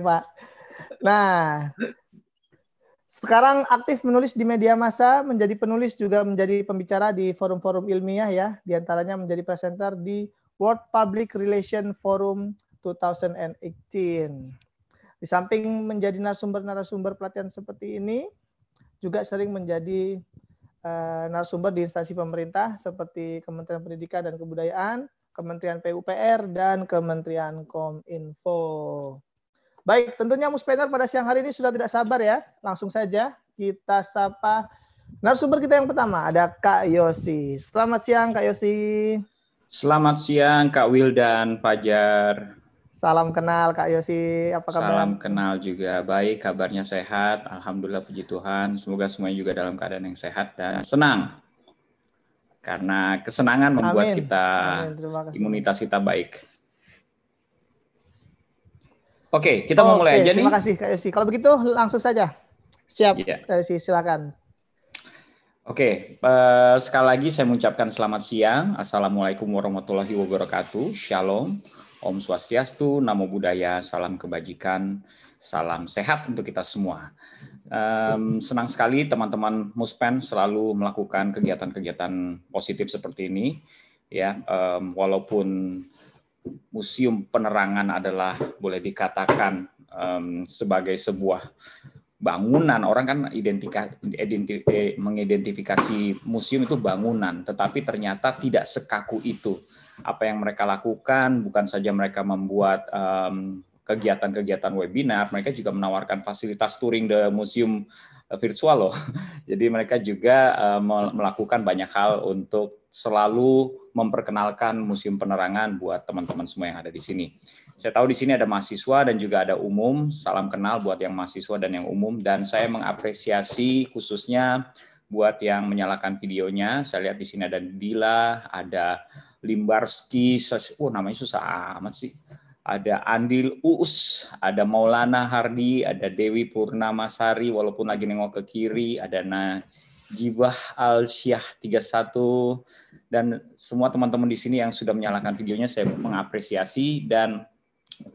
Pak. Nah, sekarang aktif menulis di media massa, menjadi penulis juga menjadi pembicara di forum-forum ilmiah ya, di antaranya menjadi presenter di World Public Relation Forum 2018. Di samping menjadi narasumber-narasumber pelatihan seperti ini, juga sering menjadi uh, narasumber di instansi pemerintah seperti Kementerian Pendidikan dan Kebudayaan, Kementerian PUPR, dan Kementerian Kominfo. Baik, tentunya Muspener pada siang hari ini sudah tidak sabar ya. Langsung saja kita sapa narasumber kita yang pertama, ada Kak Yosi. Selamat siang Kak Yosi. Selamat siang Kak Wil dan Fajar. Salam kenal Kak Yosi, apa kabar? Salam kenal juga, baik, kabarnya sehat, Alhamdulillah puji Tuhan. Semoga semuanya juga dalam keadaan yang sehat dan senang. Karena kesenangan membuat Amin. kita Amin. imunitas kita baik. Oke, kita mau mulai aja nih. Terima kasih Kak Yosi. Kalau begitu langsung saja. Siap, yeah. Kak Yosi, silakan. Oke, uh, sekali lagi saya mengucapkan selamat siang. Assalamualaikum warahmatullahi wabarakatuh. Shalom. Om Swastiastu, Namo Buddhaya, salam kebajikan, salam sehat untuk kita semua. Um, senang sekali teman-teman Muspen selalu melakukan kegiatan-kegiatan positif seperti ini. Ya, um, walaupun museum penerangan adalah boleh dikatakan um, sebagai sebuah bangunan orang kan identika, identik, eh, mengidentifikasi museum itu bangunan tetapi ternyata tidak sekaku itu apa yang mereka lakukan bukan saja mereka membuat um, kegiatan-kegiatan webinar, mereka juga menawarkan fasilitas touring the museum eh, virtual loh. Jadi mereka juga uh, melakukan banyak hal untuk selalu memperkenalkan museum penerangan buat teman-teman semua yang ada di sini. Saya tahu di sini ada mahasiswa dan juga ada umum. Salam kenal buat yang mahasiswa dan yang umum dan saya mengapresiasi khususnya buat yang menyalakan videonya. Saya lihat di sini ada Dila, ada Limbarski, oh namanya susah amat sih. Ada Andil Uus, ada Maulana Hardi, ada Dewi Purnamasari, walaupun lagi nengok ke kiri, ada Najibah Al Syah 31, dan semua teman-teman di sini yang sudah menyalakan videonya saya mengapresiasi dan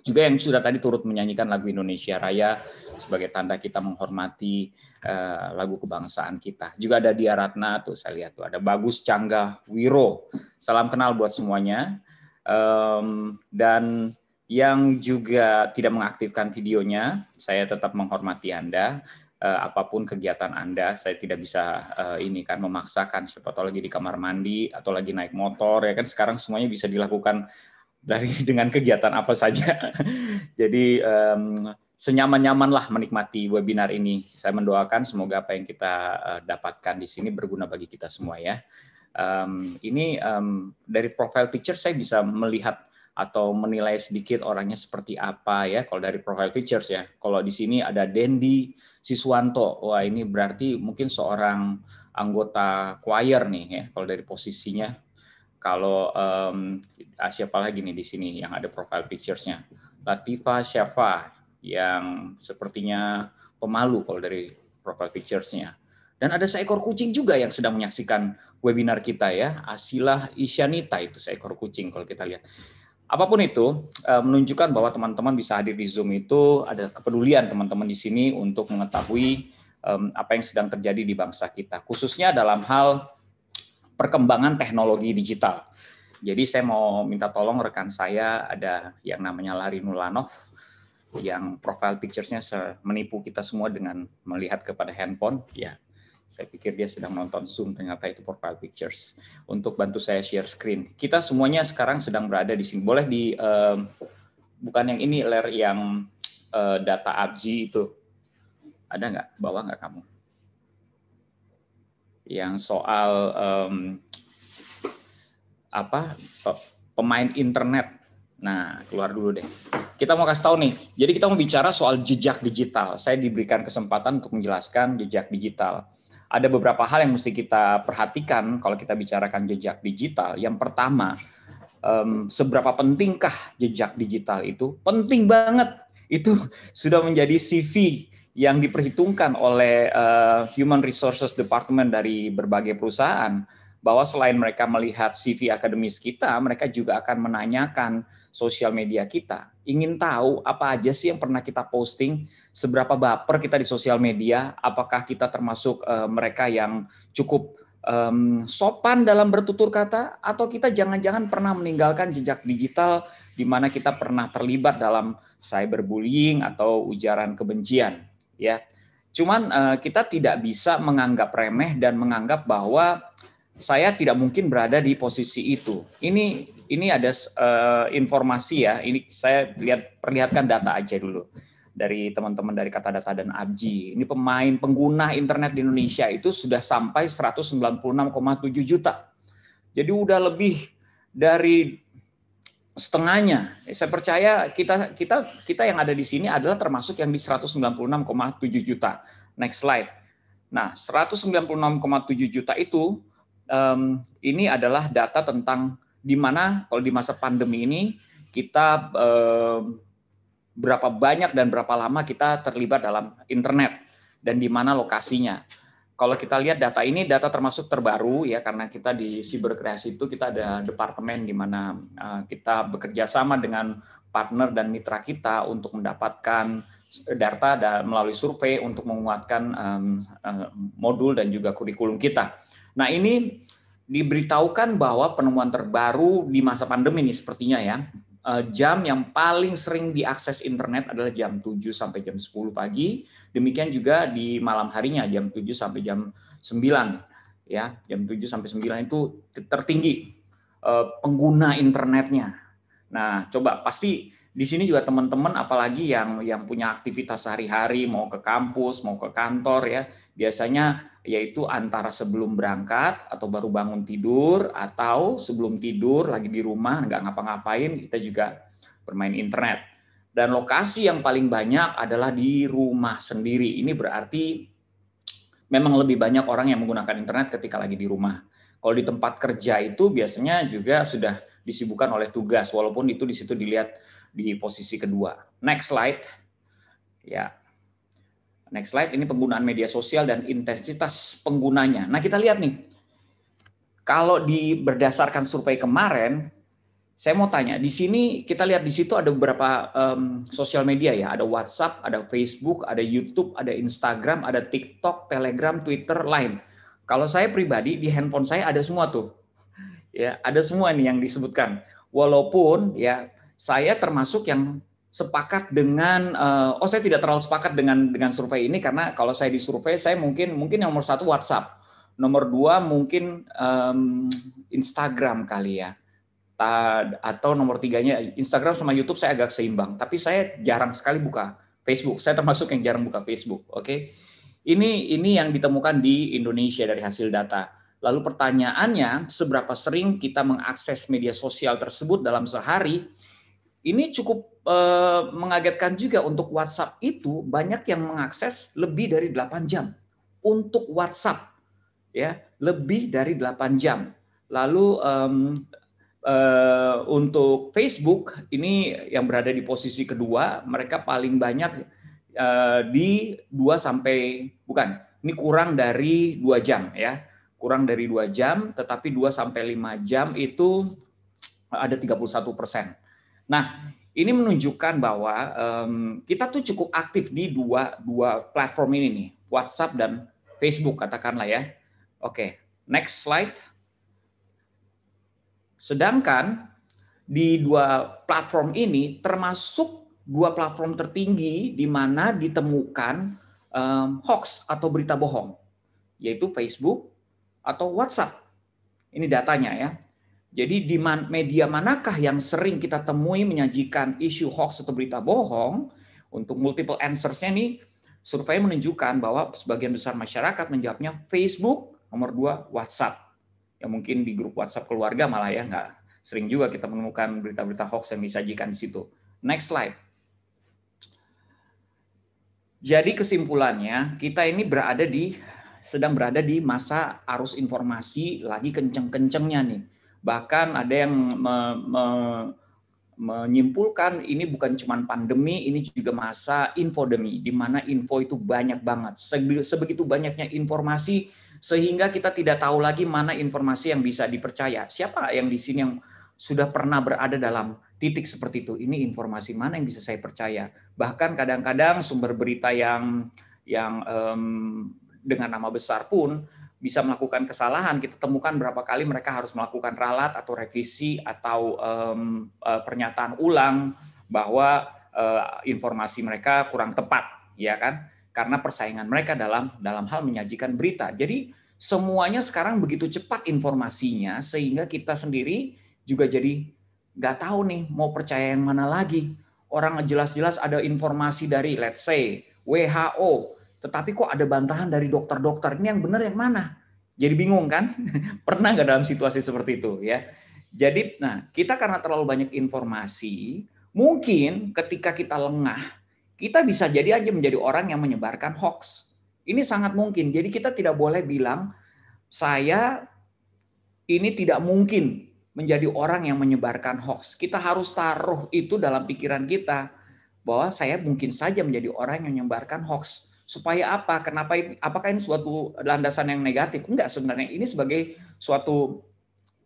juga yang sudah tadi turut menyanyikan lagu Indonesia Raya sebagai tanda kita menghormati uh, lagu kebangsaan kita. Juga ada Dia Ratna tuh saya lihat tuh ada Bagus Cangga Wiro. Salam kenal buat semuanya. Um, dan yang juga tidak mengaktifkan videonya, saya tetap menghormati Anda. Uh, apa pun kegiatan Anda, saya tidak bisa uh, ini kan memaksakan siapa tahu lagi di kamar mandi atau lagi naik motor ya kan sekarang semuanya bisa dilakukan dari dengan kegiatan apa saja. Jadi um, senyaman-nyamanlah menikmati webinar ini. Saya mendoakan semoga apa yang kita uh, dapatkan di sini berguna bagi kita semua ya. Um, ini um, dari profile picture saya bisa melihat atau menilai sedikit orangnya seperti apa ya kalau dari profile pictures ya. Kalau di sini ada Dendi Siswanto, wah ini berarti mungkin seorang anggota choir nih ya kalau dari posisinya kalau um, siapa lagi nih di sini yang ada profile pictures-nya? Latifa Syafa yang sepertinya pemalu kalau dari profile pictures-nya. Dan ada seekor kucing juga yang sedang menyaksikan webinar kita ya. Asilah Isyanita itu seekor kucing kalau kita lihat. Apa pun itu, menunjukkan bahwa teman-teman bisa hadir di Zoom itu ada kepedulian teman-teman di sini untuk mengetahui apa yang sedang terjadi di bangsa kita. Khususnya dalam hal perkembangan teknologi digital. Jadi saya mau minta tolong rekan saya ada yang namanya Lari Nulanov yang profile pictures-nya menipu kita semua dengan melihat kepada handphone. Ya, saya pikir dia sedang nonton Zoom, ternyata itu profile pictures. Untuk bantu saya share screen. Kita semuanya sekarang sedang berada di sini. Boleh di, uh, bukan yang ini, ler yang uh, data ABG itu. Ada nggak? Bawa nggak kamu? yang soal um, apa pemain internet. Nah, keluar dulu deh. Kita mau kasih tahu nih. Jadi kita mau bicara soal jejak digital. Saya diberikan kesempatan untuk menjelaskan jejak digital. Ada beberapa hal yang mesti kita perhatikan kalau kita bicarakan jejak digital. Yang pertama, um, seberapa pentingkah jejak digital itu? Penting banget. Itu sudah menjadi CV yang diperhitungkan oleh uh, Human Resources Department dari berbagai perusahaan bahwa selain mereka melihat CV akademis kita, mereka juga akan menanyakan sosial media kita. Ingin tahu apa aja sih yang pernah kita posting, seberapa baper kita di sosial media, apakah kita termasuk uh, mereka yang cukup um, sopan dalam bertutur kata, atau kita jangan-jangan pernah meninggalkan jejak digital di mana kita pernah terlibat dalam cyberbullying atau ujaran kebencian, ya. Cuman uh, kita tidak bisa menganggap remeh dan menganggap bahwa saya tidak mungkin berada di posisi itu. Ini ini ada uh, informasi ya. Ini saya lihat perlihatkan data aja dulu dari teman-teman dari Kata Data dan Abji. Ini pemain pengguna internet di Indonesia itu sudah sampai 196,7 juta. Jadi udah lebih dari setengahnya. Saya percaya kita kita kita yang ada di sini adalah termasuk yang di 196,7 juta. Next slide. Nah, 196,7 juta itu um, ini adalah data tentang di mana kalau di masa pandemi ini kita um, berapa banyak dan berapa lama kita terlibat dalam internet dan di mana lokasinya. Kalau kita lihat data ini data termasuk terbaru ya karena kita di siberkreasi itu kita ada departemen di mana uh, kita bekerja sama dengan partner dan mitra kita untuk mendapatkan data dan melalui survei untuk menguatkan uh, modul dan juga kurikulum kita. Nah ini diberitahukan bahwa penemuan terbaru di masa pandemi ini sepertinya ya, eh, jam yang paling sering diakses internet adalah jam 7 sampai jam 10 pagi. Demikian juga di malam harinya jam 7 sampai jam 9 ya, jam 7 sampai 9 itu tertinggi eh, pengguna internetnya. Nah, coba pasti di sini juga teman-teman apalagi yang yang punya aktivitas sehari-hari mau ke kampus, mau ke kantor ya, biasanya yaitu antara sebelum berangkat atau baru bangun tidur atau sebelum tidur lagi di rumah nggak ngapa-ngapain kita juga bermain internet. Dan lokasi yang paling banyak adalah di rumah sendiri. Ini berarti memang lebih banyak orang yang menggunakan internet ketika lagi di rumah. Kalau di tempat kerja itu biasanya juga sudah disibukkan oleh tugas, walaupun itu di situ dilihat di posisi kedua. Next slide. Ya. Next slide ini penggunaan media sosial dan intensitas penggunanya. Nah, kita lihat nih. Kalau di berdasarkan survei kemarin, saya mau tanya, di sini kita lihat di situ ada beberapa um, sosial media ya, ada WhatsApp, ada Facebook, ada YouTube, ada Instagram, ada TikTok, Telegram, Twitter, lain. Kalau saya pribadi di handphone saya ada semua tuh ya ada semua nih yang disebutkan walaupun ya saya termasuk yang sepakat dengan uh, oh saya tidak terlalu sepakat dengan dengan survei ini karena kalau saya di survei saya mungkin mungkin nomor satu WhatsApp. Nomor dua mungkin um, Instagram kali ya. Atau nomor tiganya Instagram sama YouTube saya agak seimbang. Tapi saya jarang sekali buka Facebook. Saya termasuk yang jarang buka Facebook oke? Okay? ini ini yang ditemukan di Indonesia dari hasil data. Lalu pertanyaannya, seberapa sering kita mengakses media sosial tersebut dalam sehari? Ini cukup eh, mengagetkan juga untuk WhatsApp itu banyak yang mengakses lebih dari 8 jam untuk WhatsApp ya, lebih dari 8 jam. Lalu um, uh, untuk Facebook ini yang berada di posisi kedua, mereka paling banyak uh, di 2 sampai bukan, ini kurang dari 2 jam ya kurang dari dua jam, tetapi 2 sampai 5 jam itu ada 31 persen. Nah, ini menunjukkan bahwa um, kita tuh cukup aktif di dua dua platform ini nih, WhatsApp dan Facebook katakanlah ya. Oke, next slide. Sedangkan di dua platform ini termasuk dua platform tertinggi di mana ditemukan um, hoax atau berita bohong, yaitu Facebook atau WhatsApp. Ini datanya ya. Jadi di media manakah yang sering kita temui menyajikan isu hoax atau berita bohong? Untuk multiple answers-nya nih, survei menunjukkan bahwa sebagian besar masyarakat menjawabnya Facebook, nomor dua WhatsApp. Ya mungkin di grup WhatsApp keluarga malah ya nggak sering juga kita menemukan berita-berita hoax yang disajikan di situ. Next slide. Jadi kesimpulannya, kita ini berada di sedang berada di masa arus informasi lagi kenceng-kencengnya nih. Bahkan ada yang me, me, menyimpulkan ini bukan cuma pandemi, ini juga masa infodemi, di mana info itu banyak banget. Sebegitu banyaknya informasi, sehingga kita tidak tahu lagi mana informasi yang bisa dipercaya. Siapa yang di sini yang sudah pernah berada dalam titik seperti itu? Ini informasi mana yang bisa saya percaya? Bahkan kadang-kadang sumber berita yang yang um, dengan nama besar pun bisa melakukan kesalahan. Kita temukan berapa kali mereka harus melakukan ralat atau revisi atau um, uh, pernyataan ulang bahwa uh, informasi mereka kurang tepat, ya kan? Karena persaingan mereka dalam dalam hal menyajikan berita. Jadi semuanya sekarang begitu cepat informasinya sehingga kita sendiri juga jadi nggak tahu nih mau percaya yang mana lagi. Orang jelas-jelas ada informasi dari let's say WHO tetapi kok ada bantahan dari dokter-dokter ini yang benar yang mana? Jadi bingung kan? Pernah nggak dalam situasi seperti itu ya? Jadi, nah kita karena terlalu banyak informasi, mungkin ketika kita lengah, kita bisa jadi aja menjadi orang yang menyebarkan hoax. Ini sangat mungkin. Jadi kita tidak boleh bilang saya ini tidak mungkin menjadi orang yang menyebarkan hoax. Kita harus taruh itu dalam pikiran kita bahwa saya mungkin saja menjadi orang yang menyebarkan hoax. Supaya apa? Kenapa? Apakah ini suatu landasan yang negatif? Enggak sebenarnya. Ini sebagai suatu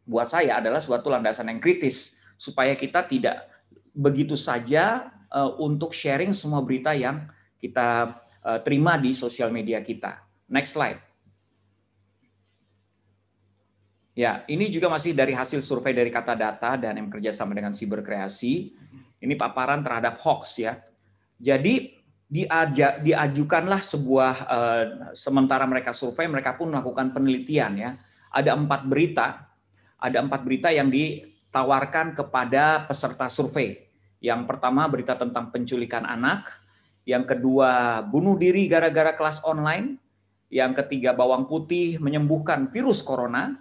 buat saya adalah suatu landasan yang kritis supaya kita tidak begitu saja uh, untuk sharing semua berita yang kita uh, terima di sosial media kita. Next slide. Ya, ini juga masih dari hasil survei dari Kata Data dan yang kerjasama dengan Siber Kreasi. Ini paparan terhadap hoax ya. Jadi diaja, diajukanlah sebuah uh, sementara mereka survei mereka pun melakukan penelitian ya. Ada empat berita ada empat berita yang ditawarkan kepada peserta survei. Yang pertama berita tentang penculikan anak. Yang kedua bunuh diri gara-gara kelas online. Yang ketiga bawang putih menyembuhkan virus corona.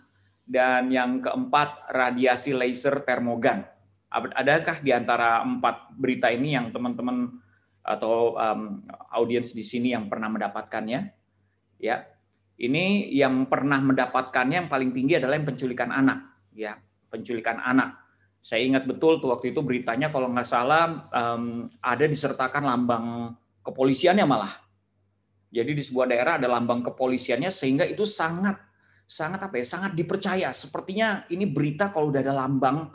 Dan yang keempat radiasi laser termogan. Adakah di antara empat berita ini yang teman-teman atau um, audiens di sini yang pernah mendapatkannya. Ya, ini yang pernah mendapatkannya yang paling tinggi adalah yang penculikan anak. Ya, penculikan anak. Saya ingat betul tuh waktu itu beritanya kalau nggak salah um, ada disertakan lambang kepolisiannya malah. Jadi di sebuah daerah ada lambang kepolisiannya sehingga itu sangat sangat apa ya sangat dipercaya. Sepertinya ini berita kalau udah ada lambang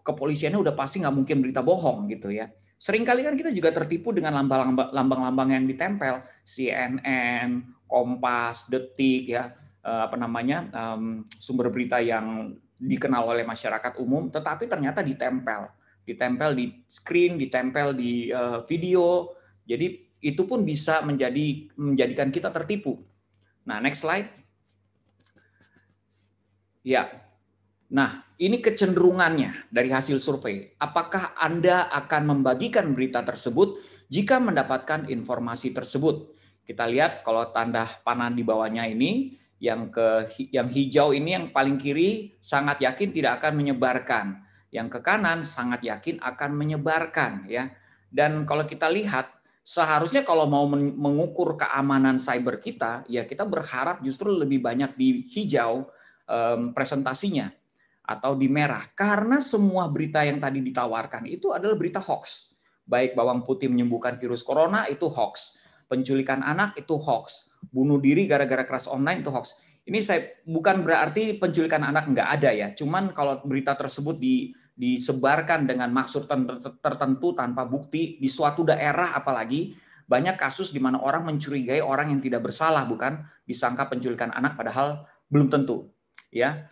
kepolisiannya udah pasti nggak mungkin berita bohong gitu ya. Seringkali kan kita juga tertipu dengan lambang-lambang yang ditempel, CNN, Kompas, Detik, ya. Eh, apa namanya sumber berita yang dikenal oleh masyarakat umum, tetapi ternyata ditempel, ditempel di screen, ditempel di eh, video, jadi itu pun bisa menjadi menjadikan kita tertipu. Nah, next slide. Ya, Nah, ini kecenderungannya dari hasil survei. Apakah Anda akan membagikan berita tersebut jika mendapatkan informasi tersebut? Kita lihat kalau tanda panah di bawahnya ini, yang ke yang hijau ini yang paling kiri sangat yakin tidak akan menyebarkan. Yang ke kanan sangat yakin akan menyebarkan ya. Dan kalau kita lihat seharusnya kalau mau mengukur keamanan cyber kita, ya kita berharap justru lebih banyak di hijau presentasinya atau di merah. Karena semua berita yang tadi ditawarkan itu adalah berita hoax. Baik bawang putih menyembuhkan virus corona itu hoax, penculikan anak itu hoax, bunuh diri gara-gara keras online itu hoax. Ini saya bukan berarti penculikan anak nggak ada ya, cuman kalau berita tersebut di, disebarkan dengan maksud tertentu tanpa bukti di suatu daerah apalagi banyak kasus di mana orang mencurigai orang yang tidak bersalah bukan? Disangka penculikan anak padahal belum tentu ya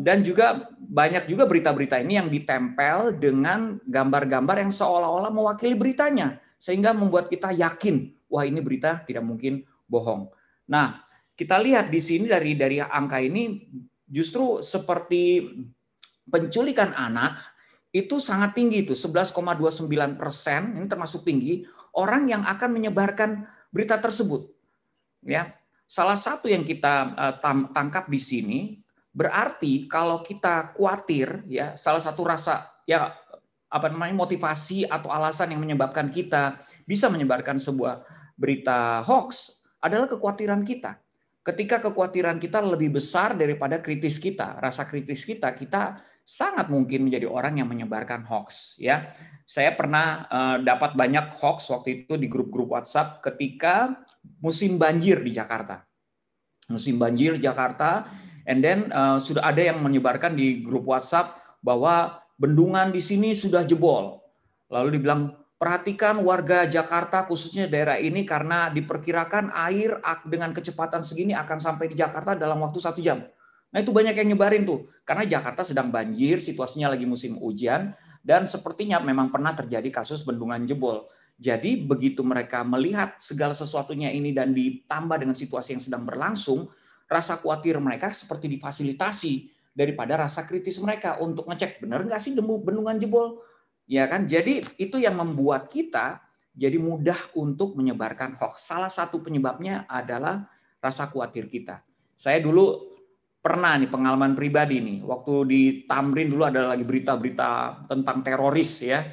dan juga banyak juga berita-berita ini yang ditempel dengan gambar-gambar yang seolah-olah mewakili beritanya sehingga membuat kita yakin wah ini berita tidak mungkin bohong. Nah, kita lihat di sini dari dari angka ini justru seperti penculikan anak itu sangat tinggi itu 11,29 persen ini termasuk tinggi orang yang akan menyebarkan berita tersebut. Ya, salah satu yang kita eh, tangkap di sini Berarti kalau kita khawatir ya salah satu rasa ya apa namanya motivasi atau alasan yang menyebabkan kita bisa menyebarkan sebuah berita hoax adalah kekhawatiran kita. Ketika kekhawatiran kita lebih besar daripada kritis kita, rasa kritis kita, kita sangat mungkin menjadi orang yang menyebarkan hoax ya. Saya pernah uh, dapat banyak hoax waktu itu di grup-grup WhatsApp ketika musim banjir di Jakarta. musim banjir Jakarta, and then uh, sudah ada yang menyebarkan di grup WhatsApp bahwa bendungan di sini sudah jebol. Lalu dibilang perhatikan warga Jakarta khususnya daerah ini karena diperkirakan air dengan kecepatan segini akan sampai di Jakarta dalam waktu satu jam. Nah itu banyak yang nyebarin tuh karena Jakarta sedang banjir, situasinya lagi musim hujan dan sepertinya memang pernah terjadi kasus bendungan jebol. Jadi begitu mereka melihat segala sesuatunya ini dan ditambah dengan situasi yang sedang berlangsung, rasa khawatir mereka seperti difasilitasi daripada rasa kritis mereka untuk ngecek benar nggak sih bendungan jebol, ya kan? Jadi itu yang membuat kita jadi mudah untuk menyebarkan hoax. Salah satu penyebabnya adalah rasa khawatir kita. Saya dulu pernah nih pengalaman pribadi nih, waktu di Tamrin dulu ada lagi berita-berita tentang teroris ya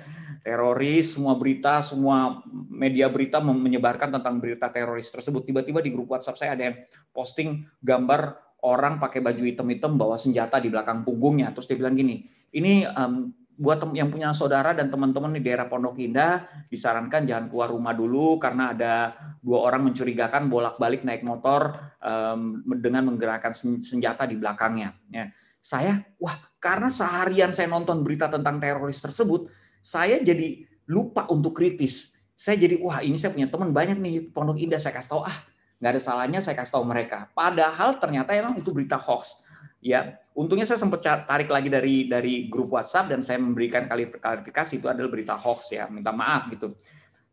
teroris, semua berita, semua media berita menyebarkan tentang berita teroris tersebut. Tiba-tiba di grup WhatsApp saya ada yang posting gambar orang pakai baju hitam-hitam bawa senjata di belakang punggungnya. Terus dia bilang gini, ini um, buat yang punya saudara dan teman-teman di daerah Pondok Indah disarankan jangan keluar rumah dulu karena ada dua orang mencurigakan bolak-balik naik motor um, dengan menggerakkan senjata di belakangnya. Ya. Saya, wah karena seharian saya nonton berita tentang teroris tersebut, saya jadi lupa untuk kritis. Saya jadi wah ini saya punya teman banyak nih Pondok Indah saya kasih tahu ah nggak ada salahnya saya kasih tahu mereka. Padahal ternyata emang itu berita hoax. Ya, untungnya saya sempat tarik lagi dari dari grup WhatsApp dan saya memberikan klarifikasi itu adalah berita hoax ya. Minta maaf gitu.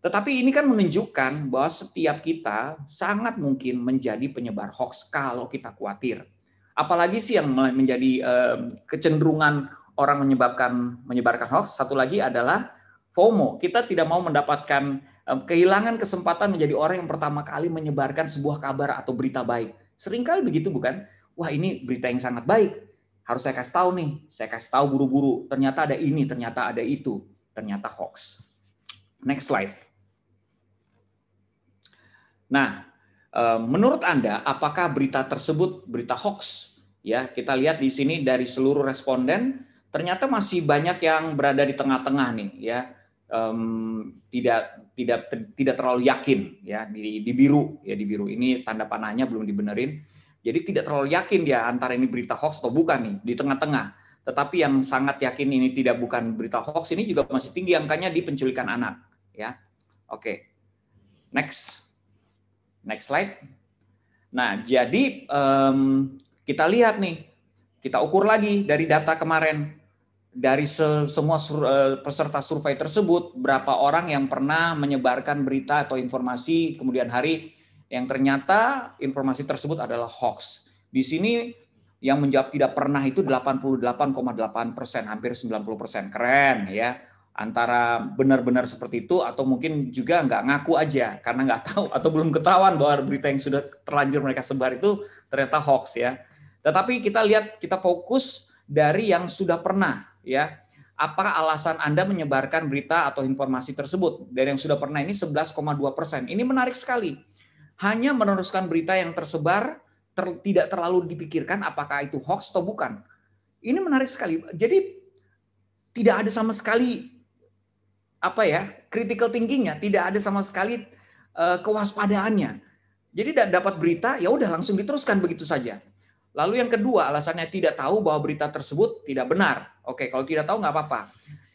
Tetapi ini kan menunjukkan bahwa setiap kita sangat mungkin menjadi penyebar hoax kalau kita khawatir. Apalagi sih yang menjadi eh, kecenderungan orang menyebabkan menyebarkan hoax. Satu lagi adalah FOMO. Kita tidak mau mendapatkan kehilangan kesempatan menjadi orang yang pertama kali menyebarkan sebuah kabar atau berita baik. Seringkali begitu bukan? Wah ini berita yang sangat baik. Harus saya kasih tahu nih. Saya kasih tahu buru-buru. Ternyata ada ini, ternyata ada itu. Ternyata hoax. Next slide. Nah, menurut Anda, apakah berita tersebut berita hoax? Ya, kita lihat di sini dari seluruh responden ternyata masih banyak yang berada di tengah-tengah nih ya. Um, tidak tidak tidak terlalu yakin ya. Di, di biru ya di biru. Ini tanda panahnya belum dibenerin. Jadi tidak terlalu yakin dia antara ini berita hoax atau bukan nih di tengah-tengah. Tetapi yang sangat yakin ini tidak bukan berita hoax ini juga masih tinggi angkanya di penculikan anak ya. Oke. Okay. next. Next slide. Nah jadi um, kita lihat nih kita ukur lagi dari data kemarin dari semua sur, uh, peserta survei tersebut berapa orang yang pernah menyebarkan berita atau informasi kemudian hari yang ternyata informasi tersebut adalah hoax. Di sini yang menjawab tidak pernah itu 88,8 persen, hampir 90 persen. Keren ya. Antara benar-benar seperti itu atau mungkin juga nggak ngaku aja karena nggak tahu atau belum ketahuan bahwa berita yang sudah terlanjur mereka sebar itu ternyata hoax ya. Tetapi kita lihat kita fokus dari yang sudah pernah ya. Apakah alasan Anda menyebarkan berita atau informasi tersebut? Dari yang sudah pernah ini 11,2 persen. Ini menarik sekali. Hanya meneruskan berita yang tersebar ter, tidak terlalu dipikirkan apakah itu hoax atau bukan. Ini menarik sekali. Jadi tidak ada sama sekali apa ya critical thinkingnya, tidak ada sama sekali uh, kewaspadaannya. Jadi dapat berita ya udah langsung diteruskan begitu saja. Lalu yang kedua, alasannya tidak tahu bahwa berita tersebut tidak benar. Oke, kalau tidak tahu nggak apa-apa.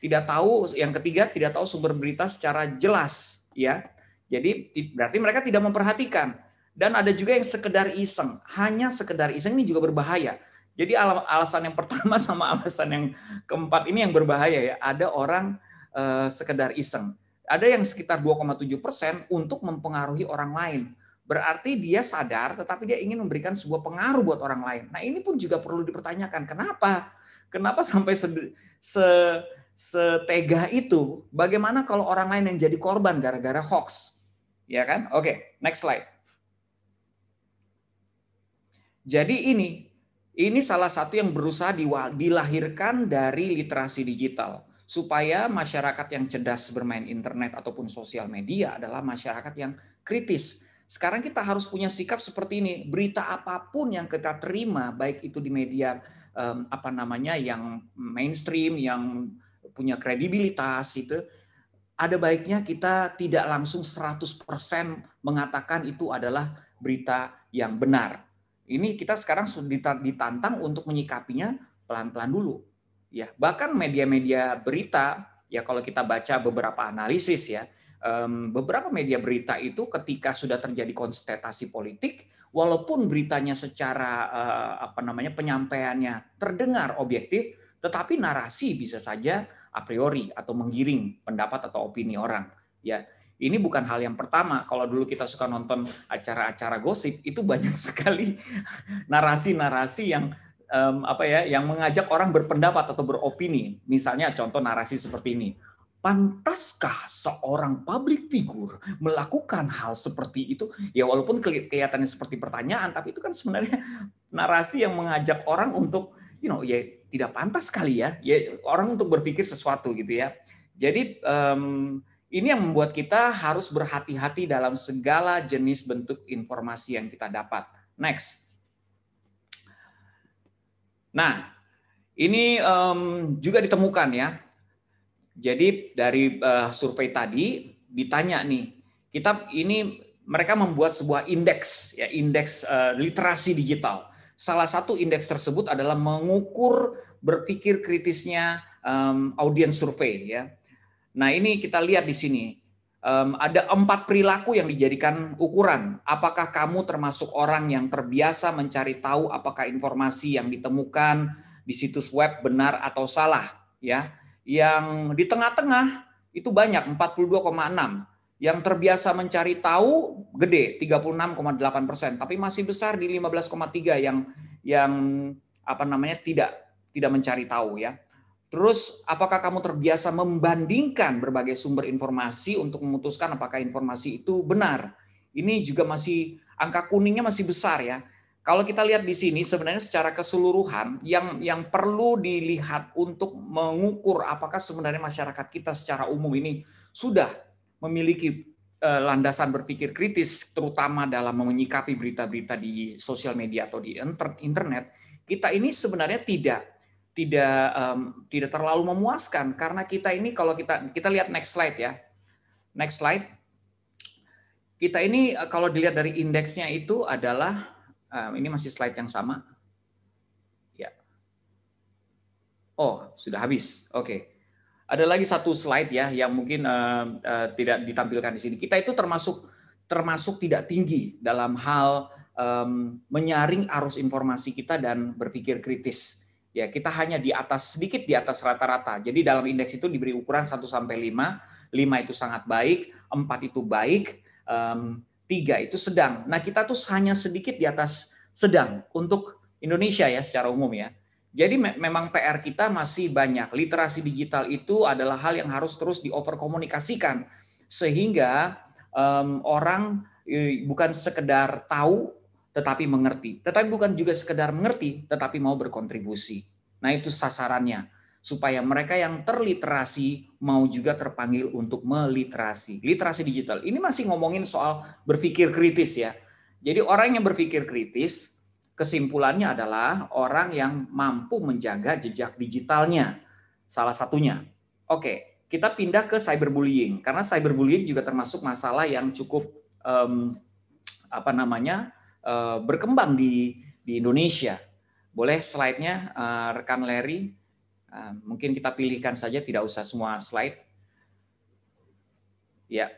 Tidak tahu, yang ketiga tidak tahu sumber berita secara jelas, ya. Jadi berarti mereka tidak memperhatikan. Dan ada juga yang sekedar iseng. Hanya sekedar iseng ini juga berbahaya. Jadi alasan yang pertama sama alasan yang keempat ini yang berbahaya ya. Ada orang uh, sekedar iseng. Ada yang sekitar 2,7 persen untuk mempengaruhi orang lain berarti dia sadar tetapi dia ingin memberikan sebuah pengaruh buat orang lain. Nah, ini pun juga perlu dipertanyakan. Kenapa? Kenapa sampai se, se setega itu? Bagaimana kalau orang lain yang jadi korban gara-gara hoax? Ya kan? Oke, next slide. Jadi ini ini salah satu yang berusaha dilahirkan dari literasi digital supaya masyarakat yang cerdas bermain internet ataupun sosial media adalah masyarakat yang kritis sekarang kita harus punya sikap seperti ini. Berita apa pun yang kita terima, baik itu di media apa namanya yang mainstream, yang punya kredibilitas itu, ada baiknya kita tidak langsung 100% mengatakan itu adalah berita yang benar. Ini kita sekarang sudah ditantang untuk menyikapinya pelan-pelan dulu. Ya, bahkan media-media berita ya kalau kita baca beberapa analisis ya, beberapa media berita itu ketika sudah terjadi konstetasi politik, walaupun beritanya secara eh, apa namanya penyampaiannya terdengar objektif, tetapi narasi bisa saja a priori atau menggiring pendapat atau opini orang. Ya, ini bukan hal yang pertama. Kalau dulu kita suka nonton acara-acara gosip, itu banyak sekali narasi-narasi yang apa ya, yang mengajak orang berpendapat atau beropini. Misalnya contoh narasi seperti ini pantaskah seorang public figure melakukan hal seperti itu? Ya walaupun kelihatannya seperti pertanyaan, tapi itu kan sebenarnya narasi yang mengajak orang untuk, you know, ya tidak pantas kali ya, ya orang untuk berpikir sesuatu gitu ya. Jadi um, ini yang membuat kita harus berhati-hati dalam segala jenis bentuk informasi yang kita dapat. Next. Nah, ini um, juga ditemukan ya jadi dari uh, survei tadi ditanya nih, kita ini mereka membuat sebuah indeks ya indeks uh, literasi digital. Salah satu indeks tersebut adalah mengukur berpikir kritisnya um, audiens survei ya. Nah ini kita lihat di sini um, ada empat perilaku yang dijadikan ukuran. Apakah kamu termasuk orang yang terbiasa mencari tahu apakah informasi yang ditemukan di situs web benar atau salah ya yang di tengah-tengah itu banyak 42,6. Yang terbiasa mencari tahu gede 36,8 persen, tapi masih besar di 15,3 yang yang apa namanya tidak tidak mencari tahu ya. Terus apakah kamu terbiasa membandingkan berbagai sumber informasi untuk memutuskan apakah informasi itu benar? Ini juga masih angka kuningnya masih besar ya. Kalau kita lihat di sini sebenarnya secara keseluruhan yang yang perlu dilihat untuk mengukur apakah sebenarnya masyarakat kita secara umum ini sudah memiliki eh, landasan berpikir kritis terutama dalam menyikapi berita-berita di sosial media atau di internet, kita ini sebenarnya tidak tidak um, tidak terlalu memuaskan karena kita ini kalau kita kita lihat next slide ya. Next slide. Kita ini eh, kalau dilihat dari indeksnya itu adalah ini masih slide yang sama. Ya. Oh, sudah habis. Oke. Ada lagi satu slide ya yang mungkin uh, uh, tidak ditampilkan di sini. Kita itu termasuk termasuk tidak tinggi dalam hal um, menyaring arus informasi kita dan berpikir kritis. Ya, kita hanya di atas sedikit di atas rata-rata. Jadi dalam indeks itu diberi ukuran 1 sampai 5. 5 itu sangat baik, 4 itu baik, um, tiga itu sedang. Nah kita tuh hanya sedikit di atas sedang untuk Indonesia ya secara umum ya. Jadi me memang PR kita masih banyak. Literasi digital itu adalah hal yang harus terus dioverkomunikasikan sehingga um, orang e, bukan sekedar tahu tetapi mengerti, tetapi bukan juga sekedar mengerti tetapi mau berkontribusi. Nah itu sasarannya supaya mereka yang terliterasi mau juga terpanggil untuk meliterasi. Literasi digital. Ini masih ngomongin soal berpikir kritis ya. Jadi orang yang berpikir kritis kesimpulannya adalah orang yang mampu menjaga jejak digitalnya. Salah satunya. Oke, kita pindah ke cyberbullying karena cyberbullying juga termasuk masalah yang cukup um, apa namanya uh, berkembang di di Indonesia. Boleh slide-nya uh, rekan Larry? Ah, mungkin kita pilihkan saja, tidak usah semua slide. Ya,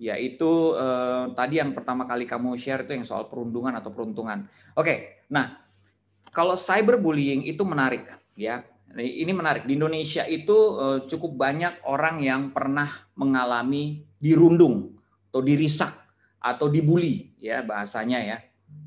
ya itu eh, tadi yang pertama kali kamu share itu yang soal perundungan atau peruntungan. Oke, nah kalau cyberbullying itu menarik, ya. Ini menarik di Indonesia itu eh, cukup banyak orang yang pernah mengalami dirundung atau dirisak atau dibully, ya bahasanya ya.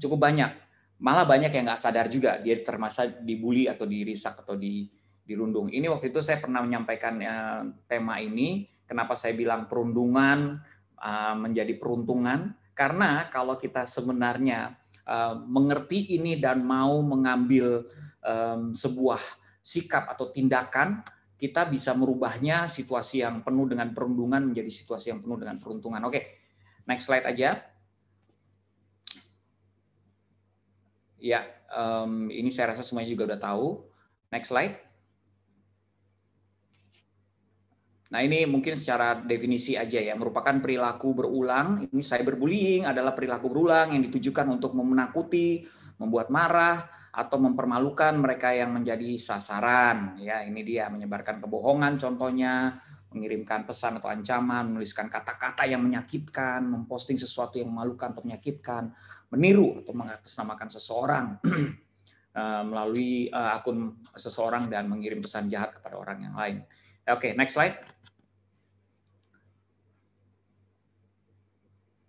Cukup banyak malah banyak yang nggak sadar juga dia termasuk dibully atau dirisak atau di dirundung. Ini waktu itu saya pernah menyampaikan uh, tema ini. Kenapa saya bilang perundungan uh, menjadi peruntungan? Karena kalau kita sebenarnya uh, mengerti ini dan mau mengambil sebuah sikap atau tindakan, kita bisa merubahnya situasi yang penuh dengan perundungan menjadi situasi yang penuh dengan peruntungan. Oke, next slide aja. Ya, um, ini saya rasa semuanya juga udah tahu. Next slide. Nah ini mungkin secara definisi aja ya, merupakan perilaku berulang. Ini cyberbullying adalah perilaku berulang yang ditujukan untuk menakuti, membuat marah, atau mempermalukan mereka yang menjadi sasaran. Ya ini dia menyebarkan kebohongan contohnya, mengirimkan pesan atau ancaman, menuliskan kata-kata yang menyakitkan, memposting sesuatu yang memalukan atau menyakitkan, meniru atau mengatasnamakan seseorang eh, melalui eh, akun seseorang dan mengirim pesan jahat kepada orang yang lain. Oke, okay, next slide.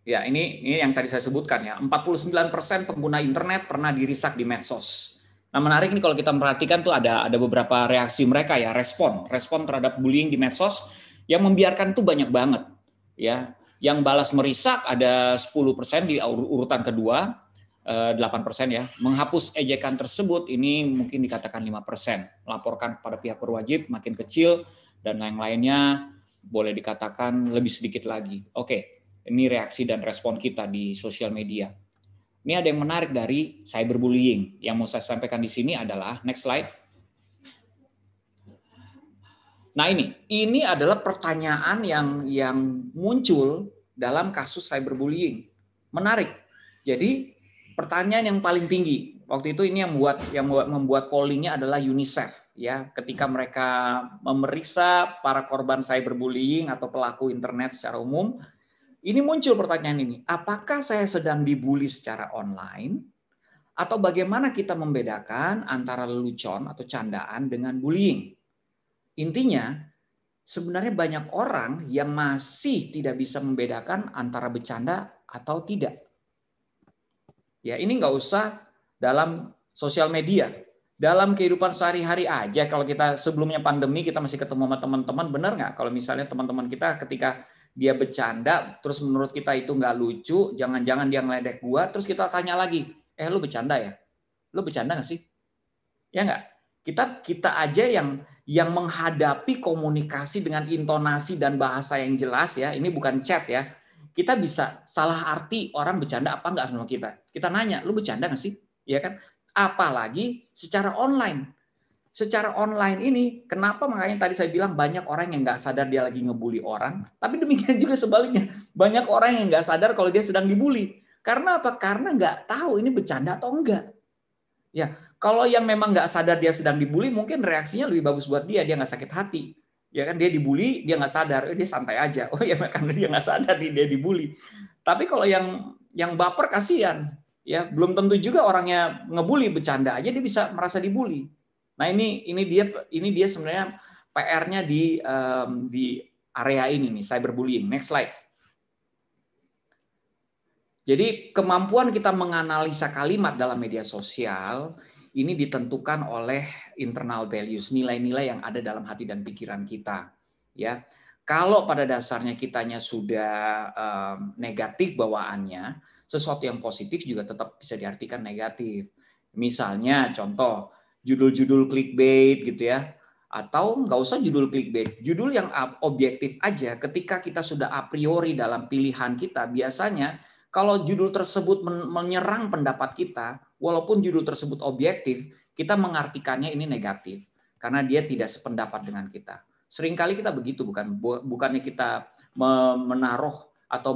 Ya, ini ini yang tadi saya sebutkan ya. 49% pengguna internet pernah dirisak di medsos. Nah, menarik nih kalau kita perhatikan tuh ada ada beberapa reaksi mereka ya, respon, respon terhadap bullying di medsos yang membiarkan tuh banyak banget ya. Yang balas merisak ada 10% di urutan kedua, 8% eh, ya. Menghapus ejekan tersebut ini mungkin dikatakan 5%. Laporkan kepada pihak berwajib makin kecil dan yang lainnya boleh dikatakan lebih sedikit lagi. Oke. Ini reaksi dan respon kita di sosial media. Ini ada yang menarik dari cyberbullying. Yang mau saya sampaikan di sini adalah next slide. Nah ini, ini adalah pertanyaan yang yang muncul dalam kasus cyberbullying. Menarik. Jadi pertanyaan yang paling tinggi waktu itu ini yang membuat yang membuat pollingnya adalah UNICEF ya ketika mereka memeriksa para korban cyberbullying atau pelaku internet secara umum ini muncul pertanyaan ini, apakah saya sedang dibully secara online atau bagaimana kita membedakan antara lelucon atau candaan dengan bullying? Intinya, sebenarnya banyak orang yang masih tidak bisa membedakan antara bercanda atau tidak. Ya, ini nggak usah dalam sosial media. Dalam kehidupan sehari-hari aja, kalau kita sebelumnya pandemi kita masih ketemu sama teman-teman, benar nggak? Kalau misalnya teman-teman kita ketika dia bercanda, terus menurut kita itu nggak lucu, jangan-jangan dia ngeledek gua, terus kita tanya lagi, eh lu bercanda ya? Lu bercanda nggak sih? Ya nggak? Kita kita aja yang yang menghadapi komunikasi dengan intonasi dan bahasa yang jelas ya, ini bukan chat ya. Kita bisa salah arti orang bercanda apa nggak sama kita. Kita nanya, lu bercanda nggak sih? Ya kan? Apalagi secara online secara online ini, kenapa makanya tadi saya bilang banyak orang yang nggak sadar dia lagi ngebully orang, tapi demikian juga sebaliknya, banyak orang yang nggak sadar kalau dia sedang dibully. Karena apa? Karena nggak tahu ini bercanda atau enggak. Ya, kalau yang memang nggak sadar dia sedang dibully, mungkin reaksinya lebih bagus buat dia, dia nggak sakit hati. Ya kan dia dibully, dia nggak sadar, eh, dia santai aja. Oh ya karena dia nggak sadar dia dibully. Tapi kalau yang yang baper kasihan, ya belum tentu juga orangnya ngebully bercanda aja dia bisa merasa dibully. Nah ini ini dia ini dia sebenarnya PR-nya di um, di area ini nih cyberbullying. Next slide. Jadi kemampuan kita menganalisa kalimat dalam media sosial ini ditentukan oleh internal values, nilai-nilai yang ada dalam hati dan pikiran kita. Ya, kalau pada dasarnya kitanya sudah um, negatif bawaannya, sesuatu yang positif juga tetap bisa diartikan negatif. Misalnya, contoh, judul-judul clickbait gitu ya atau nggak usah judul clickbait, judul yang objektif aja. Ketika kita sudah a priori dalam pilihan kita, biasanya kalau judul tersebut menyerang pendapat kita, walaupun judul tersebut objektif, kita mengartikannya ini negatif karena dia tidak sependapat dengan kita. Seringkali kita begitu, bukan bukannya kita menaruh atau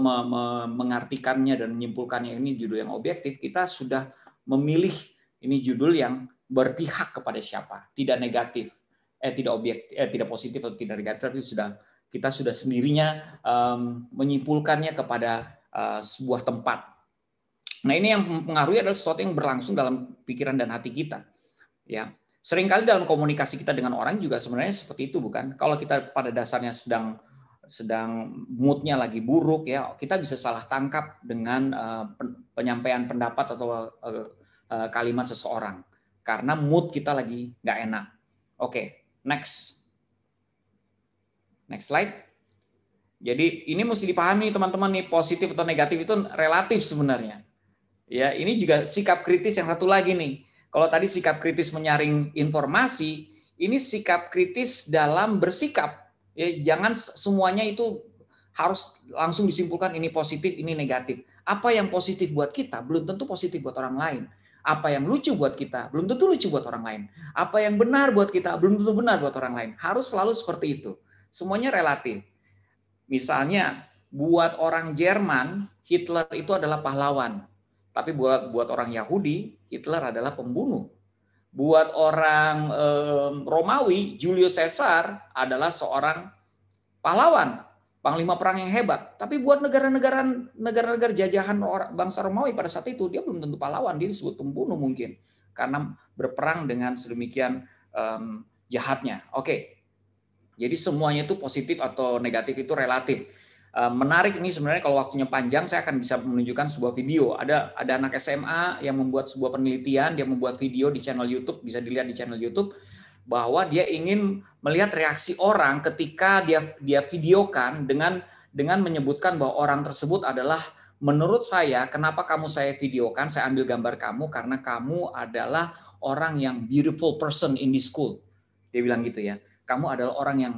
mengartikannya dan menyimpulkannya ini judul yang objektif, kita sudah memilih ini judul yang berpihak kepada siapa, tidak negatif, eh tidak objektif, eh tidak positif atau tidak negatif, tapi sudah kita sudah sendirinya um, menyimpulkannya kepada uh, sebuah tempat. Nah ini yang mempengaruhi adalah sesuatu yang berlangsung dalam pikiran dan hati kita. Ya, sering kali dalam komunikasi kita dengan orang juga sebenarnya seperti itu bukan? Kalau kita pada dasarnya sedang sedang moodnya lagi buruk ya kita bisa salah tangkap dengan uh, penyampaian pendapat atau uh, uh, kalimat seseorang karena mood kita lagi nggak enak. Oke, next. Next slide. Jadi ini mesti dipahami teman-teman nih positif atau negatif itu relatif sebenarnya. Ya, ini juga sikap kritis yang satu lagi nih. Kalau tadi sikap kritis menyaring informasi, ini sikap kritis dalam bersikap. Ya, jangan semuanya itu harus langsung disimpulkan ini positif, ini negatif. Apa yang positif buat kita belum tentu positif buat orang lain. Apa yang lucu buat kita belum tentu lucu buat orang lain. Apa yang benar buat kita belum tentu benar buat orang lain. Harus selalu seperti itu. Semuanya relatif. Misalnya, buat orang Jerman, Hitler itu adalah pahlawan. Tapi buat buat orang Yahudi, Hitler adalah pembunuh. Buat orang um, Romawi, Julius Caesar adalah seorang pahlawan, panglima perang yang hebat. Tapi buat negara-negara negara-negara jajahan bangsa Romawi pada saat itu dia belum tentu pahlawan, dia disebut pembunuh mungkin karena berperang dengan sedemikian um, jahatnya. Oke. Jadi semuanya itu positif atau negatif itu relatif. Menarik ini sebenarnya kalau waktunya panjang saya akan bisa menunjukkan sebuah video. Ada ada anak SMA yang membuat sebuah penelitian, dia membuat video di channel YouTube, bisa dilihat di channel YouTube bahwa dia ingin melihat reaksi orang ketika dia dia videokan dengan dengan menyebutkan bahwa orang tersebut adalah menurut saya kenapa kamu saya videokan, saya ambil gambar kamu karena kamu adalah orang yang beautiful person in this school. Dia bilang gitu ya. Kamu adalah orang yang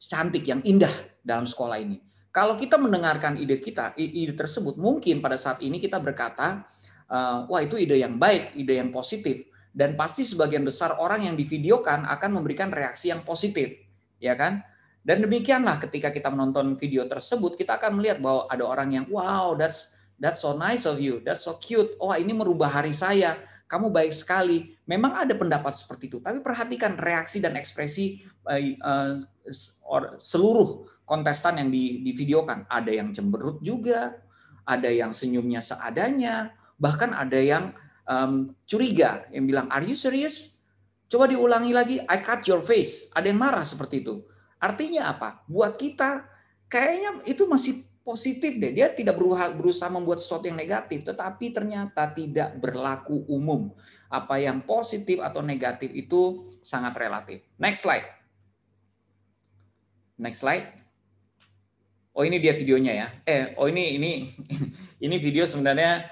cantik, yang indah dalam sekolah ini. Kalau kita mendengarkan ide kita, ide tersebut, mungkin pada saat ini kita berkata, uh, wah itu ide yang baik, ide yang positif, dan pasti sebagian besar orang yang divideokan akan memberikan reaksi yang positif, ya kan? Dan demikianlah ketika kita menonton video tersebut, kita akan melihat bahwa ada orang yang, wow, that's that's so nice of you, that's so cute. Oh, ini merubah hari saya. Kamu baik sekali. Memang ada pendapat seperti itu, tapi perhatikan reaksi dan ekspresi uh, seluruh kontestan yang di, di videokan. Ada yang cemberut juga, ada yang senyumnya seadanya, bahkan ada yang um, curiga yang bilang, "Are you serious?" Coba diulangi lagi, "I cut your face." Ada yang marah seperti itu. Artinya apa? Buat kita kayaknya itu masih positif deh. Dia tidak berusaha, berusaha membuat sesuatu yang negatif, tetapi ternyata tidak berlaku umum. Apa yang positif atau negatif itu sangat relatif. Next slide. Next slide. Oh ini dia videonya ya. Eh, oh ini ini ini video sebenarnya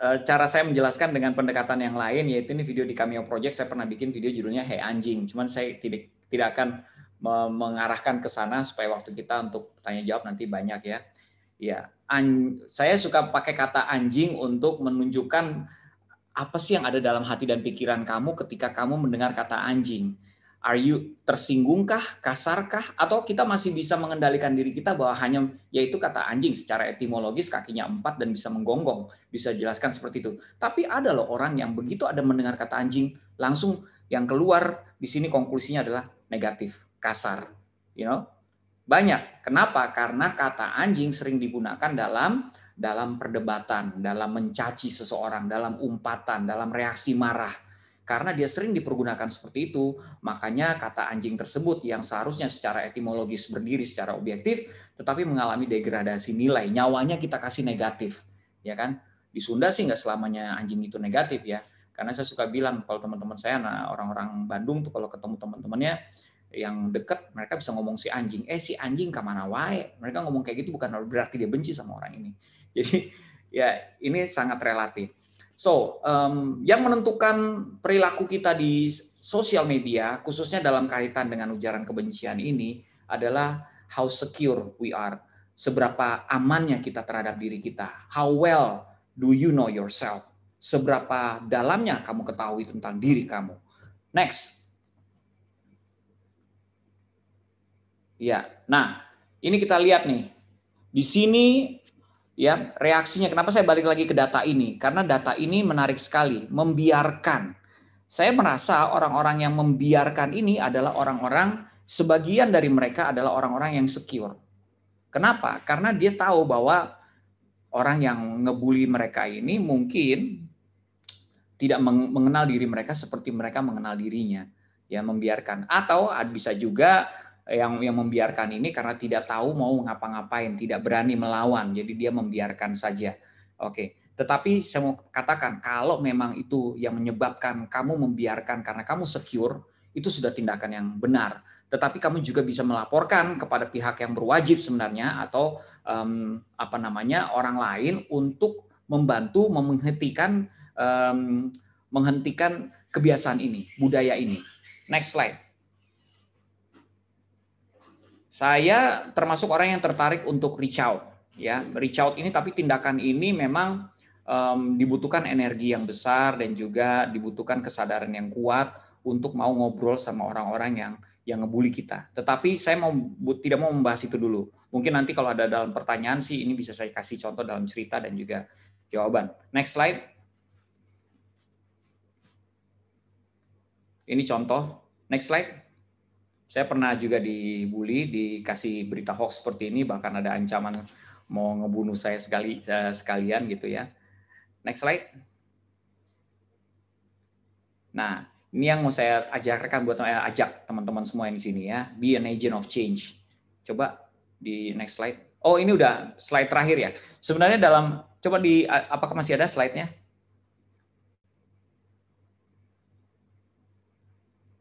eh, cara saya menjelaskan dengan pendekatan yang lain yaitu ini video di Cameo Project saya pernah bikin video judulnya Hey Anjing. Cuman saya tidak tidak akan mengarahkan ke sana supaya waktu kita untuk tanya jawab nanti banyak ya. Ya, an, saya suka pakai kata anjing untuk menunjukkan apa sih yang ada dalam hati dan pikiran kamu ketika kamu mendengar kata anjing Are you tersinggungkah, kasarkah, atau kita masih bisa mengendalikan diri kita bahwa hanya yaitu kata anjing secara etimologis kakinya empat dan bisa menggonggong, bisa jelaskan seperti itu. Tapi ada loh orang yang begitu ada mendengar kata anjing langsung yang keluar di sini konklusinya adalah negatif, kasar, you know. Banyak. Kenapa? Karena kata anjing sering digunakan dalam dalam perdebatan, dalam mencaci seseorang, dalam umpatan, dalam reaksi marah karena dia sering dipergunakan seperti itu, makanya kata anjing tersebut yang seharusnya secara etimologis berdiri secara objektif, tetapi mengalami degradasi nilai. Nyawanya kita kasih negatif, ya kan? Di Sunda sih nggak selamanya anjing itu negatif ya. Karena saya suka bilang kalau teman-teman saya, nah orang-orang Bandung tuh kalau ketemu teman-temannya yang dekat, mereka bisa ngomong si anjing. Eh si anjing ke mana wae? Mereka ngomong kayak gitu bukan berarti dia benci sama orang ini. Jadi ya ini sangat relatif. So, um, yang menentukan perilaku kita di sosial media, khususnya dalam kaitan dengan ujaran kebencian ini, adalah how secure we are. Seberapa amannya kita terhadap diri kita. How well do you know yourself? Seberapa dalamnya kamu ketahui tentang diri kamu. Next. Ya, nah ini kita lihat nih. Di sini ya reaksinya kenapa saya balik lagi ke data ini? Karena data ini menarik sekali membiarkan. Saya merasa orang-orang yang membiarkan ini adalah orang-orang sebagian dari mereka adalah orang-orang yang secure. Kenapa? Karena dia tahu bahwa orang yang ngebully mereka ini mungkin tidak mengenal diri mereka seperti mereka mengenal dirinya. Ya membiarkan. Atau bisa juga yang yang membiarkan ini karena tidak tahu mau ngapa-ngapain, tidak berani melawan, jadi dia membiarkan saja. Oke, tetapi saya mau katakan kalau memang itu yang menyebabkan kamu membiarkan karena kamu secure, itu sudah tindakan yang benar. Tetapi kamu juga bisa melaporkan kepada pihak yang berwajib sebenarnya atau um, apa namanya orang lain untuk membantu menghentikan um, menghentikan kebiasaan ini, budaya ini. Next slide. Saya termasuk orang yang tertarik untuk reach out, ya reach out ini tapi tindakan ini memang um, dibutuhkan energi yang besar dan juga dibutuhkan kesadaran yang kuat untuk mau ngobrol sama orang-orang yang yang ngebully kita. Tetapi saya mau tidak mau membahas itu dulu. Mungkin nanti kalau ada dalam pertanyaan sih ini bisa saya kasih contoh dalam cerita dan juga jawaban. Next slide. Ini contoh. Next slide. Saya pernah juga dibully, dikasih berita hoax seperti ini, bahkan ada ancaman mau ngebunuh saya sekali eh, sekalian gitu ya. Next slide. Nah, ini yang mau saya ajarkan buat eh, ajak teman-teman semua yang di sini ya. Be an agent of change. Coba di next slide. Oh, ini udah slide terakhir ya. Sebenarnya dalam coba di apakah masih ada slide-nya?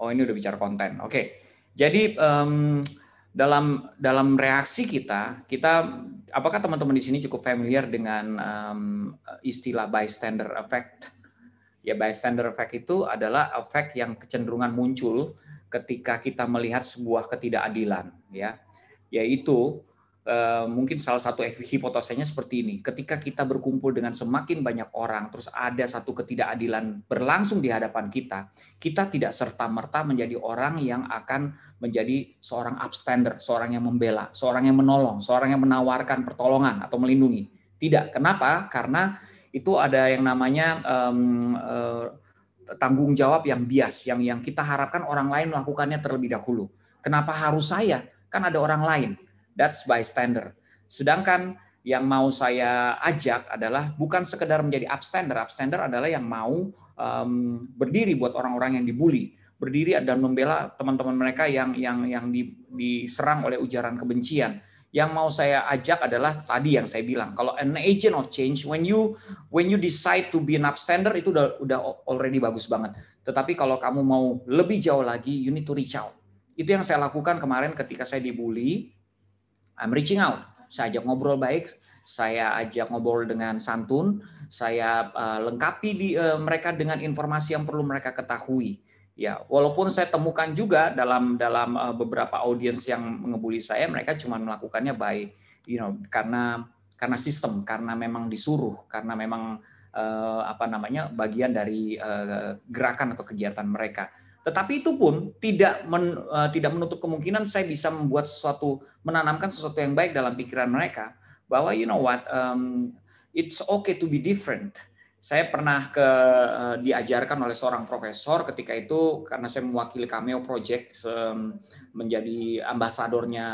Oh, ini udah bicara konten. Oke. Jadi um, dalam dalam reaksi kita, kita apakah teman-teman di sini cukup familiar dengan um, istilah bystander effect? Ya bystander effect itu adalah efek yang kecenderungan muncul ketika kita melihat sebuah ketidakadilan ya. Yaitu Uh, mungkin salah satu hipotesanya seperti ini. Ketika kita berkumpul dengan semakin banyak orang, terus ada satu ketidakadilan berlangsung di hadapan kita, kita tidak serta-merta menjadi orang yang akan menjadi seorang upstander, seorang yang membela, seorang yang menolong, seorang yang menawarkan pertolongan atau melindungi. Tidak. Kenapa? Karena itu ada yang namanya um, uh, tanggung jawab yang bias, yang yang kita harapkan orang lain melakukannya terlebih dahulu. Kenapa harus saya? Kan ada orang lain. That's bystander. Sedangkan yang mau saya ajak adalah bukan sekedar menjadi upstander. Upstander adalah yang mau um, berdiri buat orang-orang yang dibully, berdiri dan membela teman-teman mereka yang yang yang diserang oleh ujaran kebencian. Yang mau saya ajak adalah tadi yang saya bilang. Kalau an agent of change when you when you decide to be an upstander itu udah udah already bagus banget. Tetapi kalau kamu mau lebih jauh lagi you need to reach out. Itu yang saya lakukan kemarin ketika saya dibully I'm reaching out saya ajak ngobrol baik saya ajak ngobrol dengan santun saya uh, lengkapi di uh, mereka dengan informasi yang perlu mereka ketahui Ya, walaupun saya temukan juga dalam dalam uh, beberapa audiens yang mengebuli saya, mereka cuma melakukannya by, you know, karena karena sistem, karena memang disuruh, karena memang uh, apa namanya bagian dari uh, gerakan atau kegiatan mereka. Tetapi itu pun tidak men, uh, tidak menutup kemungkinan saya bisa membuat sesuatu, menanamkan sesuatu yang baik dalam pikiran mereka bahwa you know what, um, it's okay to be different. Saya pernah ke uh, diajarkan oleh seorang profesor ketika itu karena saya mewakili Cameo Project um, menjadi ambasadornya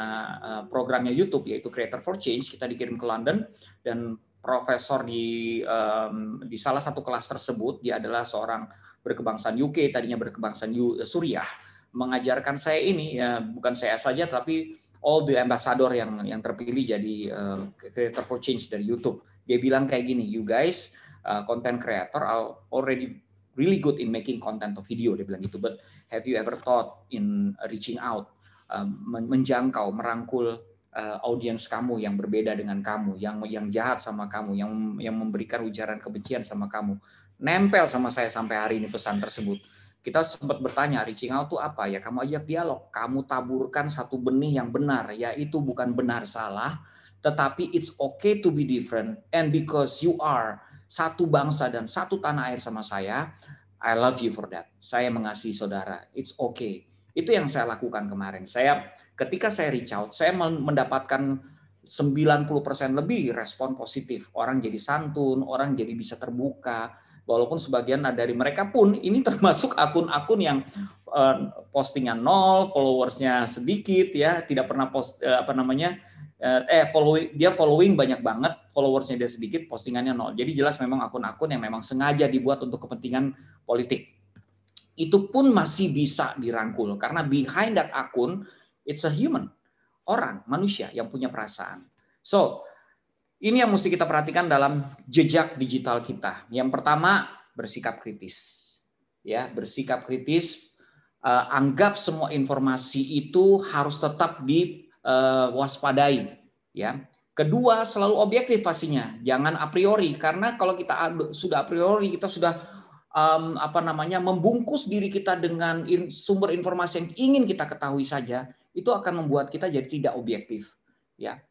uh, programnya YouTube yaitu Creator for Change. Kita dikirim ke London dan profesor di um, di salah satu kelas tersebut dia adalah seorang berkebangsaan UK tadinya berkebangsaan eh, Suriah mengajarkan saya ini ya bukan saya saja tapi all the ambassador yang yang terpilih jadi uh, Creator for Change dari YouTube. Dia bilang kayak gini you guys uh, content creator are already really good in making content of video dia bilang gitu. But have you ever thought in reaching out um, menjangkau merangkul uh, audiens kamu yang berbeda dengan kamu yang yang jahat sama kamu yang yang memberikan ujaran kebencian sama kamu nempel sama saya sampai hari ini pesan tersebut kita sempat bertanya reaching out itu apa ya kamu ajak dialog kamu taburkan satu benih yang benar yaitu bukan benar salah tetapi it's okay to be different and because you are satu bangsa dan satu tanah air sama saya, I love you for that. Saya mengasihi saudara. It's okay. Itu yang saya lakukan kemarin. Saya ketika saya reach out, saya mendapatkan 90% lebih respon positif. Orang jadi santun, orang jadi bisa terbuka. Walaupun sebagian dari mereka pun ini termasuk akun-akun yang uh, postingan nol, followersnya sedikit ya, tidak pernah post uh, apa namanya Eh, eh following dia following banyak banget, followersnya dia sedikit, postingannya nol. Jadi jelas memang akun-akun yang memang sengaja dibuat untuk kepentingan politik. Itu pun masih bisa dirangkul karena behind that akun it's a human, orang, manusia yang punya perasaan. So, ini yang mesti kita perhatikan dalam jejak digital kita. Yang pertama, bersikap kritis. Ya, bersikap kritis, uh, anggap semua informasi itu harus tetap di uh, waspadai ya. Kedua, selalu objektif pastinya, jangan a priori karena kalau kita sudah a priori kita sudah um, apa namanya membungkus diri kita dengan in, sumber informasi yang ingin kita ketahui saja, itu akan membuat kita jadi tidak objektif, ya.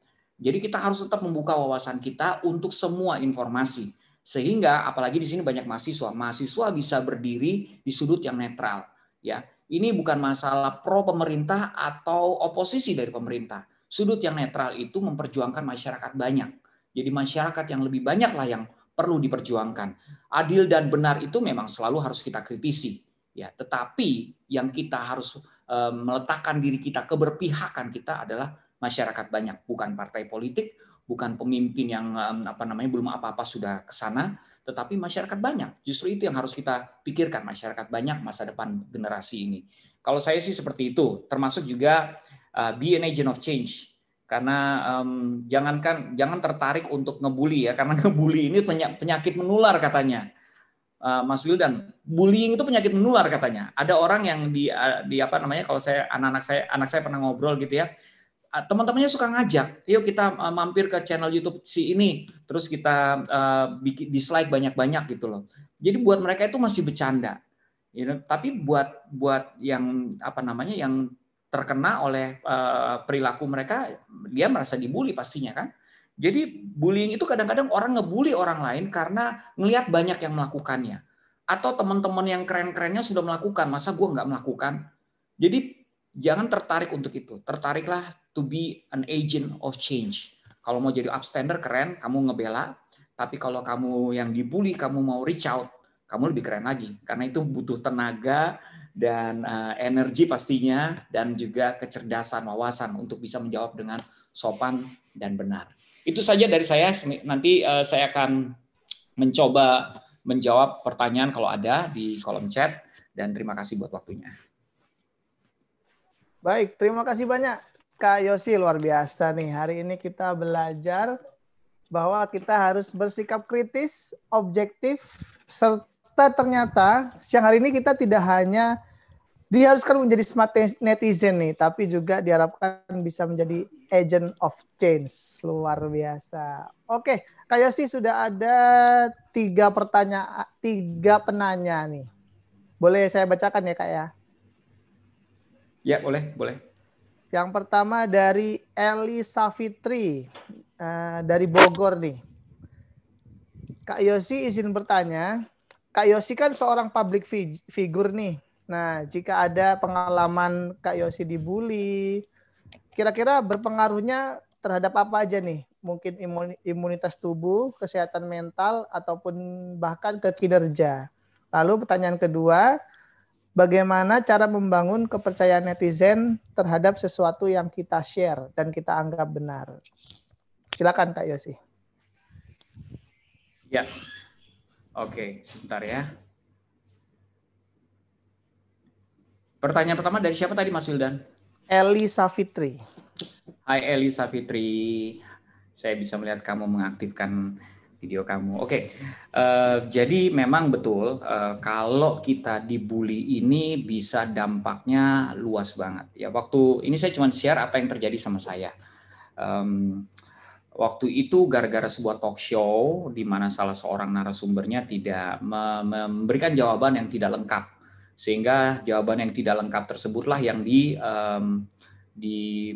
Jadi kita harus tetap membuka wawasan kita untuk semua informasi. Sehingga apalagi di sini banyak mahasiswa, mahasiswa bisa berdiri di sudut yang netral, ya Ini bukan masalah pro pemerintah atau oposisi dari pemerintah. Sudut yang netral itu memperjuangkan masyarakat banyak. Jadi masyarakat yang lebih banyak lah yang perlu diperjuangkan. Adil dan benar itu memang selalu harus kita kritisi. Ya, tetapi yang kita harus um, meletakkan diri kita keberpihakan kita adalah masyarakat banyak, bukan partai politik, bukan pemimpin yang apa namanya belum apa-apa sudah ke sana, tetapi masyarakat banyak. Justru itu yang harus kita pikirkan, masyarakat banyak masa depan generasi ini. Kalau saya sih seperti itu, termasuk juga uh, be an agent of change. Karena um, jangankan jangan tertarik untuk ngebully ya, karena ngebully ini penyakit menular katanya. Uh, Mas Wildan, bullying itu penyakit menular katanya. Ada orang yang di, uh, di apa namanya kalau saya anak-anak saya anak saya pernah ngobrol gitu ya, teman-temannya suka ngajak, yuk kita ah, mampir ke channel YouTube si ini, terus kita uh, dislike banyak-banyak gitu loh. Jadi buat mereka itu masih bercanda, you know? tapi buat buat yang apa namanya yang terkena oleh uh, perilaku mereka, dia merasa dibully pastinya kan. Jadi bullying itu kadang-kadang orang ngebully orang lain karena ngelihat banyak yang melakukannya. Atau teman-teman yang keren-kerennya sudah melakukan, masa gue nggak melakukan? Jadi jangan tertarik untuk itu. Tertariklah to be an agent of change. Kalau mau jadi upstander keren, kamu ngebela. Tapi kalau kamu yang dibully, kamu mau reach out, kamu lebih keren lagi. Karena itu butuh tenaga dan uh, energi pastinya dan juga kecerdasan wawasan untuk bisa menjawab dengan sopan dan benar. Itu saja dari saya. Nanti uh, saya akan mencoba menjawab pertanyaan kalau ada di kolom chat dan terima kasih buat waktunya. Baik, terima kasih banyak Kak Yosi luar biasa nih. Hari ini kita belajar bahwa kita harus bersikap kritis, objektif, serta ternyata siang hari ini kita tidak hanya diharuskan menjadi smart netizen nih, tapi juga diharapkan bisa menjadi agent of change. Luar biasa. Oke, Kak Yosi sudah ada tiga pertanyaan, tiga penanya nih. Boleh saya bacakan ya Kak ya? Ya, boleh, boleh. Yang pertama dari Eli Safitri uh, dari Bogor nih. Kak Yosi izin bertanya, Kak Yosi kan seorang public figure nih. Nah, jika ada pengalaman Kak Yosi dibully, kira-kira berpengaruhnya terhadap apa aja nih? Mungkin imunitas tubuh, kesehatan mental, ataupun bahkan ke kinerja. Lalu pertanyaan kedua, bagaimana cara membangun kepercayaan netizen terhadap sesuatu yang kita share dan kita anggap benar. Silakan Kak Yosi. Ya. Oke, sebentar ya. Pertanyaan pertama dari siapa tadi Mas Wildan? Elisa Fitri. Hai Elisa Fitri. Saya bisa melihat kamu mengaktifkan video kamu. Oke, okay. uh, eh, jadi memang betul uh, kalau kita dibully ini bisa dampaknya luas banget. Ya, waktu ini saya cuma share apa yang terjadi sama saya. Um, waktu itu gara-gara sebuah talk show di mana salah seorang narasumbernya tidak memberikan jawaban yang tidak lengkap, sehingga jawaban yang tidak lengkap tersebutlah yang di um, di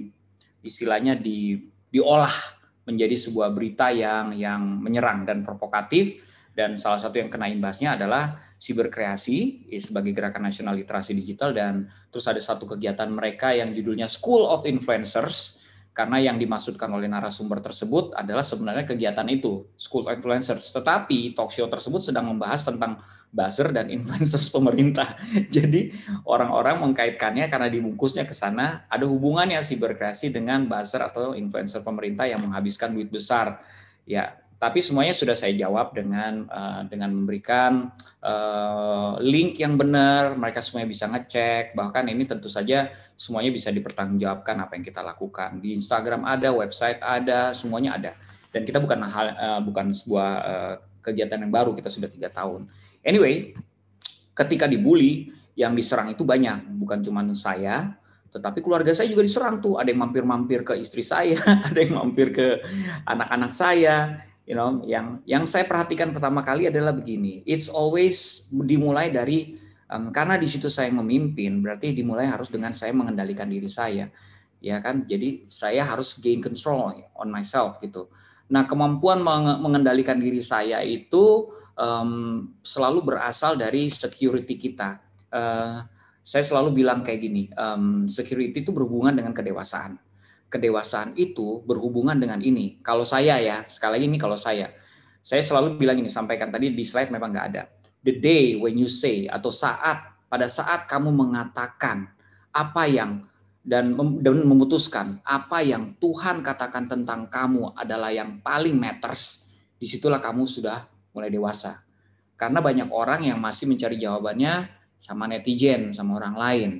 istilahnya di diolah menjadi sebuah berita yang yang menyerang dan provokatif. Dan salah satu yang kena imbasnya adalah siberkreasi ya, sebagai gerakan nasional literasi digital. Dan terus ada satu kegiatan mereka yang judulnya School of Influencers karena yang dimaksudkan oleh narasumber tersebut adalah sebenarnya kegiatan itu School of Influencers. Tetapi talk show tersebut sedang membahas tentang buzzer dan influencers pemerintah. Jadi orang-orang mengkaitkannya karena dibungkusnya ke sana. Ada hubungannya siberkreasi dengan buzzer atau influencer pemerintah yang menghabiskan duit besar. Ya tapi semuanya sudah saya jawab dengan uh, dengan memberikan uh, link yang benar mereka semuanya bisa ngecek bahkan ini tentu saja semuanya bisa dipertanggungjawabkan apa yang kita lakukan. Di Instagram ada website ada semuanya ada. Dan kita bukan hal uh, bukan sebuah uh, kegiatan yang baru kita sudah tiga tahun. Anyway ketika dibully yang diserang itu banyak. Bukan cuma saya tetapi keluarga saya juga diserang tuh. Ada yang mampir-mampir ke istri saya ada yang mampir ke anak-anak saya you know yang yang saya perhatikan pertama kali adalah begini. It's always dimulai dari um, karena di situ saya memimpin berarti dimulai harus dengan saya mengendalikan diri saya. Ya kan? Jadi saya harus gain control on myself gitu. Nah kemampuan mengendalikan diri saya itu um, selalu berasal dari security kita. Uh, saya selalu bilang kayak gini, um, security itu berhubungan dengan kedewasaan. Kedewasaan itu berhubungan dengan ini. Kalau saya ya, sekali lagi ini kalau saya, saya selalu bilang ini, sampaikan tadi di slide memang nggak ada. The day when you say, atau saat, pada saat kamu mengatakan apa yang dan, memutuskan apa yang Tuhan katakan tentang kamu adalah yang paling matters, di situlah kamu sudah mulai dewasa. Karena banyak orang yang masih mencari jawabannya sama netizen, sama orang lain.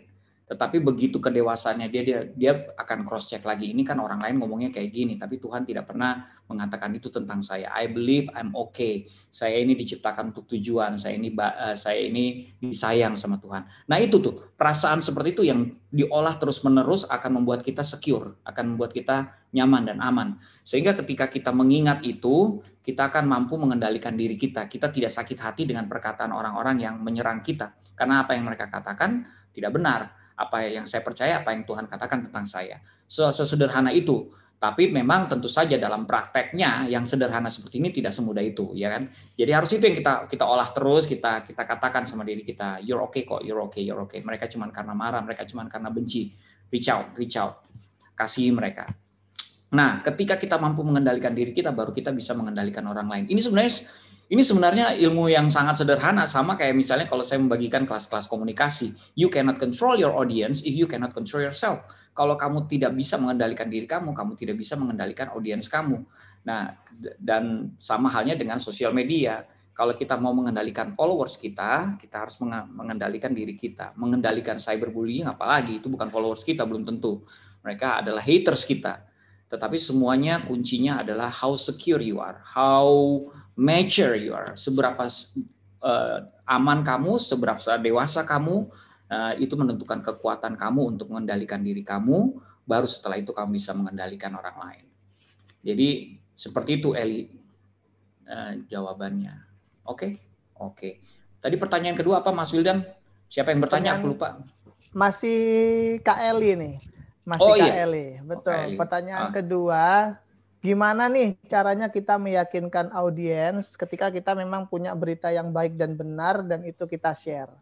Tetapi begitu kedewasannya dia dia dia akan cross check lagi. Ini kan orang lain ngomongnya kayak gini, tapi Tuhan tidak pernah mengatakan itu tentang saya. I believe I'm okay. Saya ini diciptakan untuk tujuan. Saya ini uh, saya ini disayang sama Tuhan. Nah, itu tuh perasaan seperti itu yang diolah terus-menerus akan membuat kita secure, akan membuat kita nyaman dan aman. Sehingga ketika kita mengingat itu, kita akan mampu mengendalikan diri kita. Kita tidak sakit hati dengan perkataan orang-orang yang menyerang kita. Karena apa yang mereka katakan tidak benar apa yang saya percaya, apa yang Tuhan katakan tentang saya. Sesederhana itu. Tapi memang tentu saja dalam prakteknya yang sederhana seperti ini tidak semudah itu, ya kan? Jadi harus itu yang kita kita olah terus, kita kita katakan sama diri kita, you're okay kok, you're okay, you're okay. Mereka cuma karena marah, mereka cuma karena benci. Reach out, reach out. Kasih mereka. Nah, ketika kita mampu mengendalikan diri kita, baru kita bisa mengendalikan orang lain. Ini sebenarnya ini sebenarnya ilmu yang sangat sederhana sama kayak misalnya kalau saya membagikan kelas-kelas komunikasi. You cannot control your audience if you cannot control yourself. Kalau kamu tidak bisa mengendalikan diri kamu, kamu tidak bisa mengendalikan audiens kamu. Nah, dan sama halnya dengan sosial media. Kalau kita mau mengendalikan followers kita, kita harus mengendalikan diri kita. Mengendalikan cyberbullying apalagi itu bukan followers kita belum tentu. Mereka adalah haters kita. Tetapi semuanya kuncinya adalah how secure you are, how mature you are, seberapa uh, aman kamu, seberapa dewasa kamu, uh, itu menentukan kekuatan kamu untuk mengendalikan diri kamu, baru setelah itu kamu bisa mengendalikan orang lain. Jadi seperti itu Eli uh, jawabannya. Oke, okay? oke. Okay. Tadi pertanyaan kedua apa Mas Wildan? Siapa yang bertanya? Aku lupa. Masih Kak Eli nih. Masih oh, Kak iya. Eli. Betul. Oh, Eli. Pertanyaan ah. kedua, gimana nih caranya kita meyakinkan audiens ketika kita memang punya berita yang baik dan benar dan itu kita share?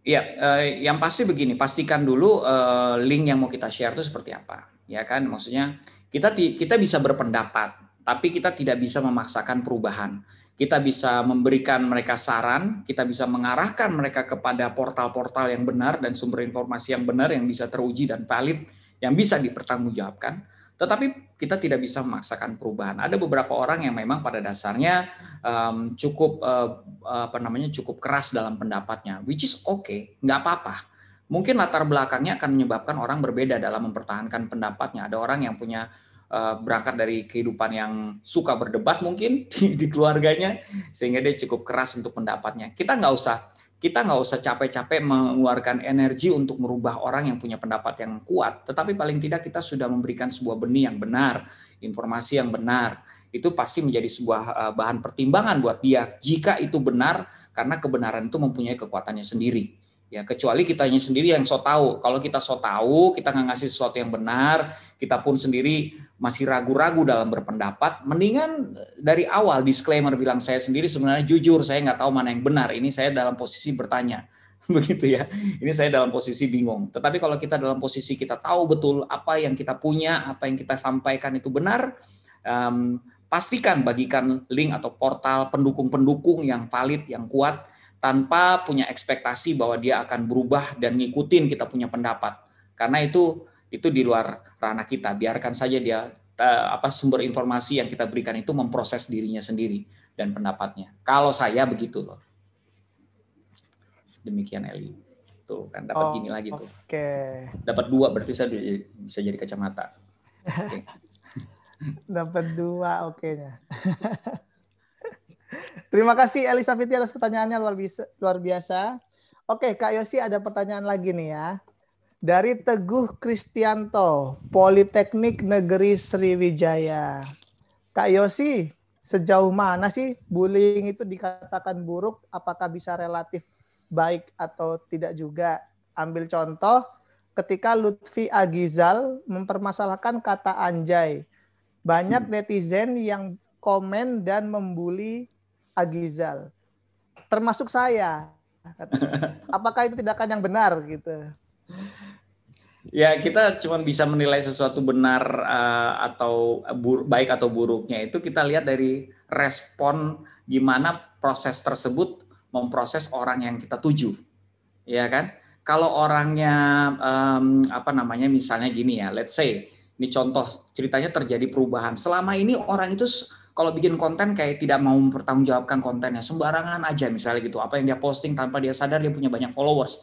Iya, eh, yang pasti begini, pastikan dulu eh, link yang mau kita share itu seperti apa, ya kan? Maksudnya kita kita bisa berpendapat, tapi kita tidak bisa memaksakan perubahan. Kita bisa memberikan mereka saran, kita bisa mengarahkan mereka kepada portal-portal yang benar dan sumber informasi yang benar yang bisa teruji dan valid, yang bisa dipertanggungjawabkan tetapi kita tidak bisa memaksakan perubahan. Ada beberapa orang yang memang pada dasarnya um, cukup uh, apa namanya cukup keras dalam pendapatnya, which is okay, nggak apa-apa. Mungkin latar belakangnya akan menyebabkan orang berbeda dalam mempertahankan pendapatnya. Ada orang yang punya uh, berangkat dari kehidupan yang suka berdebat mungkin di, di keluarganya, sehingga dia cukup keras untuk pendapatnya. Kita nggak usah kita nggak usah capek-capek mengeluarkan energi untuk merubah orang yang punya pendapat yang kuat, tetapi paling tidak kita sudah memberikan sebuah benih yang benar, informasi yang benar. Itu pasti menjadi sebuah eh, bahan pertimbangan buat dia jika itu benar karena kebenaran itu mempunyai kekuatannya sendiri. Ya, kecuali kitanya sendiri yang so tahu. Kalau kita so tahu, kita nggak ngasih sesuatu yang benar, kita pun sendiri masih ragu-ragu dalam berpendapat, mendingan dari awal disclaimer bilang saya sendiri sebenarnya jujur, saya nggak tahu mana yang benar. Ini saya dalam posisi bertanya. Begitu ya. Ini saya dalam posisi bingung. Tetapi kalau kita dalam posisi kita tahu betul apa yang kita punya, apa yang kita sampaikan itu benar, um, pastikan bagikan link atau portal pendukung-pendukung yang valid, yang kuat, tanpa punya ekspektasi bahwa dia akan berubah dan ngikutin kita punya pendapat. Karena itu itu di luar ranah kita. Biarkan saja dia uh, apa sumber informasi yang kita berikan itu memproses dirinya sendiri dan pendapatnya. Kalau saya begitu loh. Demikian Eli. Tuh kan dapat oh, gini lagi tuh. Oke. Okay. Dapat dua berarti saya bisa jadi kacamata. Okay. dapat dua oke-nya. Terima kasih Elisa Fiti atas pertanyaannya luar biasa. Luar biasa. Oke, Kak Yosi ada pertanyaan lagi nih ya. Dari Teguh Kristianto, Politeknik Negeri Sriwijaya. Kak Yosi, sejauh mana sih bullying itu dikatakan buruk? Apakah bisa relatif baik atau tidak juga? Ambil contoh, ketika Lutfi Agizal mempermasalahkan kata anjay. Banyak netizen yang komen dan membuli Agizal. Termasuk saya. Apakah itu tindakan yang benar gitu? Ya, kita cuma bisa menilai sesuatu benar uh, atau bur baik atau buruknya itu kita lihat dari respon gimana proses tersebut memproses orang yang kita tuju. Ya kan? Kalau orangnya um, apa namanya misalnya gini ya, let's say ini contoh ceritanya terjadi perubahan. Selama ini orang itu kalau bikin konten kayak tidak mau mempertanggungjawabkan kontennya sembarangan aja misalnya gitu. Apa yang dia posting tanpa dia sadar dia punya banyak followers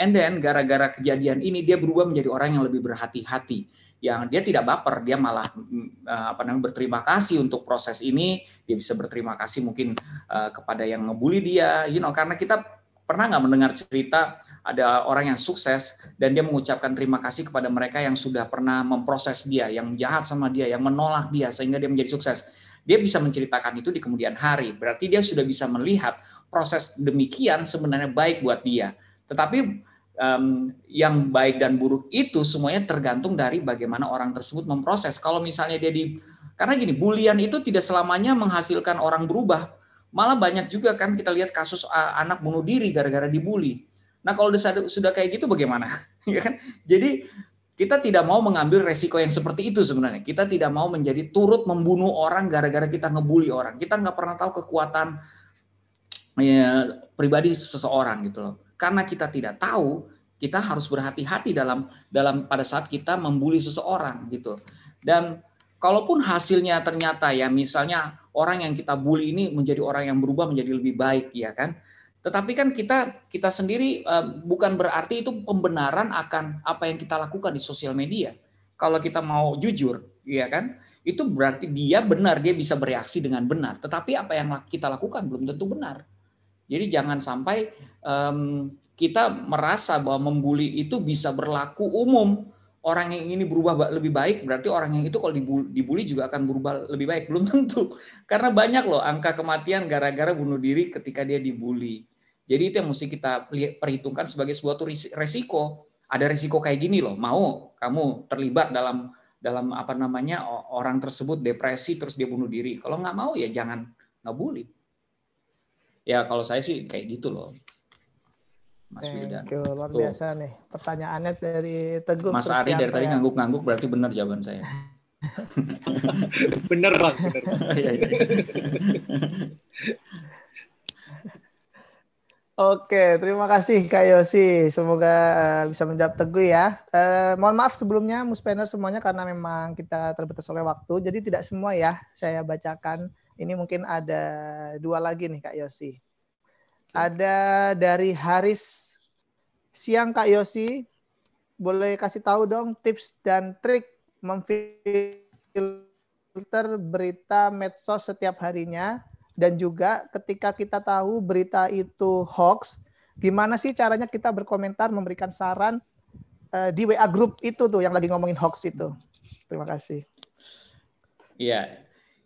And then gara-gara kejadian ini dia berubah menjadi orang yang lebih berhati-hati. Yang dia tidak baper, dia malah mm, eh, apa namanya berterima kasih untuk proses ini. Dia bisa berterima kasih mungkin uh, kepada yang ngebully dia, you know, karena kita pernah nggak mendengar cerita ada orang yang sukses dan dia mengucapkan terima kasih kepada mereka yang sudah pernah memproses dia, yang jahat sama dia, yang menolak dia sehingga dia menjadi sukses. Dia bisa menceritakan itu di kemudian hari. Berarti dia sudah bisa melihat proses demikian sebenarnya baik buat dia. Tetapi um, yang baik dan buruk itu semuanya tergantung dari bagaimana orang tersebut memproses. Kalau misalnya dia di karena gini, bulian itu tidak selamanya menghasilkan orang berubah. Malah banyak juga kan kita lihat kasus anak bunuh diri gara-gara dibully. Nah, kalau sudah kayak gitu bagaimana? Ya kan? Jadi kita tidak mau mengambil resiko yang seperti itu sebenarnya. Kita tidak mau menjadi turut membunuh orang gara-gara kita ngebully orang. Kita nggak pernah tahu kekuatan ya, pribadi seseorang gitu loh karena kita tidak tahu, kita harus berhati-hati dalam dalam pada saat kita membuli seseorang gitu. Dan kalaupun hasilnya ternyata ya misalnya orang yang kita bully ini menjadi orang yang berubah menjadi lebih baik ya kan. Tetapi kan kita kita sendiri bukan berarti itu pembenaran akan apa yang kita lakukan di sosial media. Kalau kita mau jujur, ya kan? Itu berarti dia benar, dia bisa bereaksi dengan benar. Tetapi apa yang kita lakukan belum tentu benar. Jadi jangan sampai um, kita merasa bahwa membuli itu bisa berlaku umum. Orang yang ini berubah lebih baik, berarti orang yang itu kalau dibully juga akan berubah lebih baik. Belum tentu. Karena banyak loh angka kematian gara-gara bunuh diri ketika dia dibully. Jadi itu yang mesti kita perhitungkan sebagai suatu resiko. Ada resiko kayak gini loh, mau kamu terlibat dalam dalam apa namanya orang tersebut depresi terus dia bunuh diri. Kalau nggak mau ya jangan nggak bully. Ya kalau saya sih kayak gitu loh. Mas Wildan. luar Tuh. biasa nih. Pertanyaannya dari Teguh. Mas Ari dari tadi ngangguk-ngangguk berarti benar jawaban saya. bener bang, bener. Iya, iya. Oke, terima kasih Kak Yosi. Semoga uh, bisa menjawab Teguh ya. Uh, mohon maaf sebelumnya Muspener semuanya karena memang kita terbatas oleh waktu, jadi tidak semua ya saya bacakan ini mungkin ada dua lagi nih Kak Yosi. Ada dari Haris siang Kak Yosi. Boleh kasih tahu dong tips dan trik memfilter berita medsos setiap harinya dan juga ketika kita tahu berita itu hoax, gimana sih caranya kita berkomentar memberikan saran uh, di WA group itu tuh yang lagi ngomongin hoax itu. Terima kasih. Iya,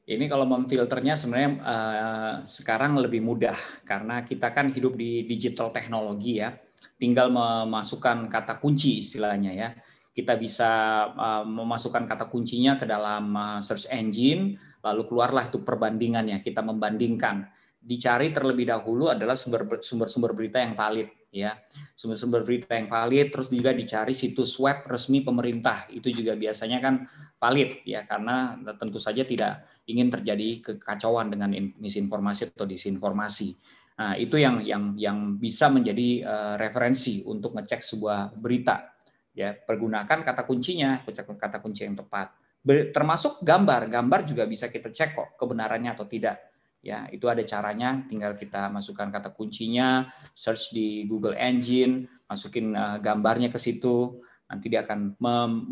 ini kalau memfilternya sebenarnya uh, sekarang lebih mudah karena kita kan hidup di digital teknologi ya. Tinggal memasukkan kata kunci istilahnya ya. Kita bisa uh, memasukkan kata kuncinya ke dalam uh, search engine, lalu keluarlah itu perbandingannya. Kita membandingkan. Dicari terlebih dahulu adalah sumber-sumber berita yang valid ya. Sumber-sumber berita yang valid terus juga dicari situs web resmi pemerintah. Itu juga biasanya kan valid ya. Karena tentu saja tidak ingin terjadi kekacauan dengan misinformasi atau disinformasi. Nah itu yang yang yang bisa menjadi uh, referensi untuk ngecek sebuah berita ya. Pergunakan kata kuncinya kata kunci yang tepat. Termasuk gambar. Gambar juga bisa kita cek kok kebenarannya atau tidak ya itu ada caranya. Tinggal kita masukkan kata kuncinya search di Google Engine masukin uh, gambarnya ke situ. Nanti dia akan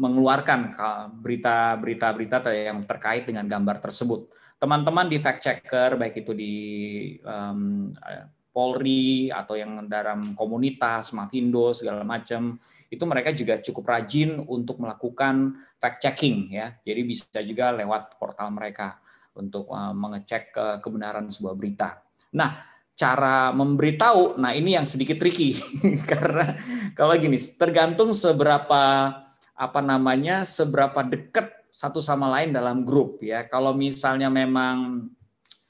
mengeluarkan berita-berita berita yang terkait dengan gambar tersebut. Teman-teman di fact checker baik itu di um, Polri atau yang dalam komunitas Mavindo segala macam itu mereka juga cukup rajin untuk melakukan fact checking ya. Jadi bisa juga lewat portal mereka untuk uh, mengecek ke kebenaran sebuah berita. Nah, cara memberitahu, nah ini yang sedikit tricky karena kalau gini, tergantung seberapa apa namanya, seberapa dekat satu sama lain dalam grup ya. Kalau misalnya memang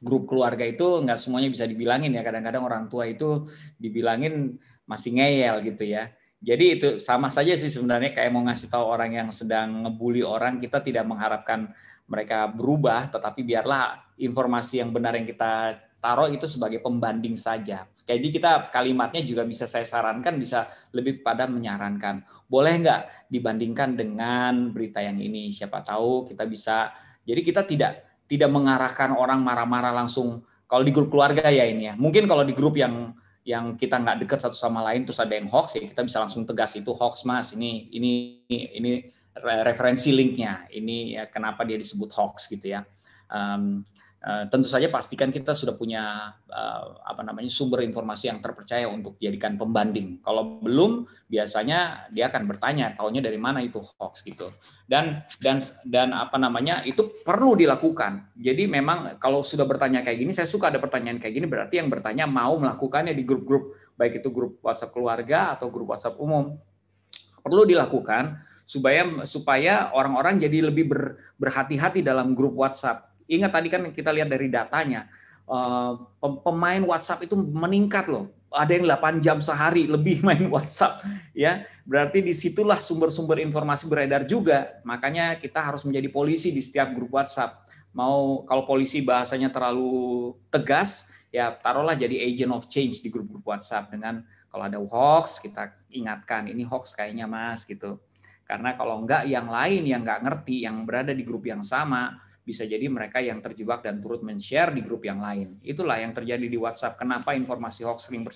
grup keluarga itu nggak semuanya bisa dibilangin ya. Kadang-kadang orang tua itu dibilangin masih ngeyel gitu ya. Jadi itu sama saja sih sebenarnya kayak mau ngasih tahu orang yang sedang ngebully orang, kita tidak mengharapkan mereka berubah, tetapi biarlah informasi yang benar yang kita taruh itu sebagai pembanding saja. Jadi kita kalimatnya juga bisa saya sarankan bisa lebih pada menyarankan. Boleh nggak dibandingkan dengan berita yang ini? Siapa tahu kita bisa. Jadi kita tidak tidak mengarahkan orang marah-marah langsung. Kalau di grup keluarga ya ini ya. Mungkin kalau di grup yang yang kita nggak dekat satu sama lain terus ada yang hoax ya kita bisa langsung tegas itu hoax mas ini ini ini referensi linknya ini ya kenapa dia disebut hoax gitu ya um, Uh, tentu saja pastikan kita sudah punya uh, apa namanya sumber informasi yang terpercaya untuk dijadikan pembanding. Kalau belum, biasanya dia akan bertanya, taunya dari mana itu hoax gitu. Dan dan dan apa namanya itu perlu dilakukan. Jadi memang kalau sudah bertanya kayak gini, saya suka ada pertanyaan kayak gini, berarti yang bertanya mau melakukannya di grup-grup, baik itu grup WhatsApp keluarga atau grup WhatsApp umum, perlu dilakukan supaya supaya orang-orang jadi lebih ber, berhati-hati dalam grup WhatsApp Ingat tadi kan kita lihat dari datanya, eh, pemain WhatsApp itu meningkat loh. Ada yang 8 jam sehari lebih main WhatsApp, ya. Berarti di situlah sumber-sumber informasi beredar juga. Makanya kita harus menjadi polisi di setiap grup WhatsApp. Mau kalau polisi bahasanya terlalu tegas, ya taruhlah jadi agent of change di grup-grup WhatsApp dengan kalau ada hoax kita ingatkan ini hoax kayaknya mas gitu. Karena kalau enggak yang lain yang enggak ngerti yang berada di grup yang sama bisa jadi mereka yang terjebak dan turut men-share di grup yang lain. Itulah yang terjadi di WhatsApp. Kenapa informasi hoax sering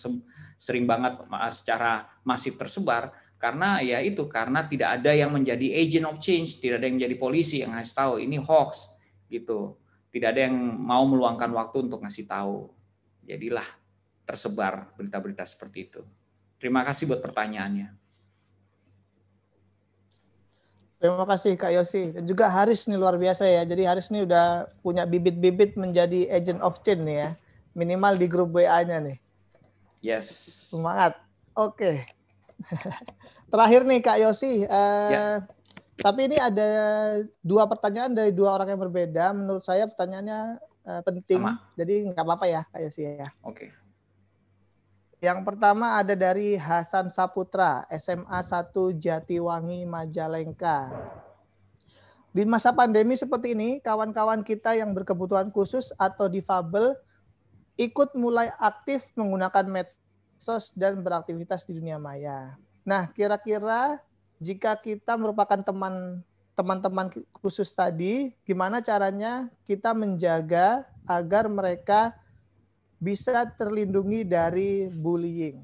sering banget secara masif tersebar? Karena ya itu karena tidak ada yang menjadi agent of change, tidak ada yang menjadi polisi yang ngasih tahu ini hoax gitu. Tidak ada yang mau meluangkan waktu untuk ngasih tahu. Jadilah tersebar berita-berita seperti itu. Terima kasih buat pertanyaannya. Terima kasih Kak Yosi. Dan juga Haris nih luar biasa ya. Jadi Haris nih udah punya bibit-bibit menjadi agent of change nih ya. Minimal di grup WA-nya nih. Yes. Semangat. Oke. Terakhir nih Kak Yosi. Uh, ya. Tapi ini ada dua pertanyaan dari dua orang yang berbeda. Menurut saya pertanyaannya uh, penting. Sama. Jadi nggak apa-apa ya Kak Yosi ya. Oke. Yang pertama ada dari Hasan Saputra, SMA 1 Jatiwangi, Majalengka. Di masa pandemi seperti ini, kawan-kawan kita yang berkebutuhan khusus atau difabel ikut mulai aktif menggunakan medsos dan beraktivitas di dunia maya. Nah, kira-kira jika kita merupakan teman teman-teman khusus tadi, gimana caranya kita menjaga agar mereka bisa terlindungi dari bullying.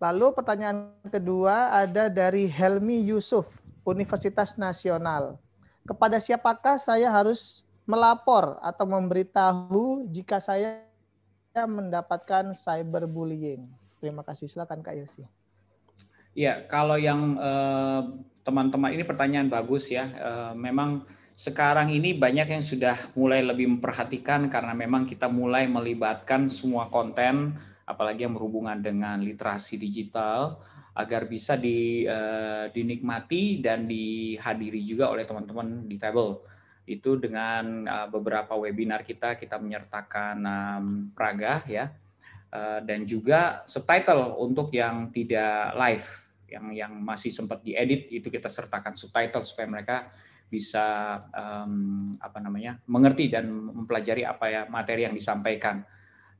Lalu pertanyaan kedua ada dari Helmi Yusuf, Universitas Nasional. Kepada siapakah saya harus melapor atau memberitahu jika saya mendapatkan cyberbullying? Terima kasih. Silakan Kak Yosi. Ya, kalau yang eh, teman-teman eh, ini pertanyaan bagus ya. Eh, memang sekarang ini banyak yang sudah mulai lebih memperhatikan karena memang kita mulai melibatkan semua konten apalagi yang berhubungan dengan literasi digital agar bisa di, uh, dinikmati dan dihadiri juga oleh teman-teman di Fable. Itu dengan uh, beberapa webinar kita kita menyertakan um, praga ya uh, dan juga subtitle untuk yang tidak live yang yang masih sempat diedit itu kita sertakan subtitle supaya mereka bisa um, apa namanya mengerti dan mempelajari apa ya materi yang disampaikan.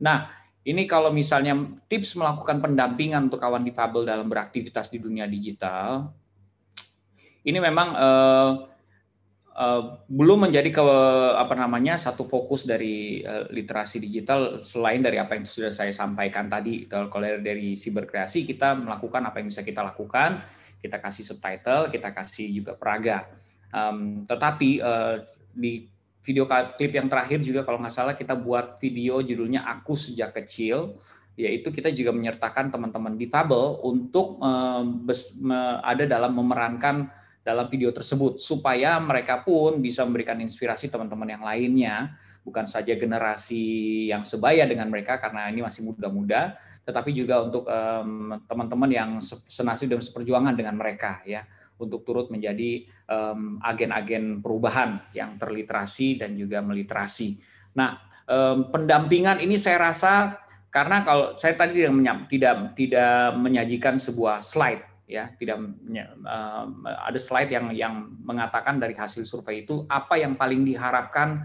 Nah, ini kalau misalnya tips melakukan pendampingan untuk kawan difabel dalam beraktivitas di dunia digital, ini memang uh, uh, belum menjadi ke apa namanya satu fokus dari uh, literasi digital selain dari apa yang sudah saya sampaikan tadi. Kalau dari siberkreasi kita melakukan apa yang bisa kita lakukan, kita kasih subtitle, kita kasih juga peraga Um, tetapi uh, di video klip yang terakhir juga kalau nggak salah kita buat video judulnya Aku Sejak Kecil, yaitu kita juga menyertakan teman-teman difabel untuk um, ada dalam memerankan dalam video tersebut supaya mereka pun bisa memberikan inspirasi teman-teman yang lainnya. Bukan saja generasi yang sebaya dengan mereka karena ini masih muda-muda tetapi juga untuk teman teman-teman yang senasib dan seperjuangan dengan mereka ya untuk turut menjadi agen-agen um, perubahan yang terliterasi dan juga meliterasi. Nah, pendampingan ini saya rasa karena kalau saya tadi tidak tidak tidak menyajikan sebuah slide ya. Tidak ada slide yang yang mengatakan dari hasil survei itu apa yang paling diharapkan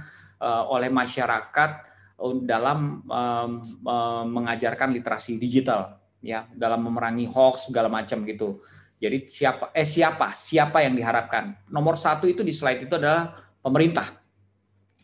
oleh masyarakat dalam mengajarkan literasi digital ya. Dalam memerangi hoax segala macam gitu jadi siapa eh siapa siapa yang diharapkan nomor satu itu di slide itu adalah pemerintah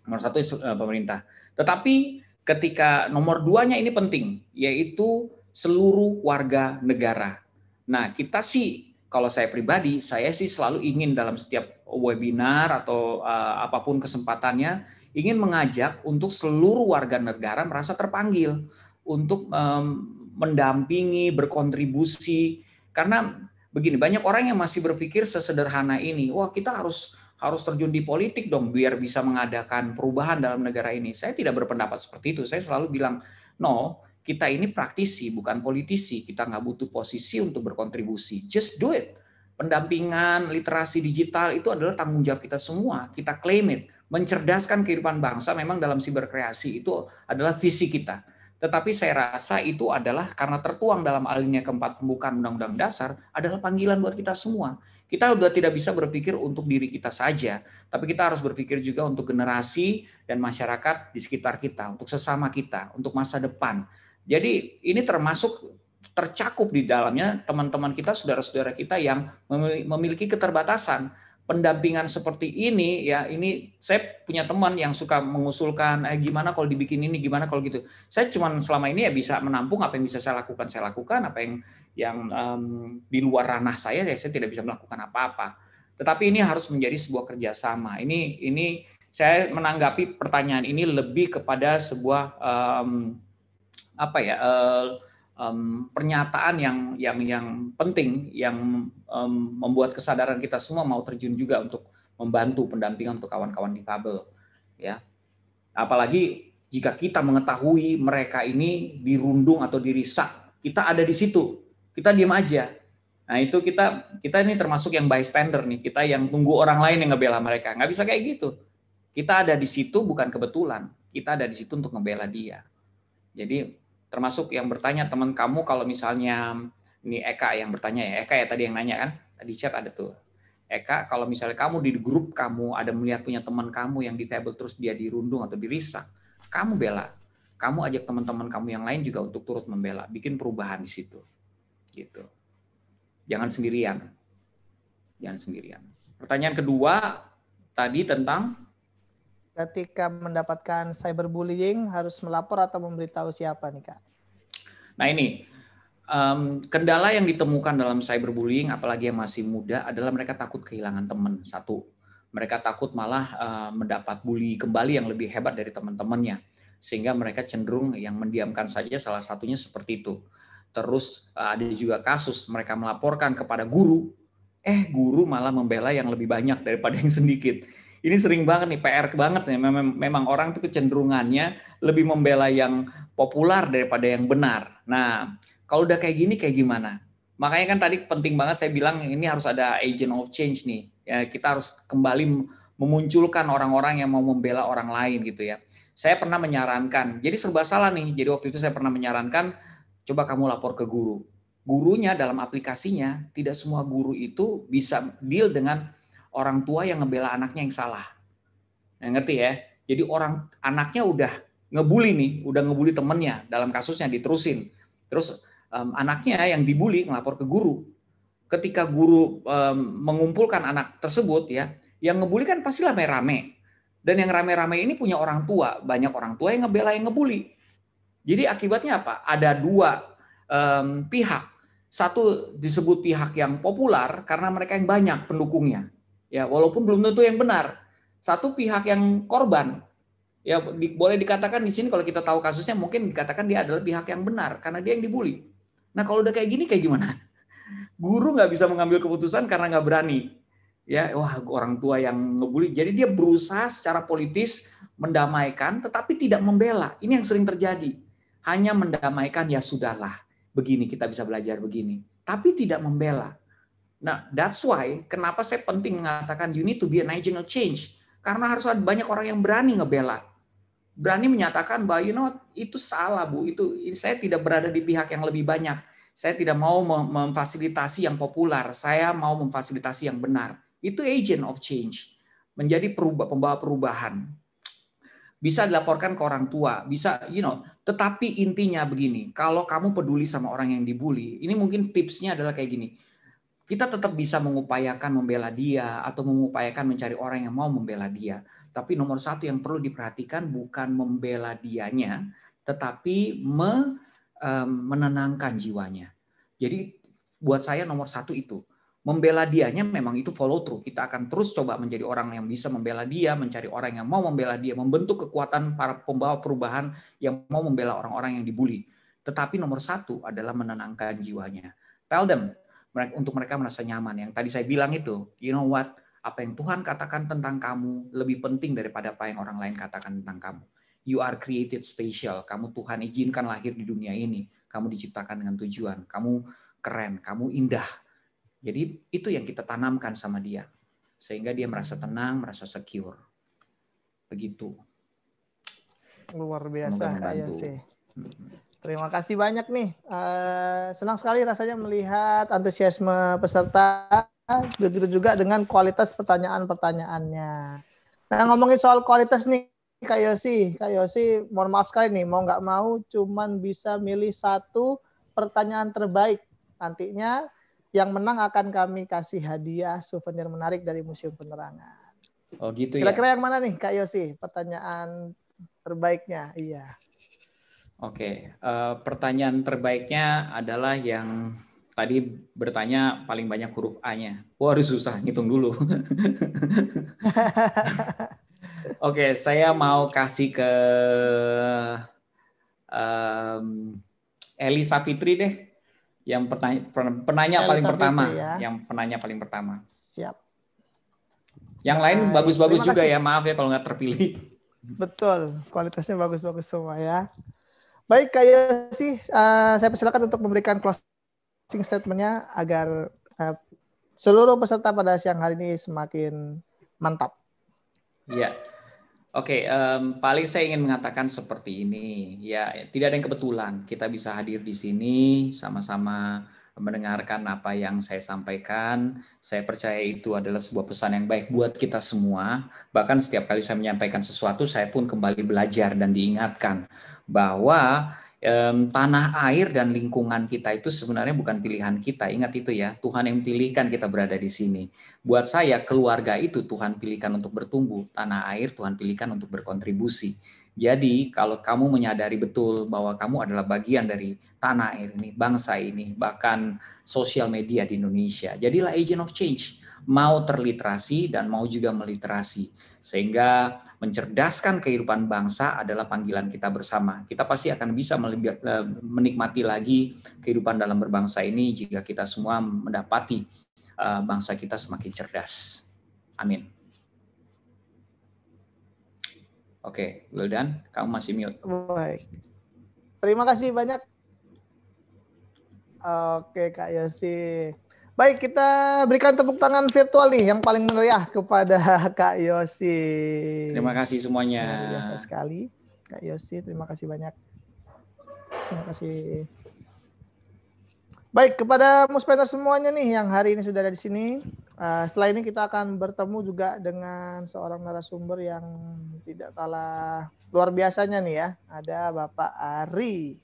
nomor satu uh, pemerintah tetapi ketika nomor duanya ini penting, yaitu seluruh warga negara. Nah, kita sih, kalau saya pribadi, saya sih selalu ingin dalam setiap webinar atau uh, apa pun kesempatannya, ingin mengajak untuk seluruh warga negara merasa terpanggil untuk um, mendampingi, berkontribusi. Karena begini, banyak orang yang masih berpikir sesederhana ini, wah kita harus harus terjun di politik dong biar bisa mengadakan perubahan dalam negara ini. Saya tidak berpendapat seperti itu. Saya selalu bilang, no, kita ini praktisi, bukan politisi. Kita nggak butuh posisi untuk berkontribusi. Just do it. Pendampingan literasi digital itu adalah tanggung jawab kita semua. Kita claim it. Mencerdaskan kehidupan bangsa memang dalam siberkreasi itu adalah visi kita. Tetapi saya rasa itu adalah karena tertuang dalam alinea keempat pembukaan Undang-Undang Dasar adalah panggilan buat kita semua. Kita sudah tidak bisa berpikir untuk diri kita saja, tapi kita harus berpikir juga untuk generasi dan masyarakat di sekitar kita, untuk sesama kita, untuk masa depan. Jadi ini termasuk tercakup di dalamnya teman-teman kita, saudara-saudara kita yang memiliki keterbatasan pendampingan seperti ini ya ini saya punya teman yang suka mengusulkan eh gimana kalau dibikin ini gimana kalau gitu? Saya cuma selama ini ya bisa menampung apa yang bisa saya lakukan saya lakukan apa yang yang um, di luar ranah saya ya saya tidak bisa melakukan apa-apa. Tetapi ini harus menjadi sebuah kerjasama. Ini ini saya menanggapi pertanyaan ini lebih kepada sebuah um, apa ya uh, um, pernyataan yang yang yang penting yang um, membuat kesadaran kita semua mau terjun juga untuk membantu pendampingan untuk kawan-kawan difabel ya. Apalagi jika kita mengetahui mereka ini dirundung atau dirisak kita ada di situ kita diam aja. Nah itu kita kita ini termasuk yang bystander nih kita yang tunggu orang lain yang ngebela mereka. Nggak bisa kayak gitu. Kita ada di situ bukan kebetulan kita ada di situ untuk ngebela dia. Jadi termasuk yang bertanya teman kamu kalau misalnya ini Eka yang bertanya ya Eka ya tadi yang nanya kan? Di chat ada tuh. Eka kalau misalnya kamu di grup kamu ada melihat punya teman kamu yang disable terus dia dirundung atau dirisak kamu bela. Kamu ajak teman-teman kamu yang lain juga untuk turut membela. Bikin perubahan di situ. Gitu. Jangan sendirian. Jangan sendirian. Pertanyaan kedua tadi tentang ketika mendapatkan cyberbullying harus melapor atau memberitahu siapa nih kak? Nah ini um, kendala yang ditemukan dalam cyberbullying, apalagi yang masih muda, adalah mereka takut kehilangan teman satu. Mereka takut malah uh, mendapat bully kembali yang lebih hebat dari teman-temannya, sehingga mereka cenderung yang mendiamkan saja. Salah satunya seperti itu. Terus uh, ada juga kasus mereka melaporkan kepada guru, eh guru malah membela yang lebih banyak daripada yang sedikit ini sering banget nih PR banget sih. Memang, memang orang tuh kecenderungannya lebih membela yang populer daripada yang benar. Nah, kalau udah kayak gini kayak gimana? Makanya kan tadi penting banget saya bilang ini harus ada agent of change nih. Ya, kita harus kembali memunculkan orang-orang yang mau membela orang lain gitu ya. Saya pernah menyarankan, jadi serba salah nih. Jadi waktu itu saya pernah menyarankan coba kamu lapor ke guru. Gurunya dalam aplikasinya tidak semua guru itu bisa deal dengan orang tua yang ngebela anaknya yang salah. Nah, ngerti ya? Jadi orang anaknya udah ngebully nih, udah ngebully temennya dalam kasusnya diterusin. Terus um, anaknya yang dibully ngelapor ke guru. Ketika guru um, mengumpulkan anak tersebut ya, yang ngebully kan pasti rame-rame. Dan yang rame-rame ini punya orang tua, banyak orang tua yang ngebela yang ngebully. Jadi akibatnya apa? Ada dua um, pihak. Satu disebut pihak yang populer karena mereka yang banyak pendukungnya Ya, walaupun belum tentu yang benar. Satu pihak yang korban, ya di, boleh dikatakan di sini kalau kita tahu kasusnya mungkin dikatakan dia adalah pihak yang benar karena dia yang dibully. Nah kalau udah kayak gini kayak gimana? Guru nggak bisa mengambil keputusan karena nggak berani. Ya, wah orang tua yang ngebully. Jadi dia berusaha secara politis mendamaikan, tetapi tidak membela. Ini yang sering terjadi. Hanya mendamaikan ya sudahlah, begini kita bisa belajar begini, tapi tidak membela. Nah, that's why kenapa saya penting mengatakan you need to be an agent of change. Karena harus ada banyak orang yang berani ngebela. berani menyatakan bahwa you know itu salah Bu, itu saya tidak berada di pihak yang lebih banyak. Saya tidak mau memfasilitasi yang populer, saya mau memfasilitasi yang benar. Itu agent of change. Menjadi perubah, pembawa perubahan bisa dilaporkan ke orang tua, bisa you know. Tetapi intinya begini, kalau kamu peduli sama orang yang dibully, ini mungkin tipsnya adalah kayak gini. Kita tetap bisa mengupayakan membela dia atau mengupayakan mencari orang yang mau membela dia. Tapi nomor satu yang perlu diperhatikan bukan membela dianya, tetapi me, um, menenangkan jiwanya. Jadi buat saya nomor satu itu membela dianya memang itu follow through. Kita akan terus coba menjadi orang yang bisa membela dia, mencari orang yang mau membela dia, membentuk kekuatan para pembawa perubahan yang mau membela orang-orang yang dibully. Tetapi nomor satu adalah menenangkan jiwanya. Tell them untuk mereka merasa nyaman. Yang tadi saya bilang itu, you know what? Apa yang Tuhan katakan tentang kamu lebih penting daripada apa yang orang lain katakan tentang kamu. You are created special. Kamu Tuhan izinkan lahir di dunia ini. Kamu diciptakan dengan tujuan. Kamu keren. Kamu indah jadi itu yang kita tanamkan sama dia. Sehingga dia merasa tenang, merasa secure. Begitu. Luar biasa kayak sih. Terima kasih banyak nih. Uh, senang sekali rasanya melihat antusiasme peserta, begitu juga dengan kualitas pertanyaan-pertanyaannya. Nah ngomongin soal kualitas nih, Kak Yosi, Kak Yosi, mohon maaf sekali nih, mau nggak mau cuman bisa milih satu pertanyaan terbaik. Nantinya yang menang akan kami kasih hadiah souvenir menarik dari Museum Penerangan. Oh gitu ya. Kira-kira yang mana nih Kak Yosi? Pertanyaan terbaiknya. Iya. Oke, uh, pertanyaan terbaiknya adalah yang tadi bertanya paling banyak huruf A-nya. Wah, harus susah, ngitung dulu. Oke, saya mau kasih ke um, Elisa Fitri deh yang penanya, penanya paling pertama, ya. yang penanya paling pertama. Siap. Yang lain bagus-bagus juga ya, maaf ya kalau nggak terpilih. Betul, kualitasnya bagus-bagus semua ya. Baik, kayak sih, uh, saya persilakan untuk memberikan closing statementnya agar uh, seluruh peserta pada siang hari ini semakin mantap. Iya. Oke, um, paling saya ingin mengatakan seperti ini. Ya, tidak ada yang kebetulan. Kita bisa hadir di sini sama-sama mendengarkan apa yang saya sampaikan. Saya percaya itu adalah sebuah pesan yang baik buat kita semua. Bahkan setiap kali saya menyampaikan sesuatu, saya pun kembali belajar dan diingatkan bahwa tanah air dan lingkungan kita itu sebenarnya bukan pilihan kita. Ingat itu ya, Tuhan yang pilihkan kita berada di sini. Buat saya, keluarga itu Tuhan pilihkan untuk bertumbuh, tanah air Tuhan pilihkan untuk berkontribusi. Jadi, kalau kamu menyadari betul bahwa kamu adalah bagian dari tanah air ini, bangsa ini, bahkan sosial media di Indonesia, jadilah agent of change mau terliterasi dan mau juga meliterasi. Sehingga mencerdaskan kehidupan bangsa adalah panggilan kita bersama. Kita pasti akan bisa eh, menikmati lagi kehidupan dalam berbangsa ini jika kita semua mendapati eh, bangsa kita semakin cerdas. Amin. Oke, okay, Wildan, kamu masih mute. Baik. Terima kasih banyak. Oke, Kak Yosi. Baik, kita berikan tepuk tangan virtual nih yang paling meriah kepada Kak Yosi. Terima kasih semuanya. Luar biasa sekali, Kak Yosi. Terima kasih banyak. Terima kasih. Baik, kepada muspener semuanya nih yang hari ini sudah ada di sini. Uh, setelah ini kita akan bertemu juga dengan seorang narasumber yang tidak kalah luar biasanya nih ya. Ada Bapak Ari.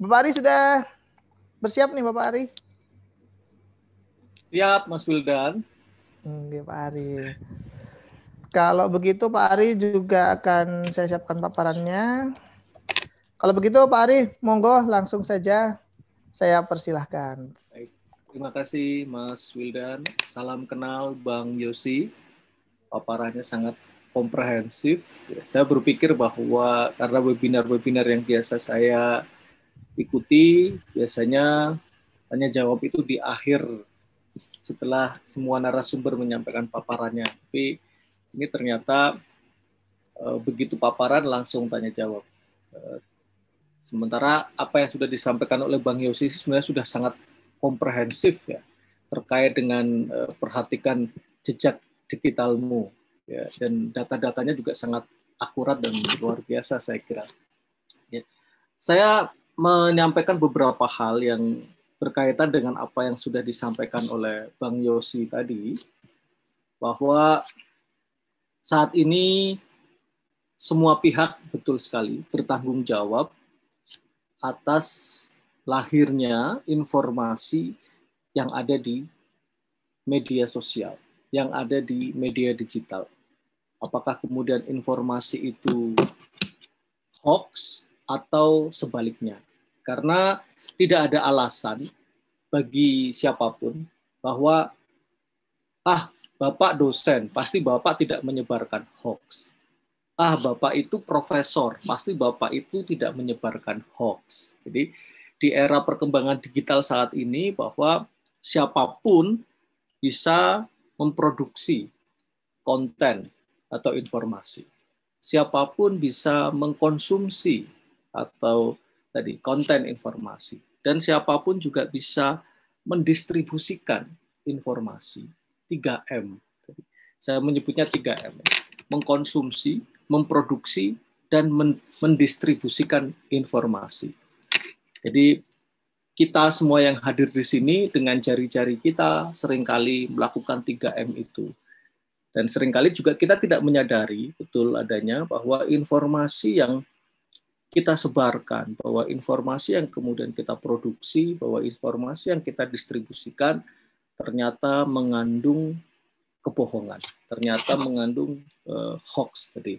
Bapak Ari sudah bersiap nih Bapak Ari? Siap, Mas Wildan. Oke, Pak Ari. Kalau begitu Pak Ari juga akan saya siapkan paparannya. Kalau begitu Pak Ari, monggo langsung saja saya persilahkan. Baik. Terima kasih Mas Wildan. Salam kenal Bang Yosi. Paparannya sangat komprehensif. Ya, saya berpikir bahwa karena webinar-webinar yang biasa saya ikuti, biasanya tanya jawab itu di akhir setelah semua narasumber menyampaikan paparannya. Tapi ini ternyata uh, begitu paparan langsung tanya jawab. Uh, sementara apa yang sudah disampaikan oleh Bang Yosi sebenarnya sudah sangat komprehensif ya terkait dengan uh, perhatikan jejak digitalmu ya dan data-datanya juga sangat akurat dan luar biasa saya kira. Ya. Saya menyampaikan beberapa hal yang berkaitan dengan apa yang sudah disampaikan oleh Bang Yosi tadi, bahwa saat ini semua pihak betul sekali bertanggung jawab atas lahirnya informasi yang ada di media sosial, yang ada di media digital. Apakah kemudian informasi itu hoax atau sebaliknya? Karena tidak ada alasan bagi siapa pun bahwa ah Bapak dosen, pasti Bapak tidak menyebarkan hoax. Ah, Bapak itu profesor, pasti Bapak itu tidak menyebarkan hoax. Jadi di era perkembangan digital saat ini bahwa siapa pun bisa memproduksi konten atau informasi. Siapa pun bisa mengkonsumsi atau tadi konten informasi dan siapa pun juga bisa mendistribusikan informasi 3M. Saya menyebutnya 3M. Mengkonsumsi, memproduksi dan mendistribusikan informasi. Jadi kita semua yang hadir di sini dengan jari-jari kita sering kali melakukan 3M itu. Dan sering kali juga kita tidak menyadari betul adanya bahwa informasi yang kita sebarkan, bahwa informasi yang kemudian kita produksi, bahwa informasi yang kita distribusikan ternyata mengandung kebohongan, ternyata mengandung uh, hoax tadi.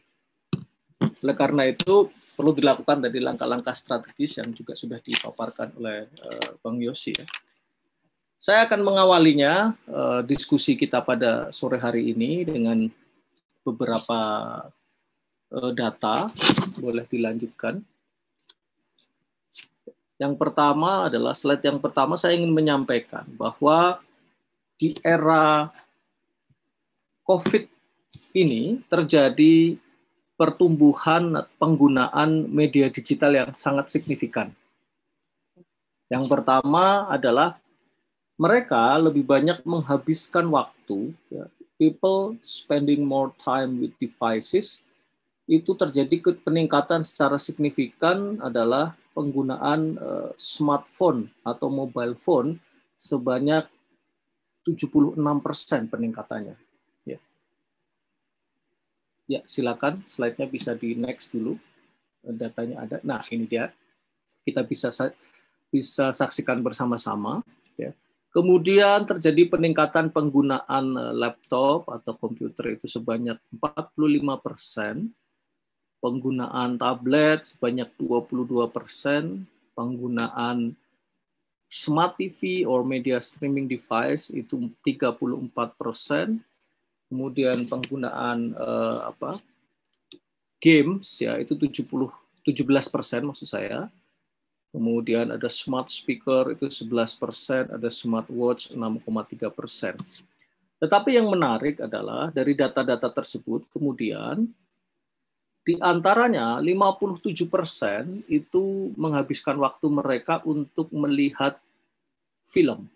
Oleh karena itu perlu dilakukan dari langkah-langkah strategis yang juga sudah dipaparkan oleh uh, Bang Yosi. Ya. Saya akan mengawalinya uh, diskusi kita pada sore hari ini dengan beberapa uh, data. Boleh dilanjutkan. Yang pertama adalah slide yang pertama saya ingin menyampaikan bahwa di era COVID ini terjadi pertumbuhan penggunaan media digital yang sangat signifikan. Yang pertama adalah mereka lebih banyak menghabiskan waktu, ya, people spending more time with devices, itu terjadi peningkatan secara signifikan adalah penggunaan uh, smartphone atau mobile phone sebanyak 76% peningkatannya. Ya, silakan slide-nya bisa di next dulu. Datanya ada. Nah, ini dia. Kita bisa bisa saksikan bersama-sama ya. Kemudian terjadi peningkatan penggunaan eh, laptop atau komputer itu sebanyak 45 persen, penggunaan tablet sebanyak 22 persen, penggunaan smart TV or media streaming device itu 34 persen, kemudian penggunaan uh, apa games ya itu 70 17 persen maksud saya. Kemudian ada smart speaker itu 11 persen ada smartwatch 6,3 persen. Tetapi yang menarik adalah dari data-data tersebut kemudian di antaranya 57 persen itu menghabiskan waktu mereka untuk melihat film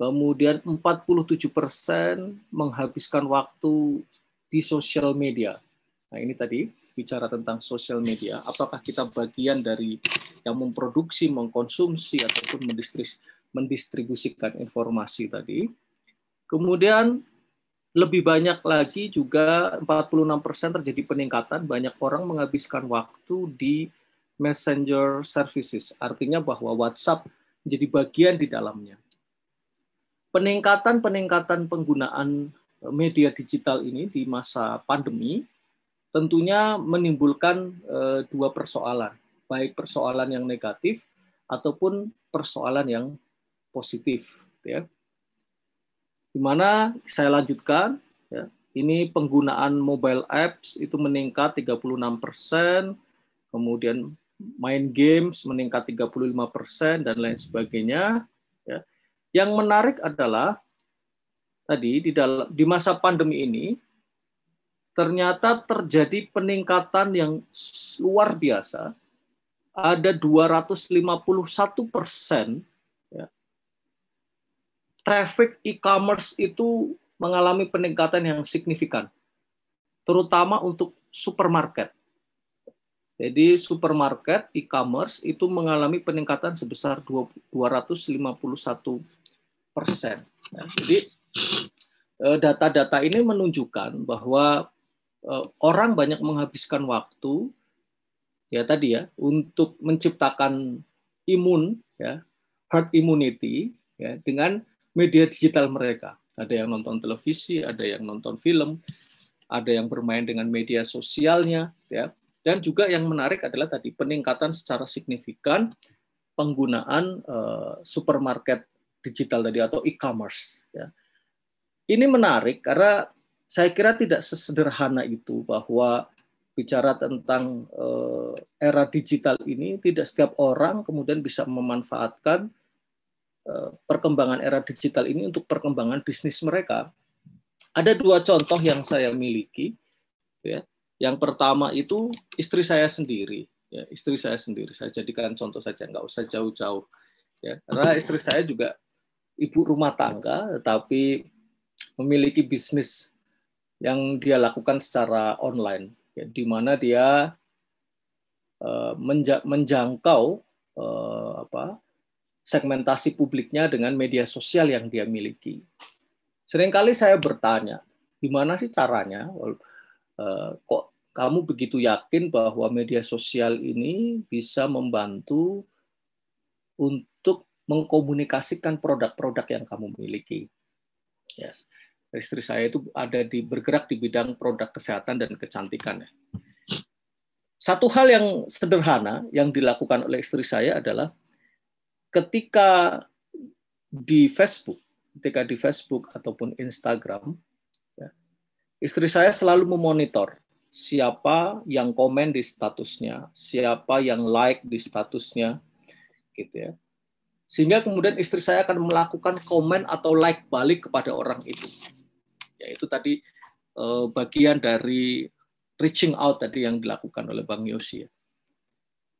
Kemudian 47 persen menghabiskan waktu di sosial media. Nah ini tadi bicara tentang sosial media. Apakah kita bagian dari yang memproduksi, mengkonsumsi, ataupun mendistribusikan informasi tadi. Kemudian lebih banyak lagi juga 46 persen terjadi peningkatan, banyak orang menghabiskan waktu di messenger services. Artinya bahwa WhatsApp menjadi bagian di dalamnya peningkatan-peningkatan penggunaan eh, media digital ini di masa pandemi tentunya menimbulkan eh, dua persoalan, baik persoalan yang negatif ataupun persoalan yang positif. Ya. Di mana saya lanjutkan, ya, ini penggunaan mobile apps itu meningkat 36 persen, kemudian main games meningkat 35 persen dan lain sebagainya. Ya yang menarik adalah tadi di dalam di masa pandemi ini ternyata terjadi peningkatan yang luar biasa. Ada 251 persen ya, traffic e-commerce itu mengalami peningkatan yang signifikan. terutama untuk supermarket. Jadi supermarket e-commerce itu mengalami peningkatan sebesar 251 persen. Ya, jadi eh, data-data ini menunjukkan bahwa eh, orang banyak menghabiskan waktu ya tadi ya untuk menciptakan imun ya herd immunity ya dengan media digital mereka. Ada yang nonton televisi, ada yang nonton film, ada yang bermain dengan media sosialnya ya dan juga yang menarik adalah tadi peningkatan secara signifikan penggunaan uh, supermarket digital tadi atau e-commerce. Ya. Ini menarik karena saya kira tidak sesederhana itu bahwa bicara tentang uh, era digital ini tidak setiap orang kemudian bisa memanfaatkan uh, perkembangan era digital ini untuk perkembangan bisnis mereka. Ada dua contoh yang saya miliki, ya. Yang pertama itu istri saya sendiri, ya, istri saya sendiri. Saya jadikan contoh saja, nggak usah jauh-jauh. Ya, karena istri saya juga ibu rumah tangga, tetapi memiliki bisnis yang dia lakukan secara online, ya, di mana dia uh, menja menjangkau uh, apa segmentasi publiknya dengan media sosial yang dia miliki. Seringkali saya bertanya, gimana sih caranya? Uh, kok kamu begitu yakin bahwa media sosial ini bisa membantu untuk mengkomunikasikan produk-produk yang kamu miliki. Yes. Istri saya itu ada di bergerak di bidang produk kesehatan dan kecantikan. Satu hal yang sederhana yang dilakukan oleh istri saya adalah ketika di Facebook, ketika di Facebook ataupun Instagram, ya, istri saya selalu memonitor siapa yang komen di statusnya, siapa yang like di statusnya, gitu ya. Sehingga kemudian istri saya akan melakukan komen atau like balik kepada orang itu. Ya itu tadi eh, bagian dari reaching out tadi yang dilakukan oleh Bang Yosi. Ya.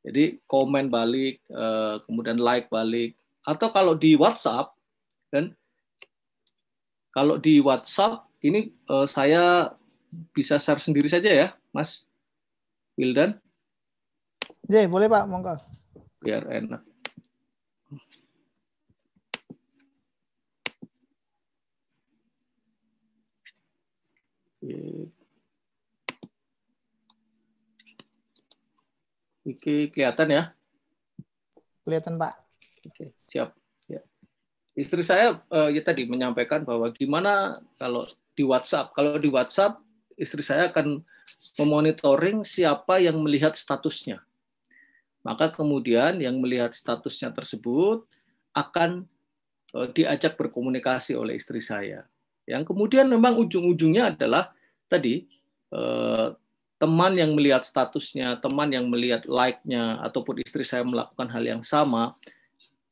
Jadi komen balik, eh, kemudian like balik, atau kalau di WhatsApp, kan, kalau di WhatsApp ini eh, saya bisa share sendiri saja ya, Mas Wildan? Ya, boleh Pak, monggo. Biar enak. Oke, kelihatan ya? Kelihatan, Pak. Oke, siap. Ya. Istri saya uh, ya tadi menyampaikan bahwa gimana kalau di WhatsApp. Kalau di WhatsApp istri saya akan memonitoring siapa yang melihat statusnya. Maka kemudian yang melihat statusnya tersebut akan eh, diajak berkomunikasi oleh istri saya. Yang kemudian memang ujung-ujungnya adalah tadi eh, teman yang melihat statusnya, teman yang melihat like-nya, ataupun istri saya melakukan hal yang sama,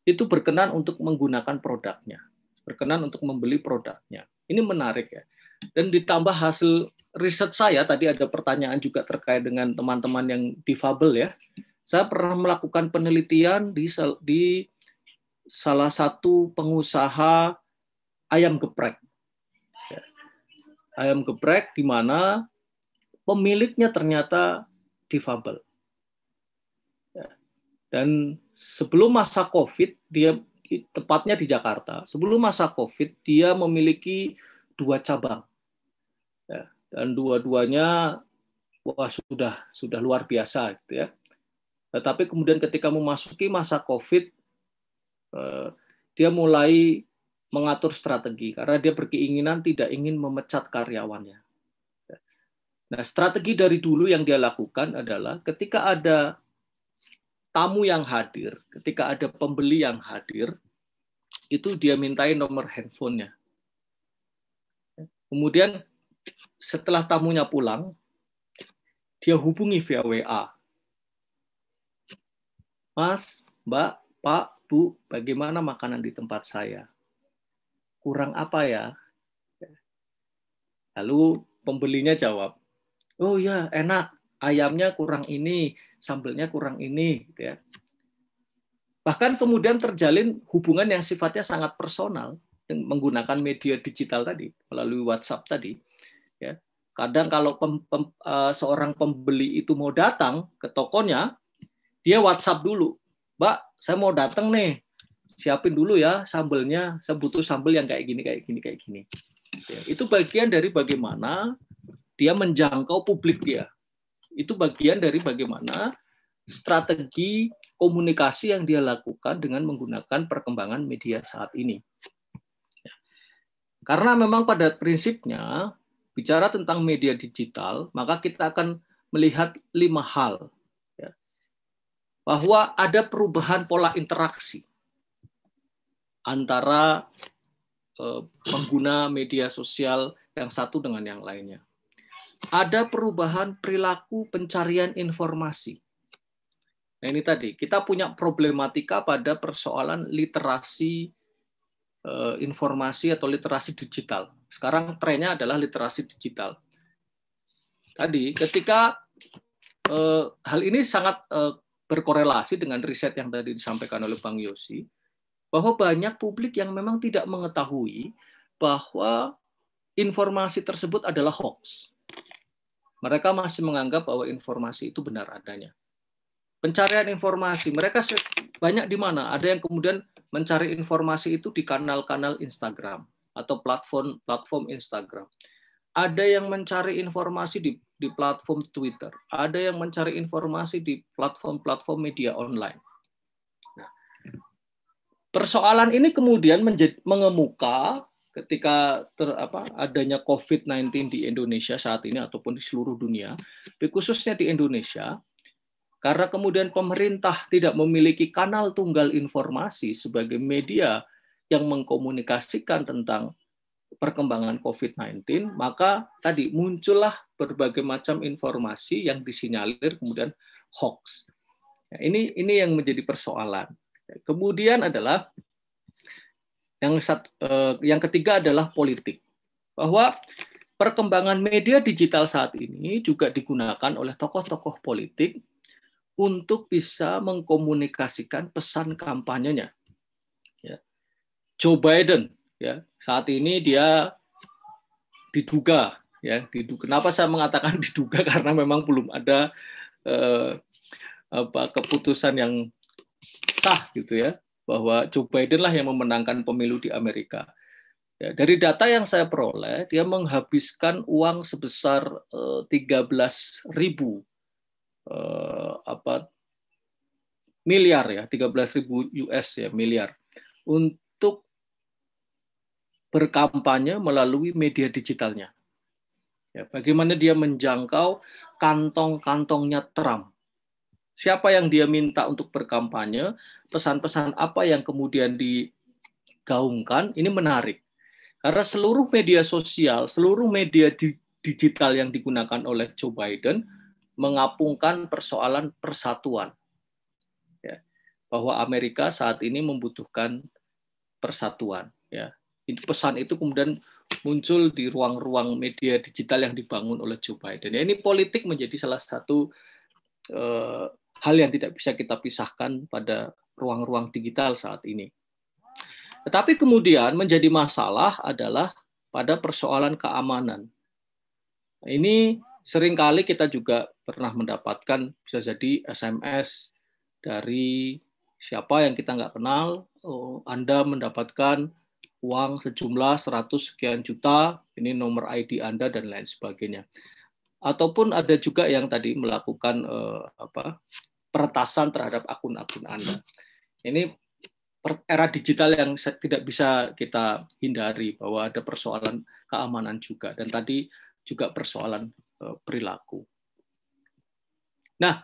itu berkenan untuk menggunakan produknya, berkenan untuk membeli produknya. Ini menarik ya. Dan ditambah hasil riset saya tadi ada pertanyaan juga terkait dengan teman-teman yang difabel ya. Saya pernah melakukan penelitian di di salah satu pengusaha ayam geprek. Ya. Ayam geprek di mana pemiliknya ternyata difabel. Ya. Dan sebelum masa COVID, dia tepatnya di Jakarta, sebelum masa COVID, dia memiliki dua cabang dan dua-duanya wah sudah sudah luar biasa gitu ya. Tetapi kemudian ketika memasuki masa Covid eh, dia mulai mengatur strategi karena dia berkeinginan tidak ingin memecat karyawannya. Nah, strategi dari dulu yang dia lakukan adalah ketika ada tamu yang hadir, ketika ada pembeli yang hadir, itu dia mintain nomor handphonenya. Kemudian setelah tamunya pulang, dia hubungi via WA. Mas, Mbak, Pak, Bu, bagaimana makanan di tempat saya? Kurang apa ya? Lalu pembelinya jawab, oh ya enak, ayamnya kurang ini, sambelnya kurang ini. Gitu ya. Bahkan kemudian terjalin hubungan yang sifatnya sangat personal menggunakan media digital tadi, melalui WhatsApp tadi kadang kalau pem, pem, uh, seorang pembeli itu mau datang ke tokonya, dia WhatsApp dulu, Mbak, saya mau datang nih, siapin dulu ya sambelnya, saya butuh sambel yang kayak gini, kayak gini, kayak gini. Ya, itu bagian dari bagaimana dia menjangkau publik dia. Itu bagian dari bagaimana strategi komunikasi yang dia lakukan dengan menggunakan perkembangan media saat ini. Ya. Karena memang pada prinsipnya bicara tentang media digital, maka kita akan melihat lima hal. Ya. Bahwa ada perubahan pola interaksi antara eh, pengguna media sosial yang satu dengan yang lainnya. Ada perubahan perilaku pencarian informasi. Nah ini tadi, kita punya problematika pada persoalan literasi eh, informasi atau literasi digital. Sekarang trennya adalah literasi digital. Tadi ketika eh, hal ini sangat berkorelasi dengan riset yang tadi disampaikan oleh Bang Yosi, bahwa banyak publik yang memang tidak mengetahui bahwa informasi tersebut adalah hoax. Mereka masih menganggap bahwa informasi itu benar adanya. Pencarian informasi, mereka banyak di mana? Ada yang kemudian mencari informasi itu di kanal-kanal Instagram atau platform platform Instagram. Ada yang mencari informasi di di platform Twitter, ada yang mencari informasi di platform-platform media online. Persoalan ini kemudian menjadi, mengemuka ketika ter, apa, adanya COVID-19 di Indonesia saat ini ataupun di seluruh dunia, khususnya di Indonesia, karena kemudian pemerintah tidak memiliki kanal tunggal informasi sebagai media yang mengkomunikasikan tentang perkembangan COVID-19, maka tadi muncullah berbagai macam informasi yang disinyalir kemudian hoax. Nah, ini ini yang menjadi persoalan. Kemudian adalah yang sat, eh, yang ketiga adalah politik. Bahwa perkembangan media digital saat ini juga digunakan oleh tokoh-tokoh politik untuk bisa mengkomunikasikan pesan kampanyenya. Joe Biden ya saat ini dia diduga ya diduga. Kenapa saya mengatakan diduga karena memang belum ada eh, apa keputusan yang sah gitu ya bahwa Joe Biden lah yang memenangkan pemilu di Amerika. Ya, dari data yang saya peroleh, dia menghabiskan uang sebesar eh, 13 ribu eh, apa miliar ya, 13 ribu US ya miliar untuk berkampanye melalui media digitalnya. Ya, bagaimana dia menjangkau kantong-kantongnya Trump. Siapa yang dia minta untuk berkampanye, pesan-pesan apa yang kemudian digaungkan, ini menarik. Karena seluruh media sosial, seluruh media di, digital yang digunakan oleh Joe Biden mengapungkan persoalan persatuan. Ya, bahwa Amerika saat ini membutuhkan persatuan. Ya, itu pesan itu kemudian muncul di ruang-ruang media digital yang dibangun oleh Joe Biden. Ya, ini politik menjadi salah satu eh, hal yang tidak bisa kita pisahkan pada ruang-ruang digital saat ini. Tetapi kemudian menjadi masalah adalah pada persoalan keamanan. Ini sering kali kita juga pernah mendapatkan bisa jadi SMS dari siapa yang kita nggak kenal, oh, Anda mendapatkan uang sejumlah 100 sekian juta, ini nomor ID Anda dan lain sebagainya. Ataupun ada juga yang tadi melakukan eh, apa peretasan terhadap akun-akun Anda. Ini era digital yang tidak bisa kita hindari bahwa ada persoalan keamanan juga dan tadi juga persoalan eh, perilaku. Nah,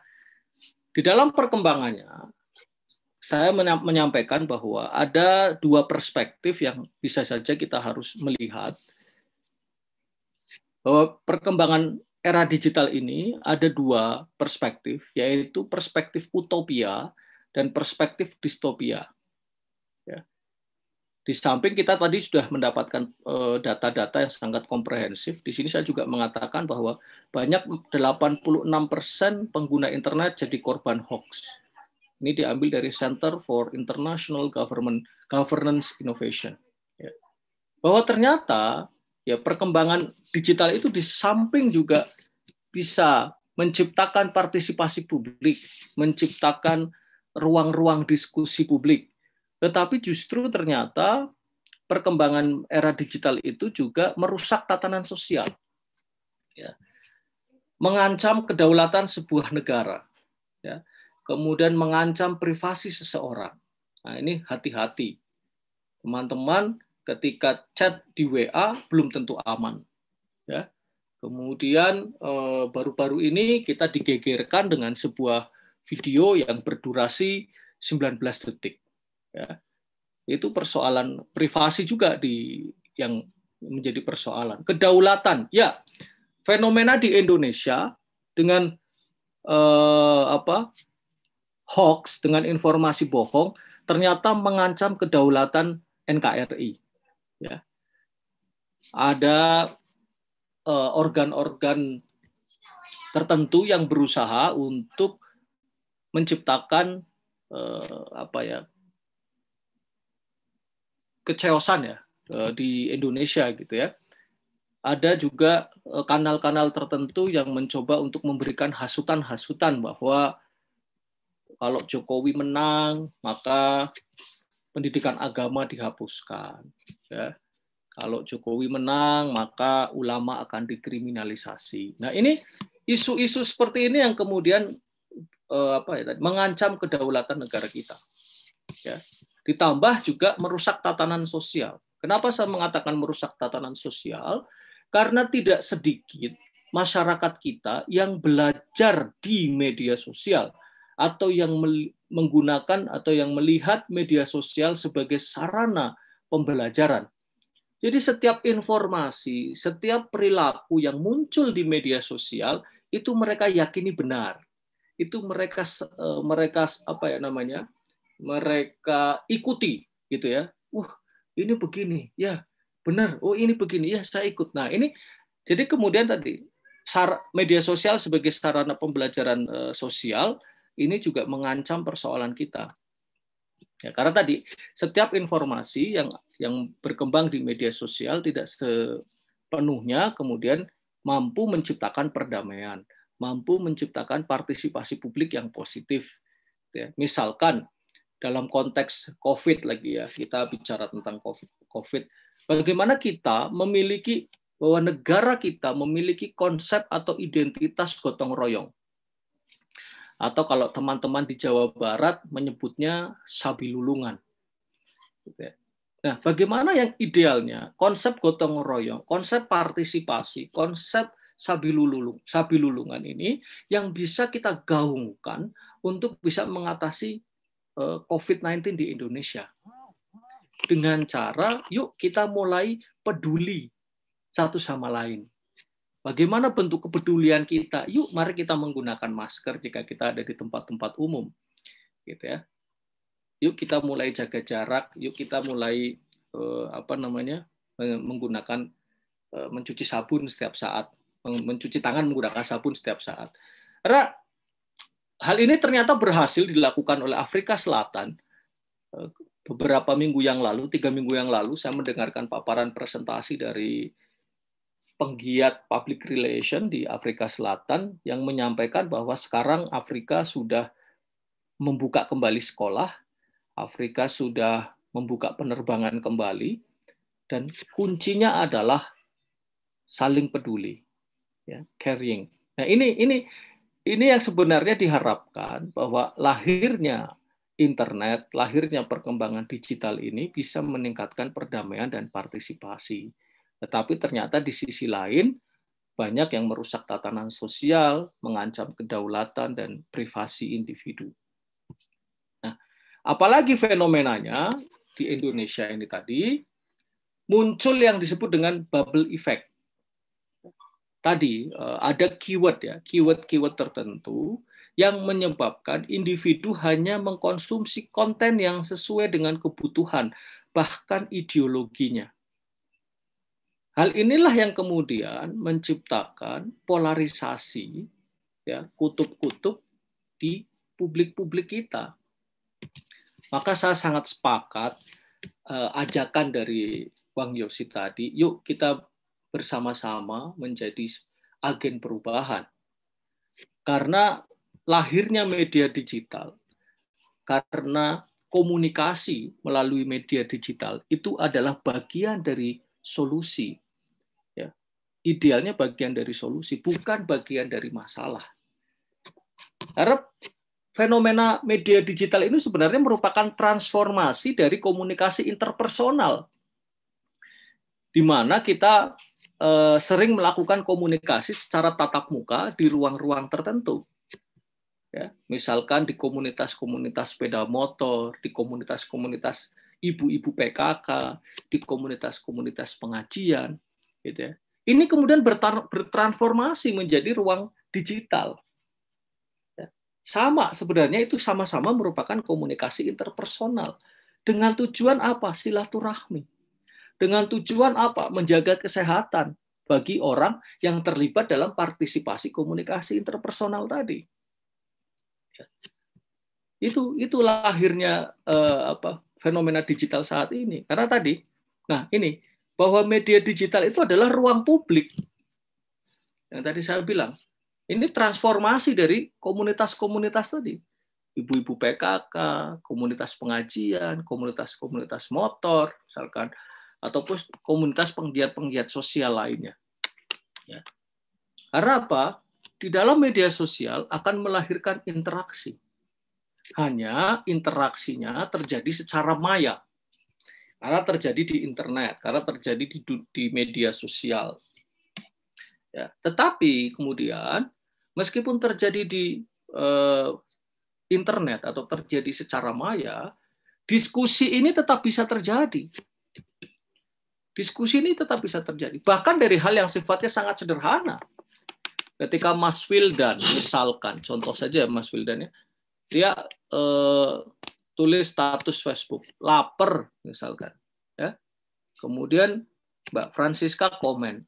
di dalam perkembangannya saya menyampaikan bahwa ada dua perspektif yang bisa saja kita harus melihat bahwa perkembangan era digital ini ada dua perspektif, yaitu perspektif utopia dan perspektif distopia. Ya. Di samping kita tadi sudah mendapatkan eh, data-data yang sangat komprehensif, di sini saya juga mengatakan bahwa banyak 86% pengguna internet jadi korban hoax ini diambil dari Center for International Government Governance Innovation. Ya. Bahwa ternyata ya perkembangan digital itu di samping juga bisa menciptakan partisipasi publik, menciptakan ruang-ruang diskusi publik. Tetapi justru ternyata perkembangan era digital itu juga merusak tatanan sosial. Ya. Mengancam kedaulatan sebuah negara. Ya. Kemudian mengancam privasi seseorang. Nah, ini hati-hati. Teman-teman, ketika chat di WA belum tentu aman. Ya. Kemudian eh, baru-baru ini kita digegerkan dengan sebuah video yang berdurasi 19 detik. Ya. Itu persoalan privasi juga di yang menjadi persoalan. Kedaulatan, ya fenomena di Indonesia dengan eh, apa hoax dengan informasi bohong ternyata mengancam kedaulatan NKRI. Ya. Ada Eh, organ-organ tertentu yang berusaha untuk menciptakan uh, apa ya keceosan ya uh, di Indonesia gitu ya. Ada juga kanal-kanal tertentu yang mencoba untuk memberikan hasutan-hasutan bahwa kalau Jokowi menang maka pendidikan agama dihapuskan ya kalau Jokowi menang, maka ulama akan dikriminalisasi. Nah, ini isu-isu seperti ini yang kemudian eh, apa ya mengancam kedaulatan negara kita. Ya. Ditambah juga merusak tatanan sosial. Kenapa saya mengatakan merusak tatanan sosial? Karena tidak sedikit masyarakat kita yang belajar di media sosial atau yang menggunakan atau yang melihat media sosial sebagai sarana pembelajaran jadi setiap informasi, setiap perilaku yang muncul di media sosial itu mereka yakini benar. Itu mereka eh, mereka apa ya namanya? Mereka ikuti gitu ya. Wah, ini begini. Ya, benar. Oh, ini begini. Ya, saya ikut. Nah, ini jadi kemudian tadi media sosial sebagai sarana pembelajaran eh, sosial ini juga mengancam persoalan kita. Ya, karena tadi setiap informasi yang yang berkembang di media sosial tidak sepenuhnya kemudian mampu menciptakan perdamaian, mampu menciptakan partisipasi publik yang positif. Ya, misalkan dalam konteks COVID lagi ya, kita bicara tentang COVID. COVID. Bagaimana kita memiliki bahwa negara kita memiliki konsep atau identitas gotong royong atau kalau teman-teman di Jawa Barat menyebutnya sabi lulungan. Gitu ya. Nah, bagaimana yang idealnya konsep gotong royong, konsep partisipasi, konsep sabi lulung, sabi lulungan ini yang bisa kita gaungkan untuk bisa mengatasi eh, COVID-19 di Indonesia. Dengan cara, yuk kita mulai peduli satu sama lain. Bagaimana bentuk kepedulian kita? Yuk, mari kita menggunakan masker jika kita ada di tempat-tempat umum, gitu ya. Yuk kita mulai jaga jarak. Yuk kita mulai eh, apa namanya menggunakan eh, mencuci sabun setiap saat, mencuci tangan menggunakan sabun setiap saat. Karena hal ini ternyata berhasil dilakukan oleh Afrika Selatan eh, beberapa minggu yang lalu, tiga minggu yang lalu, saya mendengarkan paparan presentasi dari penggiat public relation di Afrika Selatan yang menyampaikan bahwa sekarang Afrika sudah membuka kembali sekolah, Afrika sudah membuka penerbangan kembali, dan kuncinya adalah saling peduli, ya, caring. Nah ini ini ini yang sebenarnya diharapkan bahwa lahirnya internet, lahirnya perkembangan digital ini bisa meningkatkan perdamaian dan partisipasi tetapi ternyata di sisi lain banyak yang merusak tatanan sosial, mengancam kedaulatan dan privasi individu. Nah, apalagi fenomenanya di Indonesia ini tadi muncul yang disebut dengan bubble effect. Tadi eh, ada keyword ya, keyword-keyword tertentu yang menyebabkan individu hanya mengkonsumsi konten yang sesuai dengan kebutuhan, bahkan ideologinya. Hal inilah yang kemudian menciptakan polarisasi ya kutub-kutub di publik-publik kita. Maka saya sangat sepakat uh, ajakan dari Bang Yosi tadi, yuk kita bersama-sama menjadi agen perubahan. Karena lahirnya media digital, karena komunikasi melalui media digital itu adalah bagian dari solusi. Ya. Idealnya bagian dari solusi, bukan bagian dari masalah. Karena fenomena media digital ini sebenarnya merupakan transformasi dari komunikasi interpersonal, di mana kita eh, sering melakukan komunikasi secara tatap muka di ruang-ruang tertentu. Ya, misalkan di komunitas-komunitas sepeda motor, di komunitas-komunitas ibu-ibu PKK, di komunitas-komunitas pengajian, gitu ya. Ini kemudian bertransformasi menjadi ruang digital. Ya. Sama sebenarnya itu sama-sama merupakan komunikasi interpersonal dengan tujuan apa? Silaturahmi dengan tujuan apa? Menjaga kesehatan bagi orang yang terlibat dalam partisipasi komunikasi interpersonal tadi. Ya. Itu itu lahirnya eh, apa fenomena digital saat ini. Karena tadi, nah ini bahwa media digital itu adalah ruang publik. Yang tadi saya bilang, ini transformasi dari komunitas-komunitas tadi. Ibu-ibu PKK, komunitas pengajian, komunitas-komunitas motor, misalkan ataupun komunitas penggiat-penggiat sosial lainnya. Ya. Karena apa? Di dalam media sosial akan melahirkan interaksi. Hanya interaksinya terjadi secara maya. Karena terjadi di internet, karena terjadi di, di media sosial. Ya. Tetapi kemudian, meskipun terjadi di eh, internet atau terjadi secara maya, diskusi ini tetap bisa terjadi diskusi ini tetap bisa terjadi. Bahkan dari hal yang sifatnya sangat sederhana. Ketika Mas Wildan, misalkan, contoh saja Mas Wildan ya, dia eh, tulis status Facebook, lapar misalkan. ya. Kemudian Mbak Francisca komen,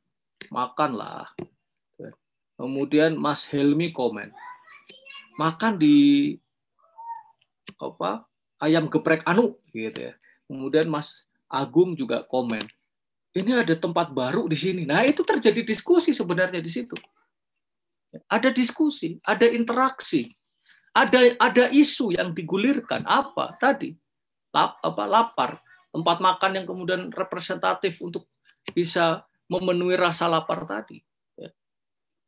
makanlah. Kemudian Mas Helmi komen, makan di apa ayam geprek anu gitu ya. Kemudian Mas Agung juga komen, ini ada tempat baru di sini. Nah, itu terjadi diskusi sebenarnya di situ. Ada diskusi, ada interaksi, ada ada isu yang digulirkan. Apa tadi? Lap, apa lapar, tempat makan yang kemudian representatif untuk bisa memenuhi rasa lapar tadi. Ya.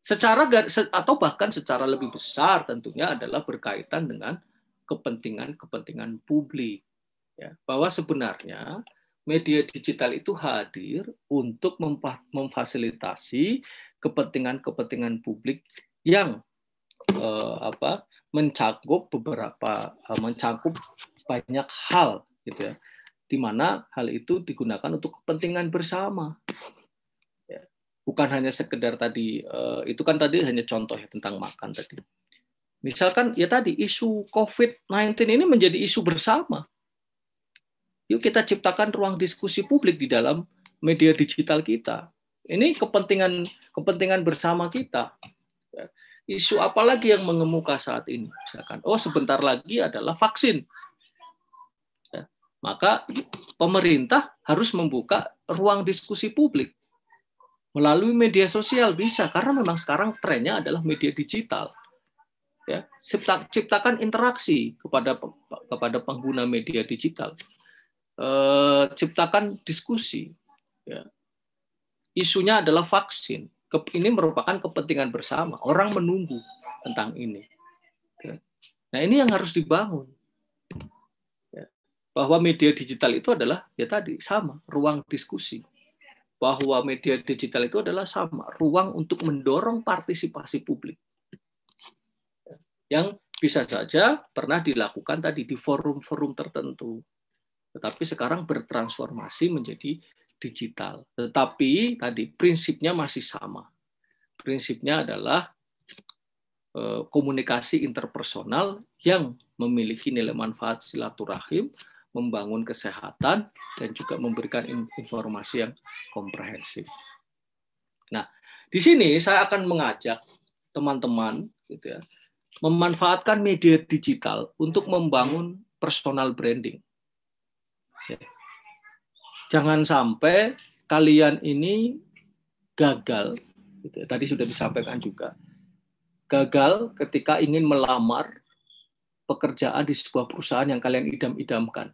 Secara atau bahkan secara lebih besar tentunya adalah berkaitan dengan kepentingan-kepentingan publik. Ya, bahwa sebenarnya media digital itu hadir untuk memfasilitasi kepentingan-kepentingan publik yang eh, apa mencakup beberapa eh, mencakup banyak hal gitu ya di mana hal itu digunakan untuk kepentingan bersama ya. bukan hanya sekedar tadi eh, itu kan tadi hanya contoh ya tentang makan tadi misalkan ya tadi isu COVID-19 ini menjadi isu bersama Yuk kita ciptakan ruang diskusi publik di dalam media digital kita. Ini kepentingan kepentingan bersama kita. Isu apa lagi yang mengemuka saat ini? Misalkan, oh sebentar lagi adalah vaksin. Ya. Maka pemerintah harus membuka ruang diskusi publik melalui media sosial bisa karena memang sekarang trennya adalah media digital. Ya, ciptakan interaksi kepada kepada pengguna media digital eh, ciptakan diskusi. Ya. Isunya adalah vaksin. Ini merupakan kepentingan bersama. Orang menunggu tentang ini. Ya. Nah ini yang harus dibangun. Ya. Bahwa media digital itu adalah ya tadi sama ruang diskusi. Bahwa media digital itu adalah sama ruang untuk mendorong partisipasi publik. Ya. Yang bisa saja pernah dilakukan tadi di forum-forum tertentu tetapi sekarang bertransformasi menjadi digital. Tetapi tadi prinsipnya masih sama. Prinsipnya adalah eh, komunikasi interpersonal yang memiliki nilai manfaat silaturahim, membangun kesehatan, dan juga memberikan informasi yang komprehensif. Nah, di sini saya akan mengajak teman-teman gitu ya, memanfaatkan media digital untuk membangun personal branding. Jangan sampai kalian ini gagal, gitu, tadi sudah disampaikan juga, gagal ketika ingin melamar pekerjaan di sebuah perusahaan yang kalian idam-idamkan.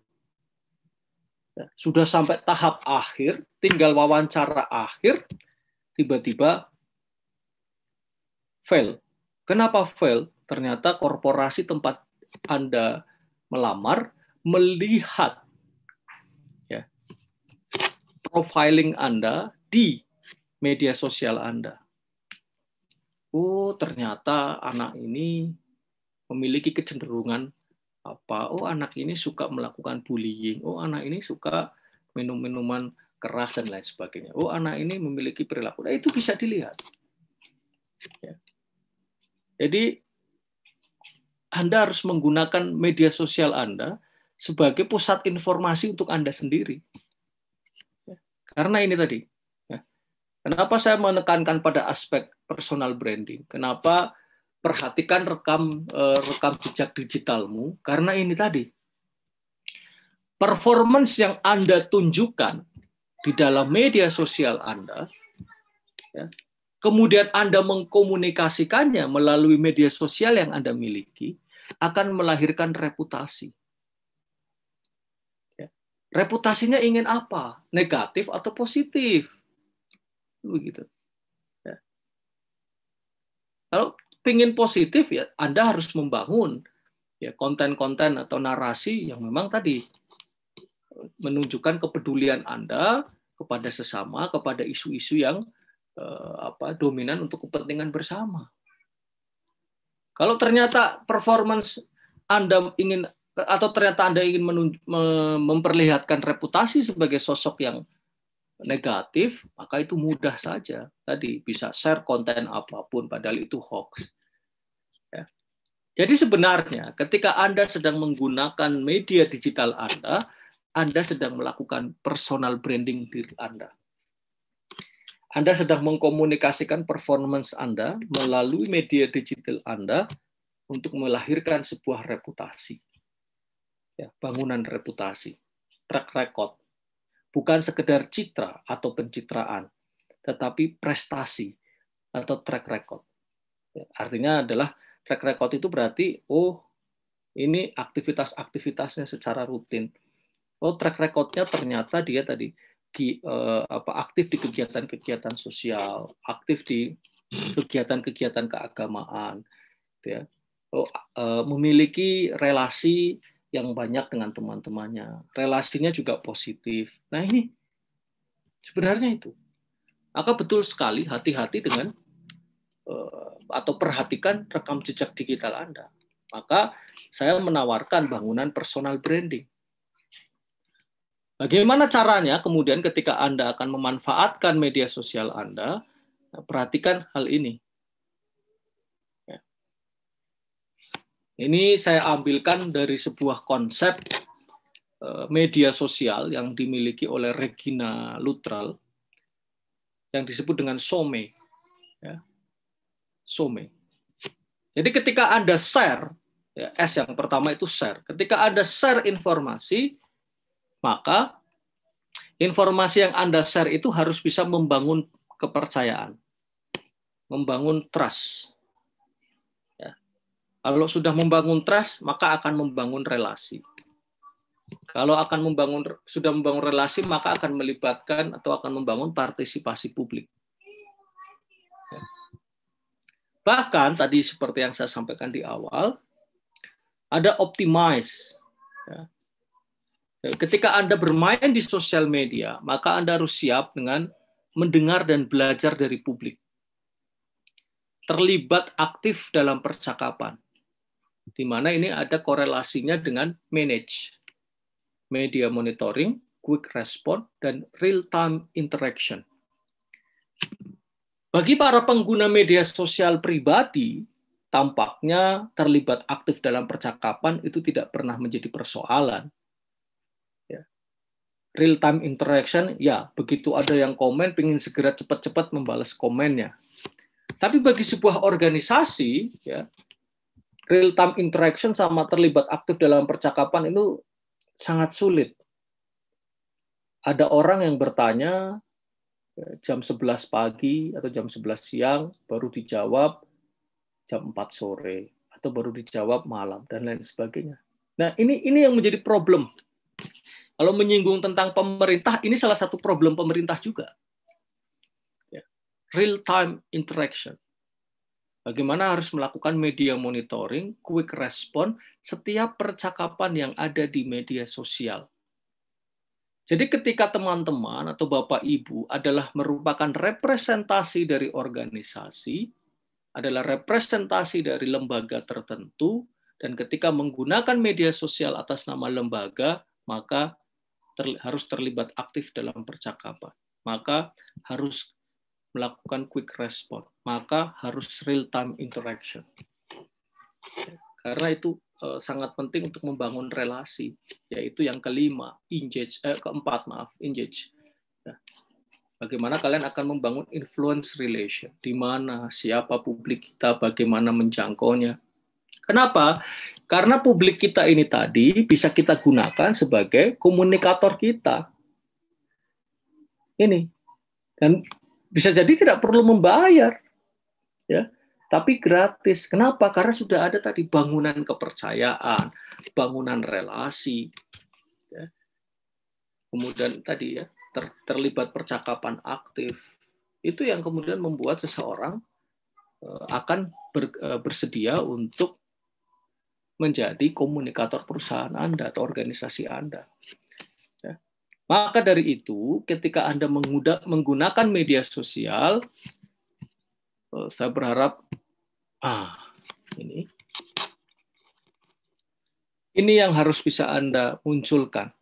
Ya, sudah sampai tahap akhir, tinggal wawancara akhir, tiba-tiba fail. Kenapa fail? Ternyata korporasi tempat Anda melamar melihat profiling Anda di media sosial Anda. Oh, ternyata anak ini memiliki kecenderungan apa? Oh, anak ini suka melakukan bullying. Oh, anak ini suka minum-minuman keras dan lain sebagainya. Oh, anak ini memiliki perilaku. Nah, itu bisa dilihat. Ya. Jadi Anda harus menggunakan media sosial Anda sebagai pusat informasi untuk Anda sendiri. Ya. Karena ini tadi, Kenapa saya menekankan pada aspek personal branding? Kenapa perhatikan rekam eh, rekam jejak digitalmu? Karena ini tadi performance yang Anda tunjukkan di dalam media sosial Anda, ya, kemudian Anda mengkomunikasikannya melalui media sosial yang Anda miliki, akan melahirkan reputasi. Ya. Reputasinya ingin apa? Negatif atau positif? begitu. Ya. Kalau ingin positif ya Anda harus membangun ya konten-konten atau narasi yang memang tadi menunjukkan kepedulian Anda kepada sesama, kepada isu-isu yang eh, apa dominan untuk kepentingan bersama. Kalau ternyata performance Anda ingin atau ternyata Anda ingin memperlihatkan reputasi sebagai sosok yang negatif, maka itu mudah saja. Tadi bisa share konten apa pun, padahal itu hoax. Ya. Jadi sebenarnya ketika Anda sedang menggunakan media digital Anda, Anda sedang melakukan personal branding diri Anda. Anda sedang mengkomunikasikan performance Anda melalui media digital Anda untuk melahirkan sebuah reputasi. Ya, bangunan reputasi, track record, bukan sekedar citra atau pencitraan, tetapi prestasi atau track record. Ya, artinya adalah track record itu berarti, oh ini aktivitas-aktivitasnya secara rutin. Oh track recordnya ternyata dia tadi eh, apa aktif di kegiatan-kegiatan sosial, aktif di kegiatan-kegiatan keagamaan, gitu ya. Oh, eh, memiliki relasi yang banyak dengan teman-temannya. Relasinya juga positif. Nah ini sebenarnya itu. Maka betul sekali hati-hati dengan eh, atau perhatikan rekam jejak digital Anda. Maka saya menawarkan bangunan personal branding. Bagaimana caranya kemudian ketika Anda akan memanfaatkan media sosial Anda, perhatikan hal ini. Ini saya ambilkan dari sebuah konsep eh, media sosial yang dimiliki oleh Regina Lutral yang disebut dengan some. Ya. Some. Jadi ketika Anda share, ya, S yang pertama itu share. Ketika Anda share informasi, maka informasi yang Anda share itu harus bisa membangun kepercayaan, membangun trust. Kalau sudah membangun trust, maka akan membangun relasi. Kalau akan membangun sudah membangun relasi, maka akan melibatkan atau akan membangun partisipasi publik. Bahkan tadi seperti yang saya sampaikan di awal, ada optimize. Ya. Ketika Anda bermain di sosial media, maka Anda harus siap dengan mendengar dan belajar dari publik. Terlibat aktif dalam percakapan di mana ini ada korelasinya dengan manage, media monitoring, quick response, dan real-time interaction. Bagi para pengguna media sosial pribadi, tampaknya terlibat aktif dalam percakapan itu tidak pernah menjadi persoalan. Ya. Real-time interaction, ya begitu ada yang komen, ingin segera cepat-cepat membalas komennya. Tapi bagi sebuah organisasi, ya real time interaction sama terlibat aktif dalam percakapan itu sangat sulit. Ada orang yang bertanya, jam 11 pagi atau jam 11 siang baru dijawab jam 4 sore atau baru dijawab malam dan lain sebagainya. Nah, ini ini yang menjadi problem. Kalau menyinggung tentang pemerintah, ini salah satu problem pemerintah juga. Ya. Real time interaction. Bagaimana harus melakukan media monitoring, quick response setiap percakapan yang ada di media sosial jadi ketika teman-teman atau Bapak Ibu adalah merupakan representasi dari organisasi, adalah representasi dari lembaga tertentu, dan ketika menggunakan media sosial atas nama lembaga, maka ter, harus terlibat aktif dalam percakapan. Maka harus melakukan quick response. Maka harus real time interaction. Karena itu Eh, sangat penting untuk membangun relasi, yaitu yang kelima, engage, eh, keempat maaf, engage. Nah, bagaimana kalian akan membangun influence relation, di mana siapa publik kita, bagaimana menjangkaunya. Kenapa? Karena publik kita ini tadi bisa kita gunakan sebagai komunikator kita. Ini dan bisa jadi tidak perlu membayar, ya tapi gratis. Kenapa? Karena sudah ada tadi bangunan kepercayaan, bangunan relasi, ya. kemudian tadi ya ter, terlibat percakapan aktif. Itu yang kemudian membuat seseorang uh, akan ber, uh, bersedia untuk menjadi komunikator perusahaan Anda atau organisasi Anda. Maka dari itu, ketika Anda menggunakan media sosial, eh, saya berharap Ah, ini. Ini yang harus bisa Anda munculkan.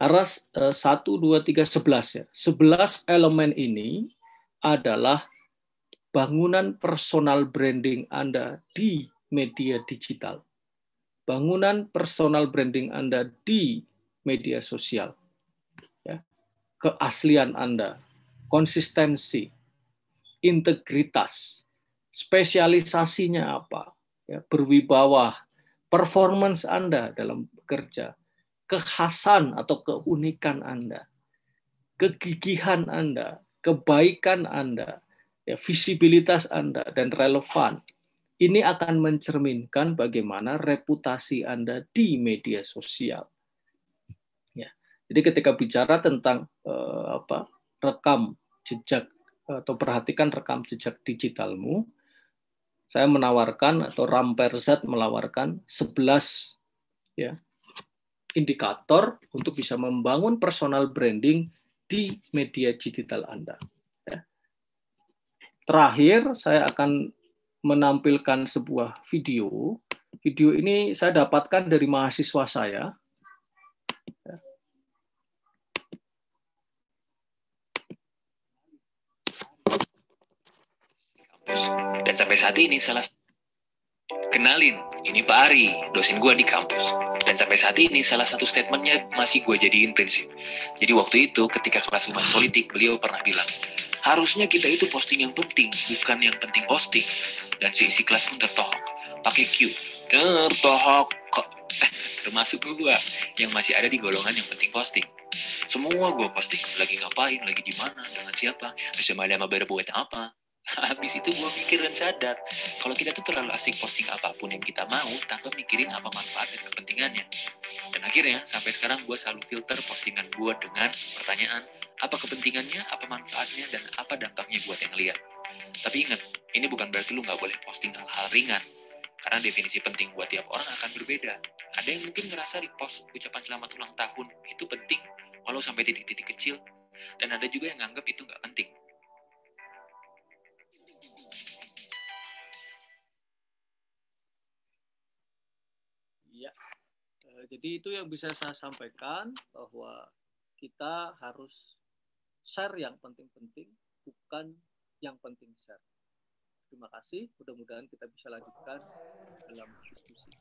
Aras 1, 2, 3, 11 ya. 11 elemen ini adalah bangunan personal branding Anda di media digital. Bangunan personal branding Anda di media sosial. Keaslian Anda, konsistensi, integritas, spesialisasinya apa, ya, berwibawa, performance Anda dalam bekerja, kekhasan atau keunikan Anda, kegigihan Anda, kebaikan Anda, ya, visibilitas Anda, dan relevan. Ini akan mencerminkan bagaimana reputasi Anda di media sosial. Jadi ketika bicara tentang eh, apa rekam jejak atau perhatikan rekam jejak digitalmu, saya menawarkan atau Ramperzat menawarkan 11 ya indikator untuk bisa membangun personal branding di media digital Anda. Ya. Terakhir, saya akan menampilkan sebuah video. Video ini saya dapatkan dari mahasiswa saya Dan sampai saat ini salah Kenalin, ini Pak Ari, dosen gue di kampus. Dan sampai saat ini salah satu statementnya masih gue jadiin prinsip. Jadi waktu itu ketika kelas umas politik, beliau pernah bilang, harusnya kita itu posting yang penting, bukan yang penting posting. Dan si isi kelas pun tertohok. Pakai Q, tertohok. Termasuk gue yang masih ada di golongan yang penting posting. Semua gue posting, lagi ngapain, lagi di mana, dengan siapa, semalam sama berbuat apa, habis itu gue mikir dan sadar kalau kita tuh terlalu asik posting apa pun yang kita mau tanpa mikirin apa manfaat dan kepentingannya. Dan akhirnya sampai sekarang gue selalu filter postingan gue dengan pertanyaan apa kepentingannya apa manfaatnya dan apa dampaknya buat yang lihat tapi ingat ini bukan berarti lu nggak boleh posting hal-hal ringan. Karena definisi penting buat tiap orang akan berbeda. Ada yang mungkin ngerasa repost ucapan selamat ulang tahun itu penting walau sampai titik-titik kecil. Dan ada juga yang nganggap itu nggak penting Jadi itu yang bisa saya sampaikan bahwa kita harus share yang penting-penting, bukan yang penting share. Terima kasih. Mudah-mudahan kita bisa lanjutkan dalam diskusi.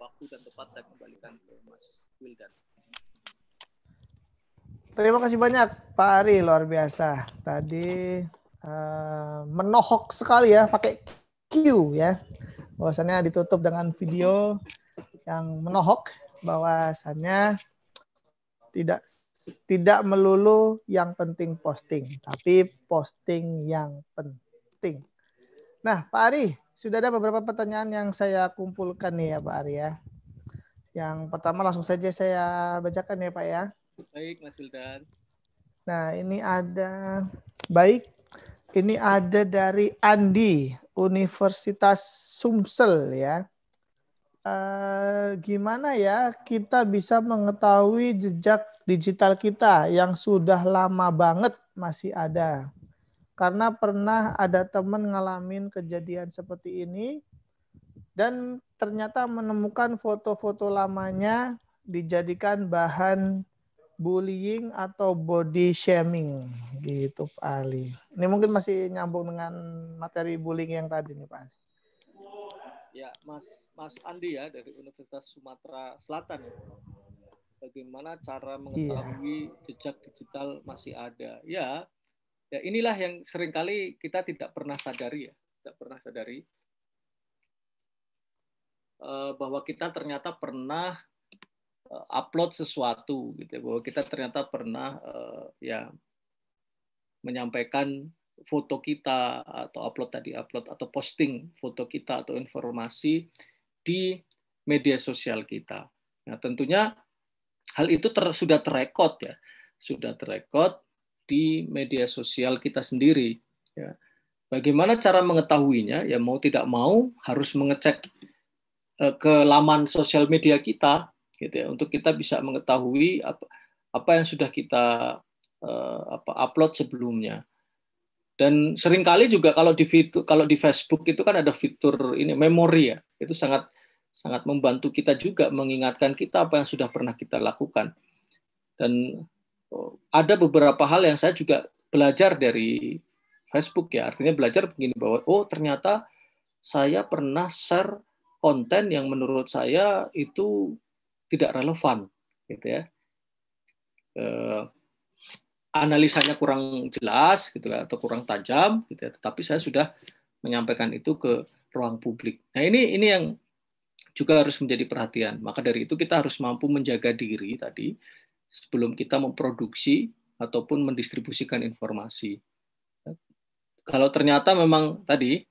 Waktu dan tepat saya kembalikan ke Mas Wildan. Terima kasih banyak Pak Ari, luar biasa. Tadi uh, menohok sekali ya, pakai Q ya. Bahwasannya ditutup dengan video yang menohok bahwasannya tidak Tidak melulu yang penting posting, tapi posting yang penting. Nah, Pak Ari, sudah ada beberapa pertanyaan yang saya kumpulkan nih ya Pak Ari ya. Yang pertama langsung saja saya bacakan ya Pak ya. Baik, Mas Wildan. Nah, ini ada baik. Ini ada dari Andi, Universitas Sumsel ya. Uh, gimana ya kita bisa mengetahui jejak digital kita yang sudah lama banget masih ada? karena pernah ada teman ngalamin kejadian seperti ini dan ternyata menemukan foto-foto lamanya dijadikan bahan bullying atau body shaming gitu Pak Ali. Ini mungkin masih nyambung dengan materi bullying yang tadi nih Pak Ali. Ya, Mas Mas Andi ya dari Universitas Sumatera Selatan ya. Bagaimana cara mengetahui iya. jejak digital masih ada? Ya, Ya, inilah yang sering kali kita tidak pernah sadari ya, tidak pernah sadari uh, bahwa kita ternyata pernah upload sesuatu gitu ya, bahwa kita ternyata pernah uh, ya menyampaikan foto kita atau upload tadi upload atau posting foto kita atau informasi di media sosial kita. Nah, tentunya hal itu ter, sudah terekod ya, sudah terekod di media sosial kita sendiri. Ya. Bagaimana cara mengetahuinya? Ya mau tidak mau harus mengecek eh, ke laman sosial media kita, gitu ya, untuk kita bisa mengetahui apa, apa yang sudah kita uh, apa, upload sebelumnya. Dan sering kali juga kalau di fitur, kalau di Facebook itu kan ada fitur ini memori ya, itu sangat sangat membantu kita juga mengingatkan kita apa yang sudah pernah kita lakukan. Dan ada beberapa hal yang saya juga belajar dari Facebook ya. Artinya belajar begini bahwa oh ternyata saya pernah share konten yang menurut saya itu tidak relevan gitu ya. Eh, analisanya kurang jelas gitu ya, atau kurang tajam gitu ya. Tetapi saya sudah menyampaikan itu ke ruang publik. Nah, ini ini yang juga harus menjadi perhatian. Maka dari itu kita harus mampu menjaga diri tadi sebelum kita memproduksi ataupun mendistribusikan informasi. Kalau ternyata memang tadi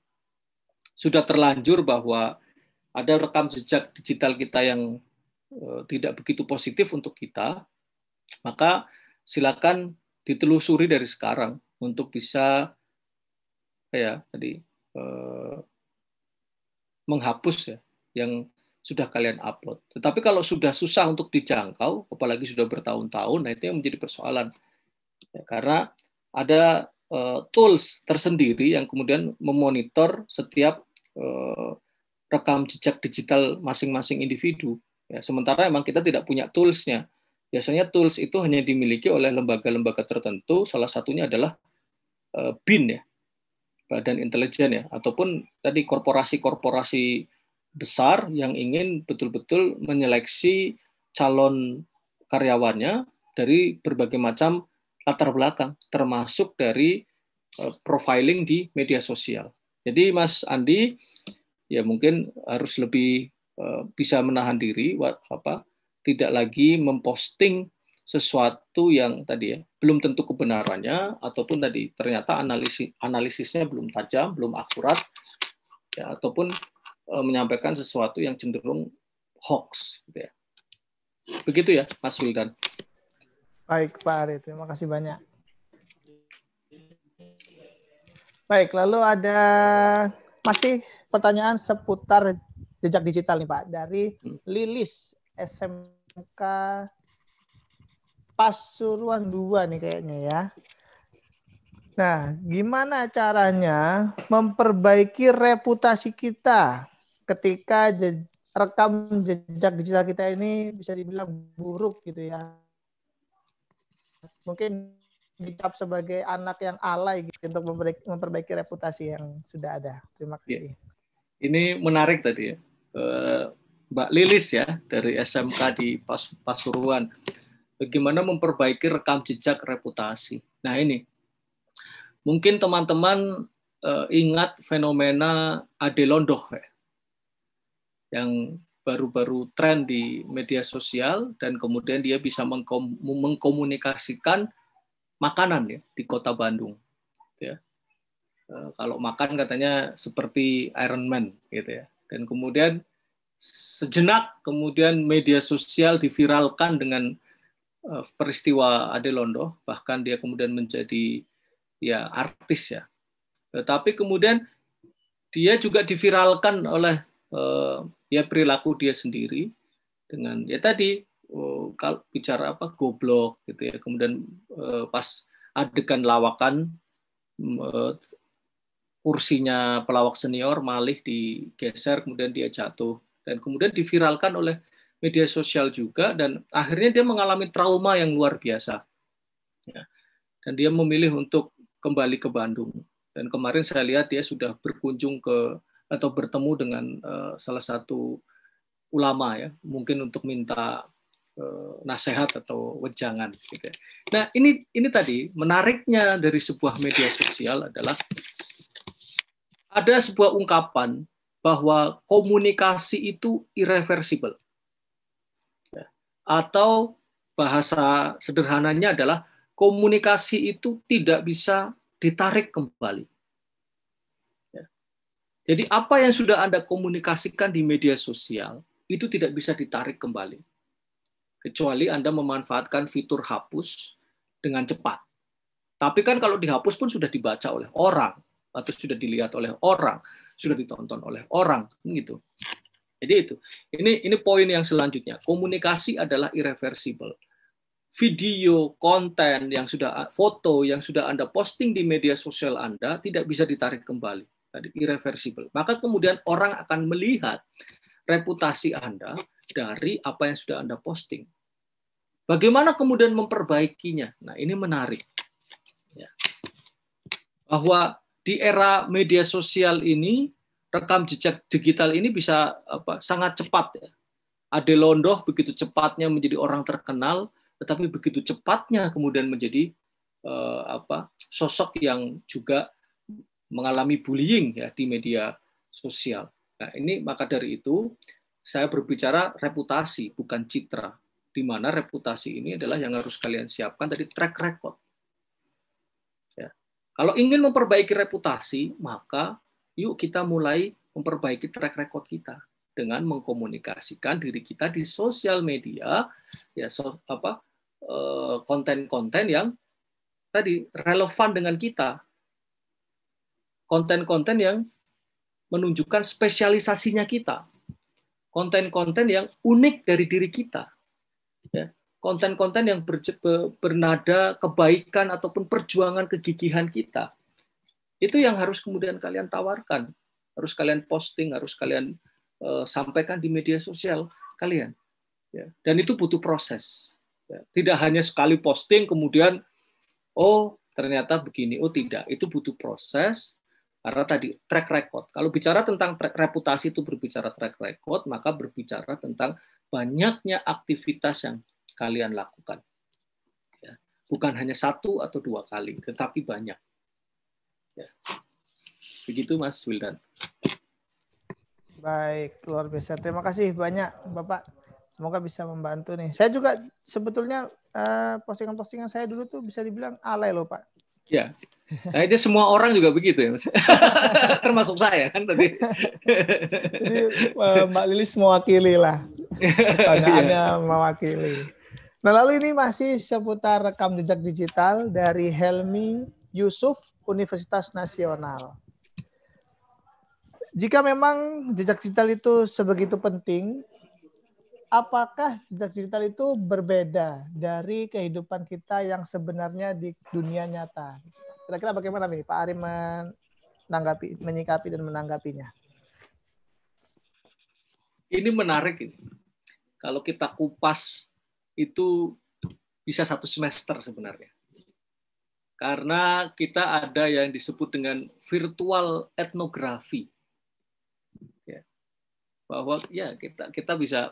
sudah terlanjur bahwa ada rekam jejak digital kita yang tidak begitu positif untuk kita, maka silakan ditelusuri dari sekarang untuk bisa ya tadi eh, menghapus ya yang sudah kalian upload. Tetapi kalau sudah susah untuk dijangkau, apalagi sudah bertahun-tahun, nah itu yang menjadi persoalan. Ya, karena ada uh, tools tersendiri yang kemudian memonitor setiap uh, rekam jejak digital masing-masing individu. Ya, sementara memang kita tidak punya toolsnya. Biasanya tools itu hanya dimiliki oleh lembaga-lembaga tertentu. Salah satunya adalah uh, BIN ya, Badan Intelijen ya, ataupun tadi korporasi-korporasi besar yang ingin betul-betul menyeleksi calon karyawannya dari berbagai macam latar belakang, termasuk dari eh, profiling di media sosial. Jadi Mas Andi ya mungkin harus lebih eh, bisa menahan diri apa tidak lagi memposting sesuatu yang tadi ya belum tentu kebenarannya ataupun tadi ternyata analisis analisisnya belum tajam, belum akurat ya ataupun Eh, menyampaikan sesuatu yang cenderung hoax gitu ya. Begitu ya Mas Wildan. Baik Pak Ari, terima kasih banyak. Baik, lalu ada masih pertanyaan seputar jejak digital nih Pak dari hmm. Lilis SMK Pasuruan 2 nih kayaknya ya. Nah, gimana caranya memperbaiki reputasi kita ketika je, rekam jejak digital kita ini bisa dibilang buruk gitu ya. Mungkin dicap sebagai anak yang alay gitu untuk memperbaiki, reputasi yang sudah ada. Terima iya. kasih. Ini menarik tadi ya. Mbak Lilis ya dari SMK di Pas Pasuruan. Bagaimana memperbaiki rekam jejak reputasi. Nah ini, mungkin teman-teman uh, ingat fenomena Ade Londoh ya yang baru-baru tren di media sosial dan kemudian dia bisa mengkom mengkomunikasikan makanan ya di kota Bandung ya e, kalau makan katanya seperti Iron Man gitu ya dan kemudian sejenak kemudian media sosial diviralkan dengan e, peristiwa Adelondo bahkan dia kemudian menjadi ya artis ya. Tetapi kemudian dia juga diviralkan oleh uh, ya perilaku dia sendiri dengan ya tadi uh, kalau bicara apa goblok gitu ya. Kemudian uh, pas adegan lawakan uh, kursinya pelawak senior malih digeser kemudian dia jatuh dan kemudian diviralkan oleh media sosial juga dan akhirnya dia mengalami trauma yang luar biasa ya. dan dia memilih untuk kembali ke Bandung dan kemarin saya lihat dia sudah berkunjung ke atau bertemu dengan uh, salah satu ulama ya, mungkin untuk minta uh, nasihat atau wejangan. Gitu. Ya. Nah ini ini tadi menariknya dari sebuah media sosial adalah ada sebuah ungkapan bahwa komunikasi itu irreversible. Ya. Atau bahasa sederhananya adalah komunikasi itu tidak bisa ditarik kembali. Jadi apa yang sudah Anda komunikasikan di media sosial itu tidak bisa ditarik kembali. Kecuali Anda memanfaatkan fitur hapus dengan cepat. Tapi kan kalau dihapus pun sudah dibaca oleh orang atau sudah dilihat oleh orang, sudah ditonton oleh orang, gitu. Jadi itu. Ini ini poin yang selanjutnya. Komunikasi adalah irreversible. Video, konten yang sudah foto yang sudah Anda posting di media sosial Anda tidak bisa ditarik kembali tadi irreversible. Maka kemudian orang akan melihat reputasi Anda dari apa yang sudah Anda posting. Bagaimana kemudian memperbaikinya? Nah, ini menarik. Ya. Bahwa di era media sosial ini, rekam jejak digital ini bisa apa, sangat cepat ya. Ade Londoh begitu cepatnya menjadi orang terkenal, tetapi begitu cepatnya kemudian menjadi uh, apa sosok yang juga mengalami bullying ya di media sosial. Nah, ini maka dari itu saya berbicara reputasi bukan citra. Di mana reputasi ini adalah yang harus kalian siapkan tadi track record. Kalau ingin memperbaiki reputasi, maka yuk kita mulai memperbaiki track record kita dengan mengkomunikasikan diri kita di sosial media ya so, apa eh, konten-konten yang tadi relevan dengan kita konten-konten yang menunjukkan spesialisasinya kita, konten-konten yang unik dari diri kita, ya. Konten-konten yang ber, bernada kebaikan ataupun perjuangan kegigihan kita. Itu yang harus kemudian kalian tawarkan, harus kalian posting, harus kalian uh, sampaikan di media sosial kalian. Ya. Dan itu butuh proses. Ya. Tidak hanya sekali posting kemudian, oh ternyata begini, oh tidak, itu butuh proses, karena tadi track record. Kalau bicara tentang track reputasi itu berbicara track record, maka berbicara tentang banyaknya aktivitas yang kalian lakukan. Ya. Bukan hanya satu atau dua kali, tetapi banyak. Ya. Begitu Mas Wildan. Baik, luar biasa. Terima kasih banyak Bapak. Semoga bisa membantu nih. Saya juga sebetulnya eh, postingan-postingan saya dulu tuh bisa dibilang alay loh Pak. Ya. Nah, itu semua orang juga begitu ya, Mas. Termasuk saya kan tadi. Jadi eh, Mbak Lilis mewakili lah. Pertanyaannya iya. mewakili. Nah, lalu ini masih seputar rekam jejak digital dari Helmi Yusuf Universitas Nasional. Jika memang jejak digital itu sebegitu penting, apakah jejak digital itu berbeda dari kehidupan kita yang sebenarnya di dunia nyata? Kira-kira bagaimana nih Pak Ari menanggapi, menyikapi dan menanggapinya? Ini menarik ini. Kalau kita kupas itu bisa satu semester sebenarnya. Karena kita ada yang disebut dengan virtual etnografi. Ya. Bahwa ya kita kita bisa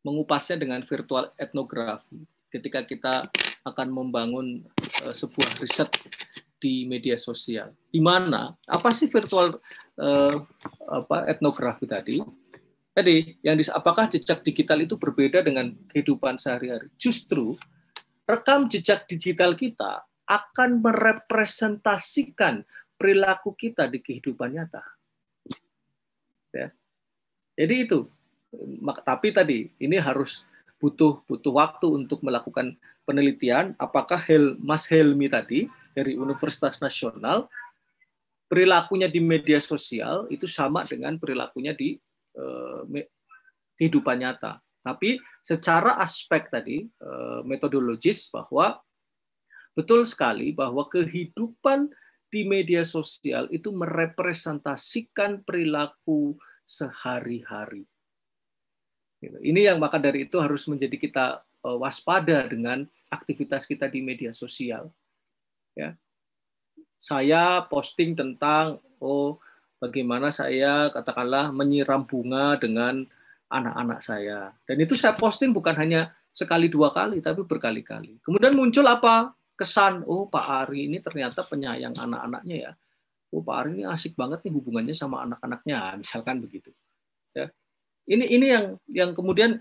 mengupasnya dengan virtual etnografi. Ketika kita akan membangun uh, sebuah riset di media sosial, di mana apa sih virtual uh, apa etnografi tadi? Jadi, yang di, apakah jejak digital itu berbeda dengan kehidupan sehari-hari? Justru rekam jejak digital kita akan merepresentasikan perilaku kita di kehidupan nyata. Ya. Jadi itu. Tapi tadi ini harus butuh butuh waktu untuk melakukan penelitian. Apakah Hel, Mas Helmi tadi dari Universitas Nasional perilakunya di media sosial itu sama dengan perilakunya di kehidupan nyata. Tapi secara aspek tadi eh, metodologis bahwa betul sekali bahwa kehidupan di media sosial itu merepresentasikan perilaku sehari-hari. Gitu. Ini yang maka dari itu harus menjadi kita eh, waspada dengan aktivitas kita di media sosial. Ya, saya posting tentang oh bagaimana saya katakanlah menyiram bunga dengan anak-anak saya. Dan itu saya posting bukan hanya sekali dua kali, tapi berkali-kali. Kemudian muncul apa? Kesan, oh Pak Ari ini ternyata penyayang anak-anaknya ya. Oh Pak Ari ini asik banget nih hubungannya sama anak-anaknya, misalkan begitu. Ya. Ini ini yang yang kemudian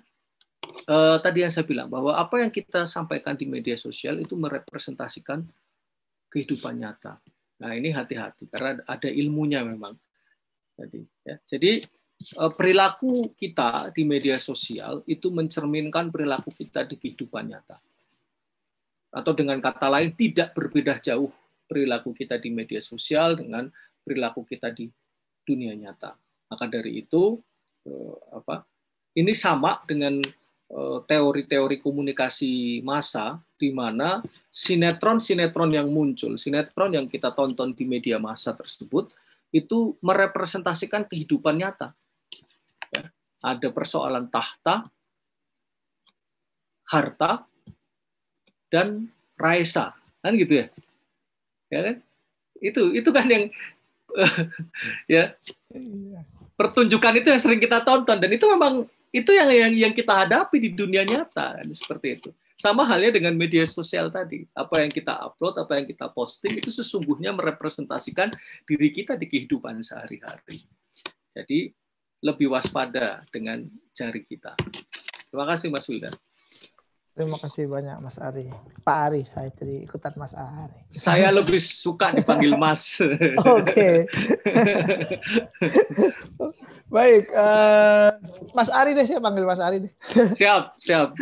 eh, tadi yang saya bilang bahwa apa yang kita sampaikan di media sosial itu merepresentasikan kehidupan nyata. Nah ini hati-hati karena ada ilmunya memang. Jadi, ya. Jadi eh, perilaku kita di media sosial itu mencerminkan perilaku kita di kehidupan nyata. Atau dengan kata lain tidak berbeda jauh perilaku kita di media sosial dengan perilaku kita di dunia nyata. Maka dari itu eh, apa? Ini sama dengan eh, teori-teori komunikasi massa di mana sinetron-sinetron yang muncul, sinetron yang kita tonton di media massa tersebut itu merepresentasikan kehidupan nyata. Ya, ada persoalan tahta, harta, dan raisa, kan gitu ya? Ya kan? Itu itu kan yang ya pertunjukan itu yang sering kita tonton dan itu memang itu yang yang yang kita hadapi di dunia nyata kan seperti itu. Sama halnya dengan media sosial tadi. Apa yang kita upload, apa yang kita posting itu sesungguhnya merepresentasikan diri kita di kehidupan sehari-hari. Jadi lebih waspada dengan jari kita. Terima kasih Mas Wildan. Terima kasih banyak Mas Ari. Pak Ari, saya jadi ikutan Mas Ari. Saya lebih suka dipanggil Mas. Oke. Baik, uh, Mas Ari deh saya panggil Mas Ari deh. Siap, siap.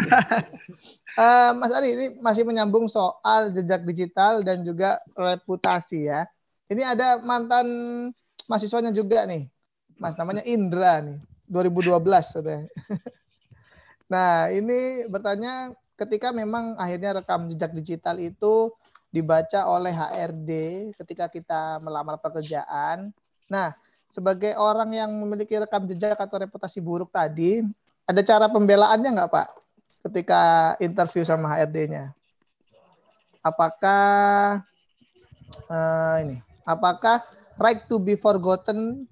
Uh, Mas Ari ini masih menyambung soal jejak digital dan juga reputasi ya. Ini ada mantan mahasiswanya juga nih, Mas namanya Indra nih, 2012 sudah. nah ini bertanya ketika memang akhirnya rekam jejak digital itu dibaca oleh HRD ketika kita melamar pekerjaan. Nah sebagai orang yang memiliki rekam jejak atau reputasi buruk tadi, ada cara pembelaannya nggak Pak? ketika interview sama HRD-nya. Apakah uh, ini? Apakah right to be forgotten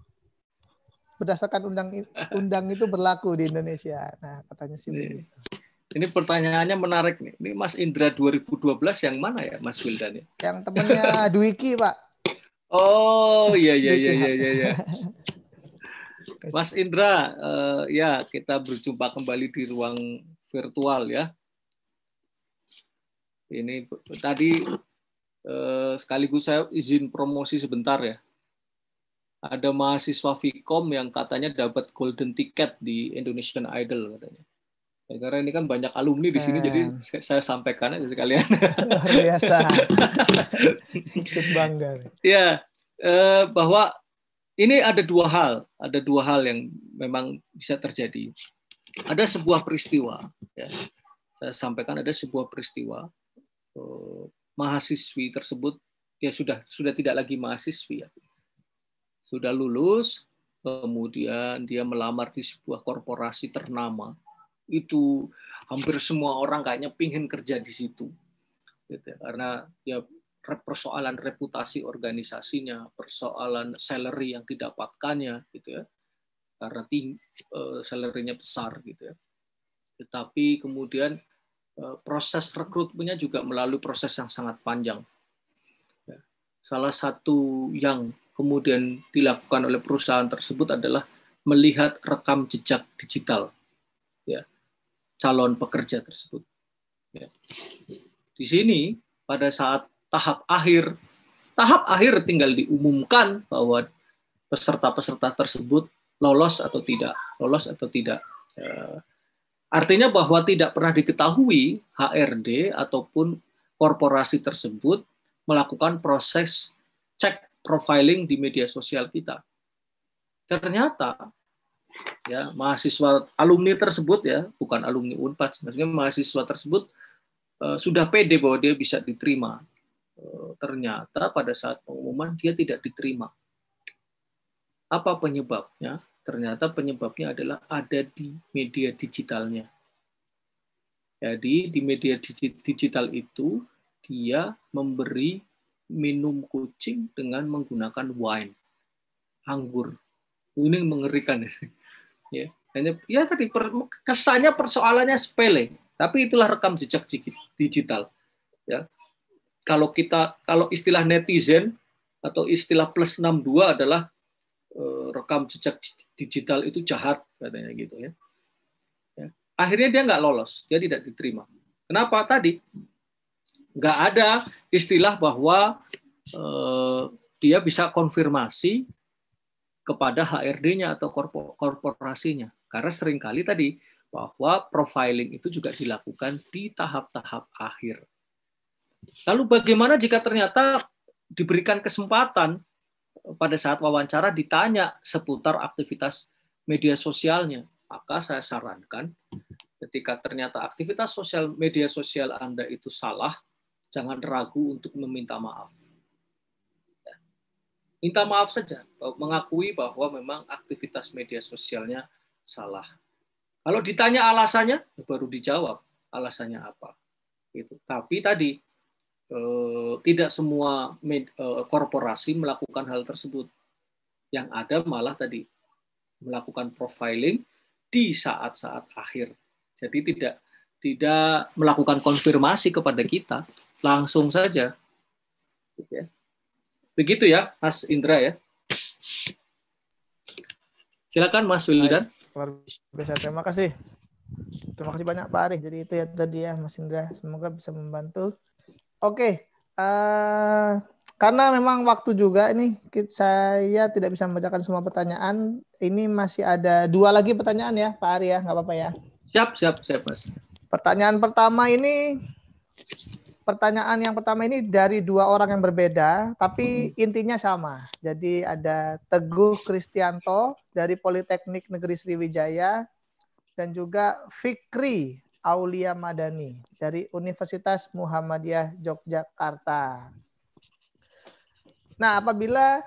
berdasarkan undang undang itu berlaku di Indonesia? Nah, katanya sih ini pertanyaannya menarik nih. Ini Mas Indra 2012 yang mana ya, Mas Wildan? Ya? Yang temannya Dwiki, Pak. Oh, iya iya iya iya iya. Ya. Mas Indra, uh, ya kita berjumpa kembali di ruang virtual ya. Ini tadi eh, sekaligus saya izin promosi sebentar ya. Ada mahasiswa Vkom yang katanya dapat golden ticket di Indonesian Idol katanya. Ya, karena ini kan banyak alumni di sini, jadi eh. saya sampaikan aja sekalian. Luar biasa. bangga. Ya, eh, bahwa ini ada dua hal, ada dua hal yang memang bisa terjadi ada sebuah peristiwa, ya, saya sampaikan ada sebuah peristiwa eh, mahasiswi tersebut ya sudah sudah tidak lagi mahasiswi ya, sudah lulus, kemudian dia melamar di sebuah korporasi ternama, itu hampir semua orang kayaknya pingin kerja di situ, gitu ya. karena ya persoalan reputasi organisasinya, persoalan salary yang didapatkannya, gitu ya karena ting uh, salary-nya besar gitu ya. Tetapi kemudian uh, proses rekrutmennya juga melalui proses yang sangat panjang. Ya. Salah satu yang kemudian dilakukan oleh perusahaan tersebut adalah melihat rekam jejak digital calon pekerja tersebut. Ya. Di sini pada saat tahap akhir tahap akhir tinggal diumumkan bahwa peserta-peserta tersebut lolos atau tidak, lolos atau tidak. Ya. Artinya bahwa tidak pernah diketahui HRD ataupun korporasi tersebut melakukan proses cek profiling di media sosial kita. Ternyata ya mahasiswa alumni tersebut ya bukan alumni Unpad maksudnya mahasiswa tersebut uh, sudah pede bahwa dia bisa diterima. Uh, ternyata pada saat pengumuman dia tidak diterima. Apa penyebabnya? Ternyata penyebabnya adalah ada di media digitalnya. Jadi di media digital itu dia memberi minum kucing dengan menggunakan wine. Anggur. Ini mengerikan ya hanya ya tadi per, kesannya persoalannya sepele tapi itulah rekam jejak digital ya kalau kita kalau istilah netizen atau istilah plus 62 adalah eh, rekam jejak digital itu jahat katanya gitu ya. ya. Akhirnya dia nggak lolos, dia tidak diterima. Kenapa tadi? Nggak ada istilah bahwa eh, dia bisa konfirmasi kepada HRD-nya atau korporasinya. Karena sering kali tadi bahwa profiling itu juga dilakukan di tahap-tahap akhir. Lalu bagaimana jika ternyata diberikan kesempatan pada saat wawancara ditanya seputar aktivitas media sosialnya? Maka saya sarankan ketika ternyata aktivitas sosial media sosial Anda itu salah, jangan ragu untuk meminta maaf minta maaf saja, mengakui bahwa memang aktivitas media sosialnya salah. Kalau ditanya alasannya, ya baru dijawab alasannya apa. Gitu. Tapi tadi eh, tidak semua eh, korporasi melakukan hal tersebut. Yang ada malah tadi melakukan profiling di saat-saat akhir. Jadi tidak tidak melakukan konfirmasi kepada kita, langsung saja. Gitu ya. Begitu ya, Mas Indra ya. Silakan Mas Wildan. Luar biasa, terima kasih. Terima kasih banyak Pak Arif. Jadi itu ya tadi ya Mas Indra. Semoga bisa membantu. Oke, uh, karena memang waktu juga ini saya tidak bisa membacakan semua pertanyaan. Ini masih ada dua lagi pertanyaan ya Pak Ari ya, nggak apa-apa ya. Siap, siap, siap Mas. Pertanyaan pertama ini pertanyaan yang pertama ini dari dua orang yang berbeda, tapi intinya sama. Jadi ada Teguh Kristianto dari Politeknik Negeri Sriwijaya dan juga Fikri Aulia Madani dari Universitas Muhammadiyah Yogyakarta. Nah, apabila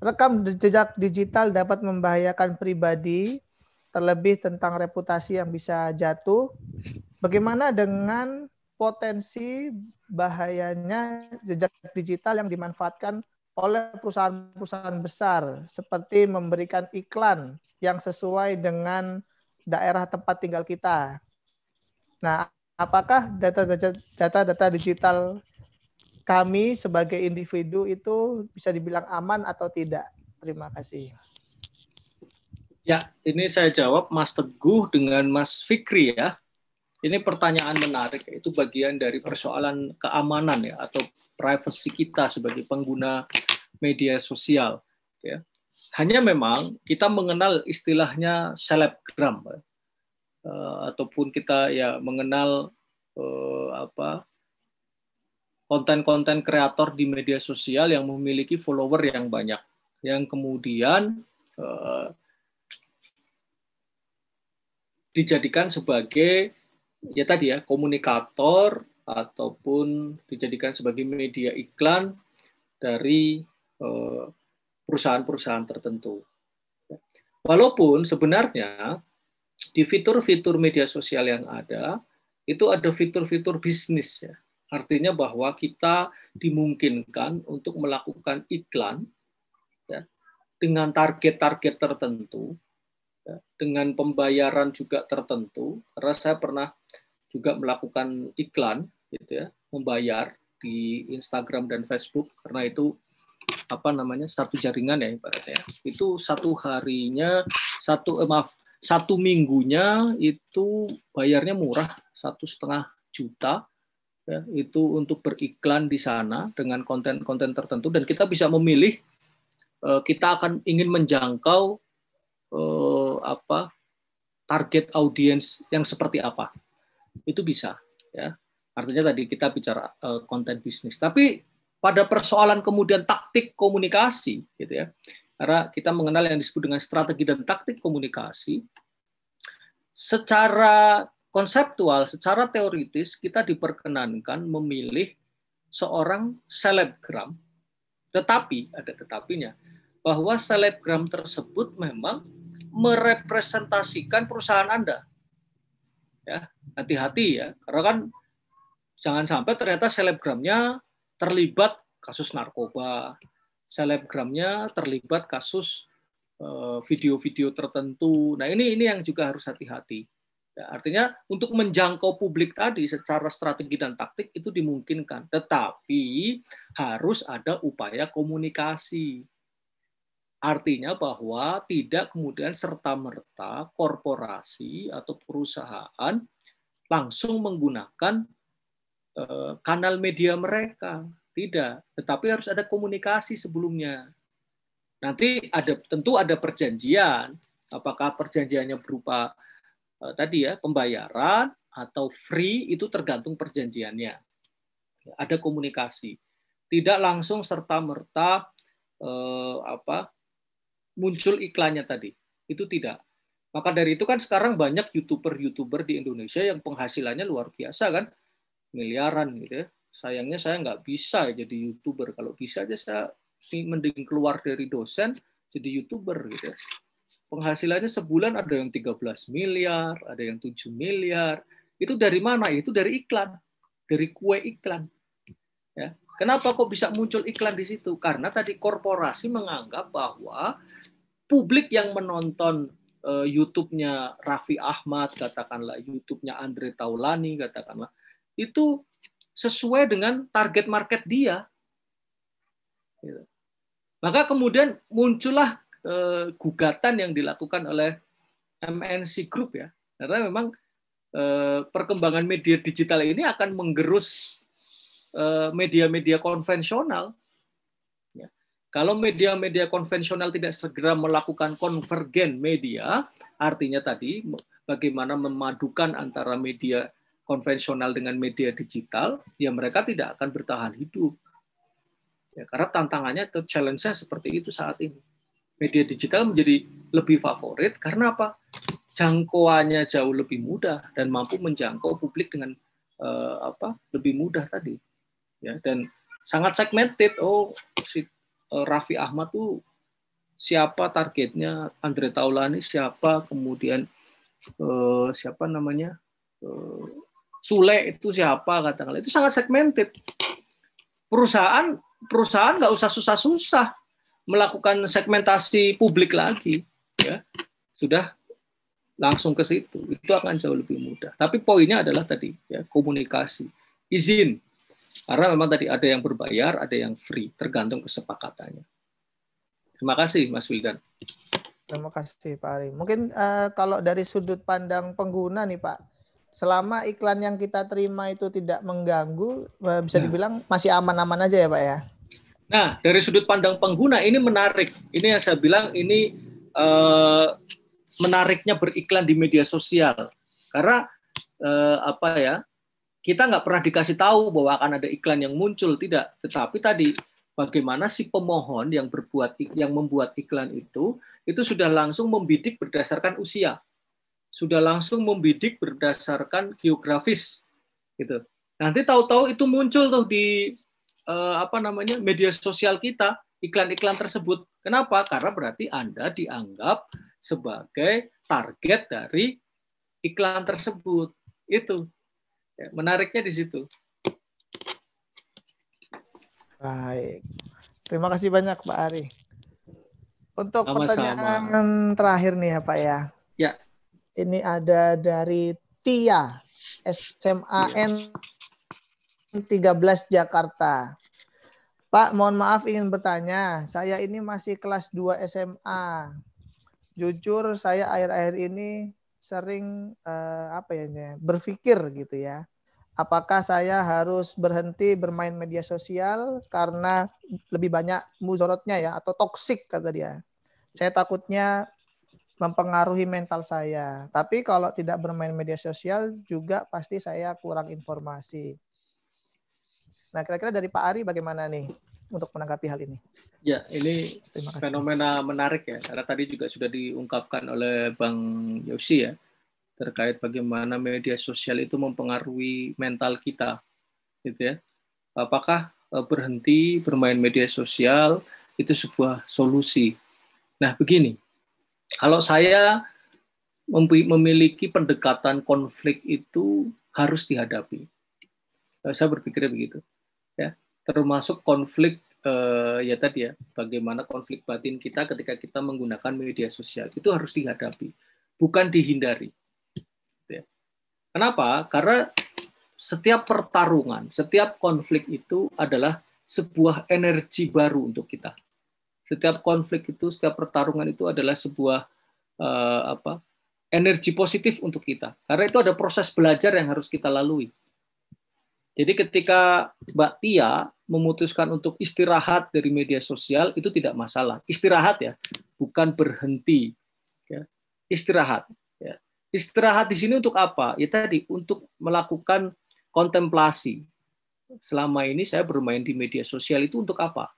rekam jejak digital dapat membahayakan pribadi, terlebih tentang reputasi yang bisa jatuh, bagaimana dengan potensi bahayanya jejak digital yang dimanfaatkan oleh perusahaan-perusahaan besar seperti memberikan iklan yang sesuai dengan daerah tempat tinggal kita. Nah, apakah data-data digital kami sebagai individu itu bisa dibilang aman atau tidak? Terima kasih. Ya, ini saya jawab Mas Teguh dengan Mas Fikri ya. Ini pertanyaan menarik, itu bagian dari persoalan keamanan ya atau privacy kita sebagai pengguna media sosial. Ya. Hanya memang kita mengenal istilahnya selebgram, ya. uh, ataupun kita ya mengenal uh, apa konten-konten kreator di media sosial yang memiliki follower yang banyak, yang kemudian uh, dijadikan sebagai ya tadi ya komunikator ataupun dijadikan sebagai media iklan dari eh, perusahaan-perusahaan tertentu. Walaupun sebenarnya di fitur-fitur media sosial yang ada itu ada fitur-fitur bisnis ya. Artinya bahwa kita dimungkinkan untuk melakukan iklan ya, dengan target-target tertentu dengan pembayaran juga tertentu karena saya pernah juga melakukan iklan gitu ya membayar di Instagram dan Facebook karena itu apa namanya satu jaringan ya ibaratnya itu satu harinya satu eh, maaf satu minggunya itu bayarnya murah satu setengah juta ya, itu untuk beriklan di sana dengan konten-konten tertentu. Dan kita bisa memilih eh, kita akan ingin menjangkau apa target audiens yang seperti apa. Itu bisa ya. Artinya tadi kita bicara eh, konten bisnis tapi pada persoalan kemudian taktik komunikasi gitu ya. Karena kita mengenal yang disebut dengan strategi dan taktik komunikasi. Secara konseptual, secara teoritis, kita diperkenankan memilih seorang selebgram, tetapi, ada tetapinya, bahwa selebgram tersebut memang merepresentasikan perusahaan Anda. Ya, hati-hati ya, karena kan jangan sampai ternyata selebgramnya terlibat kasus narkoba, selebgramnya terlibat kasus eh, video-video tertentu. Nah ini ini yang juga harus hati-hati. Ya, artinya untuk menjangkau publik tadi secara strategi dan taktik itu dimungkinkan, tetapi harus ada upaya komunikasi. Artinya bahwa tidak kemudian serta-merta korporasi atau perusahaan langsung menggunakan eh, kanal media mereka tidak, tetapi harus ada komunikasi sebelumnya. Nanti ada tentu ada perjanjian, apakah perjanjiannya berupa eh, tadi ya pembayaran atau free itu tergantung perjanjiannya. Ada komunikasi. Tidak langsung serta merta eh, apa muncul iklannya tadi. Itu tidak. Maka dari itu kan sekarang banyak youtuber-youtuber di Indonesia yang penghasilannya luar biasa kan, miliaran gitu ya. Sayangnya saya nggak bisa jadi youtuber. Kalau bisa aja saya mending keluar dari dosen jadi youtuber gitu ya. penghasilannya sebulan ada yang 13 miliar ada yang 7 miliar. Itu dari mana? Itu dari iklan. Dari kue iklan. Ya kenapa kok bisa muncul iklan di situ karena tadi korporasi menganggap bahwa publik yang menonton uh, YouTube-nya Raffi Ahmad katakanlah YouTube-nya Andre Taulani katakanlah itu sesuai dengan target market dia. Gitu. Maka kemudian muncullah eh, gugatan yang dilakukan oleh MNC Group ya, karena memang eh, perkembangan media digital ini akan menggerus media-media konvensional. Ya. Kalau media-media konvensional tidak segera melakukan konvergen media, artinya tadi bagaimana memadukan antara media konvensional dengan media digital, ya mereka tidak akan bertahan hidup. Ya, karena tantangannya atau challenge-nya seperti itu saat ini. Media digital menjadi lebih favorit karena apa? Jangkauannya jauh lebih mudah dan mampu menjangkau publik dengan uh, apa? lebih mudah tadi. Ya, dan sangat segmented. Oh, si uh, Raffi Ahmad tuh siapa targetnya? Andre Taulani siapa? Kemudian uh, siapa namanya? Sule itu siapa katakanlah itu sangat segmented. Perusahaan perusahaan nggak usah susah-susah melakukan segmentasi publik lagi, ya sudah langsung ke situ. Itu akan jauh lebih mudah. Tapi poinnya adalah tadi ya komunikasi, izin. Karena memang tadi ada yang berbayar, ada yang free, tergantung kesepakatannya. Terima kasih, Mas Wildan. Terima kasih, Pak Ari. Mungkin uh, kalau dari sudut pandang pengguna nih, Pak, selama iklan yang kita terima itu tidak mengganggu, eh, bisa nah. dibilang masih aman-aman aja ya Pak ya. Nah, dari sudut pandang pengguna ini menarik. Ini yang saya bilang ini eh, menariknya beriklan di media sosial. Karena eh, apa ya? Kita nggak pernah dikasih tahu bahwa akan ada iklan yang muncul, tidak. Tetapi tadi bagaimana si pemohon yang berbuat yang membuat iklan itu itu sudah langsung membidik berdasarkan usia sudah langsung membidik berdasarkan geografis gitu. Nanti tahu-tahu itu muncul tuh di uh, apa namanya media sosial kita iklan-iklan tersebut. Kenapa? Karena berarti Anda dianggap sebagai target dari iklan tersebut. Itu menariknya di situ. Baik. Terima kasih banyak Pak Ari. Untuk Sama -sama. pertanyaan terakhir nih ya Pak ya. Ya. Ini ada dari Tia, SMAN 13 Jakarta. Pak, mohon maaf ingin bertanya. Saya ini masih kelas 2 SMA. Jujur saya akhir-akhir ini sering uh, apa ya berpikir gitu ya. Apakah saya harus berhenti bermain media sosial karena lebih banyak muzorotnya ya atau toksik kata dia. Saya takutnya mempengaruhi mental saya. Tapi kalau tidak bermain media sosial juga pasti saya kurang informasi. Nah, kira-kira dari Pak Ari bagaimana nih untuk menanggapi hal ini? Ya, ini fenomena menarik ya, karena tadi juga sudah diungkapkan oleh Bang Yosi ya, terkait bagaimana media sosial itu mempengaruhi mental kita, gitu ya. Apakah eh, berhenti bermain media sosial itu sebuah solusi? Nah, begini, kalau saya memiliki pendekatan konflik itu harus dihadapi. Saya berpikir begitu ya termasuk konflik eh, ya tadi ya bagaimana konflik batin kita ketika kita menggunakan media sosial. Itu harus dihadapi bukan dihindari. Ya. kenapa? Karena setiap pertarungan setiap konflik itu adalah sebuah energi baru untuk kita. Setiap konflik itu setiap pertarungan itu adalah sebuah eh, apa energi positif untuk kita. Karena itu ada proses belajar yang harus kita lalui. Jadi ketika Mbak Tia memutuskan untuk istirahat dari media sosial itu tidak masalah. Istirahat ya, bukan berhenti. Ya. Istirahat. Ya. Istirahat di sini untuk apa? Ya tadi untuk melakukan kontemplasi. Selama ini saya bermain di media sosial itu untuk apa?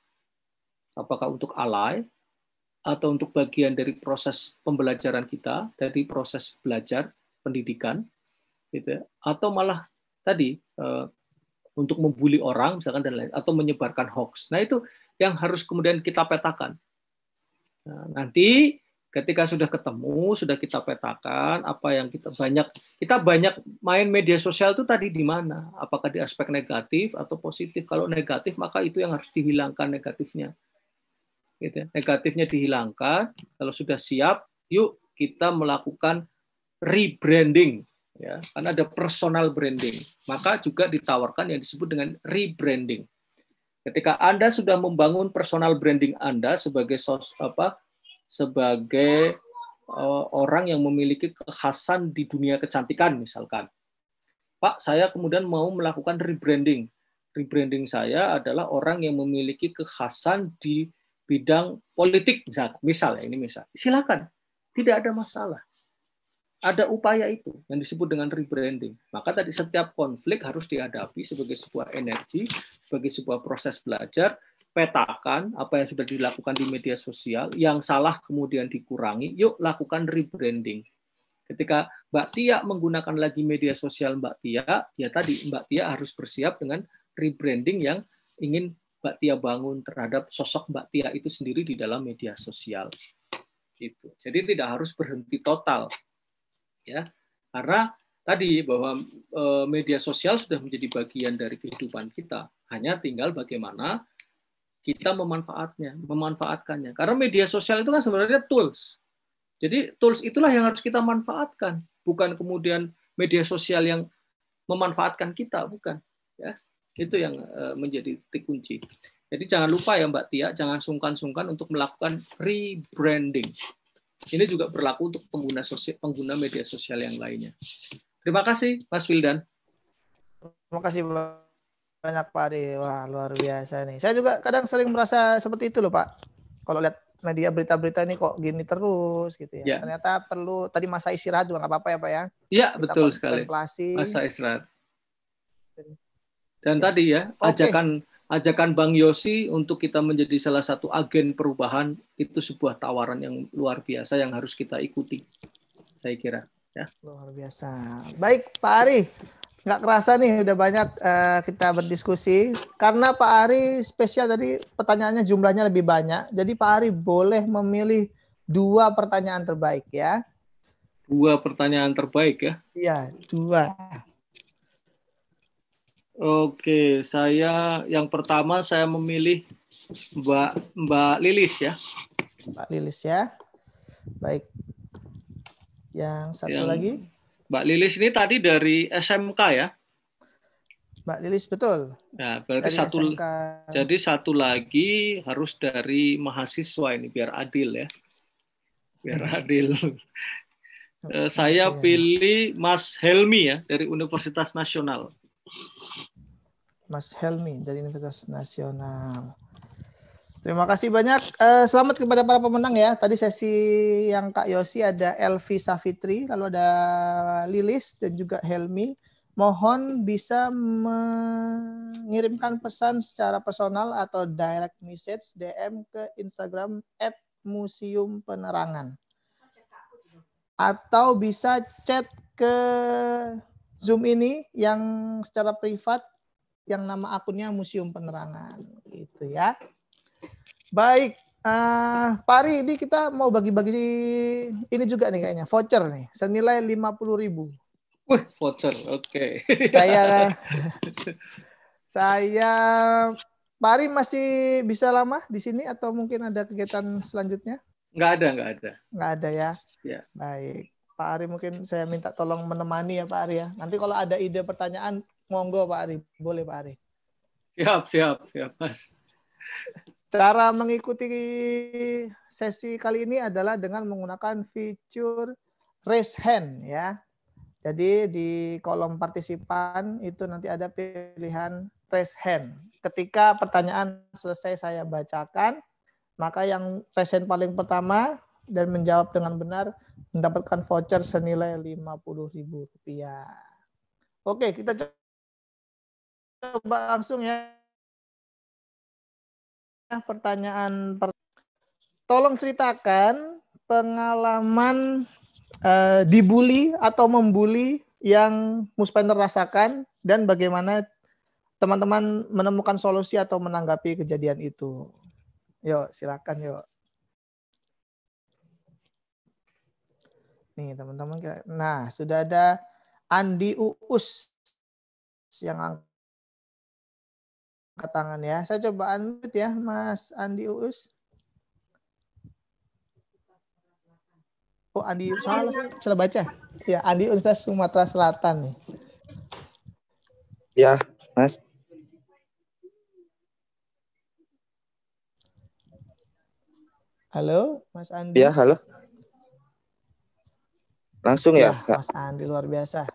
Apakah untuk alay atau untuk bagian dari proses pembelajaran kita, dari proses belajar pendidikan, gitu ya? atau malah tadi eh, untuk membuli orang misalkan dan lain atau menyebarkan hoax. Nah, itu yang harus kemudian kita petakan. Nah, nanti ketika sudah ketemu, sudah kita petakan apa yang kita banyak kita banyak main media sosial itu tadi di mana? Apakah di aspek negatif atau positif? Kalau negatif maka itu yang harus dihilangkan negatifnya. Gitu ya. Negatifnya dihilangkan. Kalau sudah siap, yuk kita melakukan rebranding ya karena ada personal branding maka juga ditawarkan yang disebut dengan rebranding. Ketika anda sudah membangun personal branding anda sebagai sos apa sebagai uh, orang yang memiliki kekhasan di dunia kecantikan misalkan. Pak saya kemudian mau melakukan rebranding. Rebranding saya adalah orang yang memiliki kekhasan di bidang politik misal ini misal. Silakan tidak ada masalah ada upaya itu yang disebut dengan rebranding. Maka tadi setiap konflik harus dihadapi sebagai sebuah energi, sebagai sebuah proses belajar, petakan apa yang sudah dilakukan di media sosial, yang salah kemudian dikurangi, yuk lakukan rebranding. Ketika Mbak Tia menggunakan lagi media sosial Mbak Tia, ya tadi Mbak Tia harus bersiap dengan rebranding yang ingin Mbak Tia bangun terhadap sosok Mbak Tia itu sendiri di dalam media sosial. Itu. Jadi tidak harus berhenti total ya. Karena tadi bahwa e, media sosial sudah menjadi bagian dari kehidupan kita. Hanya tinggal bagaimana kita memanfaatnya memanfaatkannya. Karena media sosial itu kan sebenarnya tools. Jadi tools itulah yang harus kita manfaatkan. Bukan kemudian media sosial yang memanfaatkan kita bukan ya. Itu yang e, menjadi titik kunci. Jadi jangan lupa ya Mbak Tia jangan sungkan-sungkan untuk melakukan rebranding ini juga berlaku untuk pengguna sosial, pengguna media sosial yang lainnya. Terima kasih, Mas Wildan. Terima kasih banyak Pak Ari. Wah, luar biasa nih. Saya juga kadang sering merasa seperti itu loh, Pak. Kalau lihat media berita-berita ini kok gini terus gitu ya. ya. Ternyata perlu tadi masa istirahat juga nggak apa-apa ya, Pak ya. Iya, betul sekali. Masa istirahat. Dan tadi ya, okay. ajakan ajakan Bang Yosi untuk kita menjadi salah satu agen perubahan itu sebuah tawaran yang luar biasa yang harus kita ikuti. Saya kira ya. Luar biasa. Baik, Pak Ari. Nggak kerasa nih udah banyak uh, kita berdiskusi. Karena Pak Ari spesial tadi pertanyaannya jumlahnya lebih banyak. Jadi Pak Ari boleh memilih dua pertanyaan terbaik ya. Dua pertanyaan terbaik ya? Iya, dua. Oke, saya yang pertama saya memilih Mbak Mbak Lilis ya. Mbak Lilis ya. Baik. Yang satu yang, lagi. Mbak Lilis ini tadi dari SMK ya. Mbak Lilis betul. Nah, berarti Dari satu SMK. jadi satu lagi harus dari mahasiswa ini biar adil ya. Biar adil. Eh, Saya pilih Mas Helmi ya dari Universitas Nasional. Mas Helmi dari Universitas Nasional. Terima kasih banyak. Eh, selamat kepada para pemenang ya. Tadi sesi yang Kak Yosi ada Elvi Safitri, lalu ada Lilis dan juga Helmi. Mohon bisa mengirimkan pesan secara personal atau direct message DM ke Instagram Museum Penerangan. Atau bisa chat ke Zoom ini yang secara privat yang nama akunnya Museum Penerangan gitu ya. Baik, eh Pak Ari, ini kita mau bagi-bagi ini juga nih kayaknya voucher nih senilai 50.000. Wih, voucher. Oke. Saya saya Pak Ari masih bisa lama di sini atau mungkin ada kegiatan selanjutnya? Nggak ada, nggak ada. Nggak ada ya? Ya. Baik. Pak Ari mungkin saya minta tolong menemani ya Pak Ari ya. Nanti kalau ada ide pertanyaan, monggo Pak Ari. Boleh Pak Ari. Siap, siap, siap, Mas. Cara mengikuti sesi kali ini adalah dengan menggunakan fitur raise hand ya. Jadi di kolom partisipan itu nanti ada pilihan raise hand. Ketika pertanyaan selesai saya bacakan, maka yang raise hand paling pertama dan menjawab dengan benar mendapatkan voucher senilai Rp50.000. Oke, kita coba langsung ya pertanyaan per tolong ceritakan pengalaman eh, dibully atau membuli yang Muspender rasakan dan bagaimana teman-teman menemukan solusi atau menanggapi kejadian itu. Yuk, silakan yuk. Nih, teman-teman. Nah, sudah ada Andi Uus yang angkat tangan ya. Saya coba unmute ya, Mas Andi Uus. Oh, Andi salah, salah baca. Ya, Andi Universitas Sumatera Selatan nih. Ya, Mas. Halo, Mas Andi. Ya, halo. Langsung ya, Kak? Mas Andi luar biasa.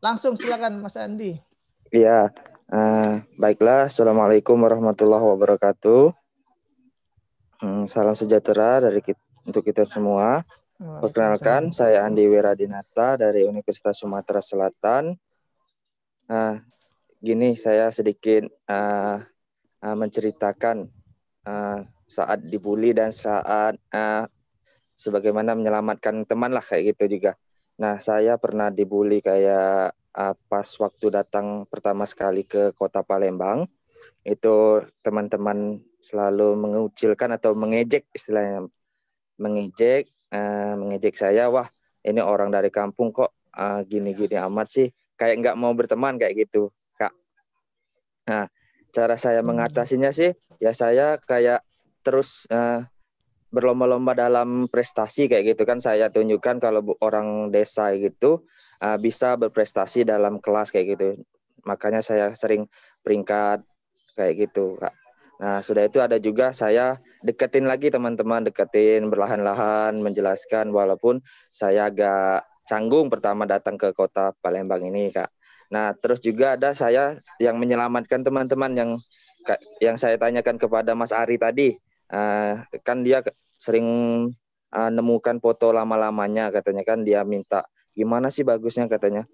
Langsung silakan Mas Andi. Iya. Eh, baiklah, Assalamualaikum warahmatullahi wabarakatuh. Hmm, salam sejahtera dari kita, untuk kita semua. Perkenalkan, saya Andi Wiradinata dari Universitas Sumatera Selatan. Nah, gini, saya sedikit uh, uh, menceritakan uh, saat dibully dan saat uh, sebagaimana menyelamatkan teman lah kayak gitu juga. Nah, saya pernah dibully kayak uh, pas waktu datang pertama sekali ke kota Palembang. Itu teman-teman selalu mengucilkan atau mengejek istilahnya. Mengejek, uh, mengejek saya, wah ini orang dari kampung kok uh, gini-gini amat sih. Kayak nggak mau berteman kayak gitu, Kak. Nah, cara saya mengatasinya sih, ya saya kayak terus uh, berlomba-lomba dalam prestasi kayak gitu kan. Saya tunjukkan kalau orang desa gitu uh, bisa berprestasi dalam kelas kayak gitu. Makanya saya sering peringkat kayak gitu kak. Nah sudah itu ada juga saya deketin lagi teman-teman deketin berlahan-lahan menjelaskan walaupun saya agak canggung pertama datang ke kota Palembang ini kak. Nah terus juga ada saya yang menyelamatkan teman-teman yang yang saya tanyakan kepada Mas Ari tadi. Uh, kan dia sering uh, nemukan foto lama-lamanya katanya kan dia minta gimana sih bagusnya? katanya.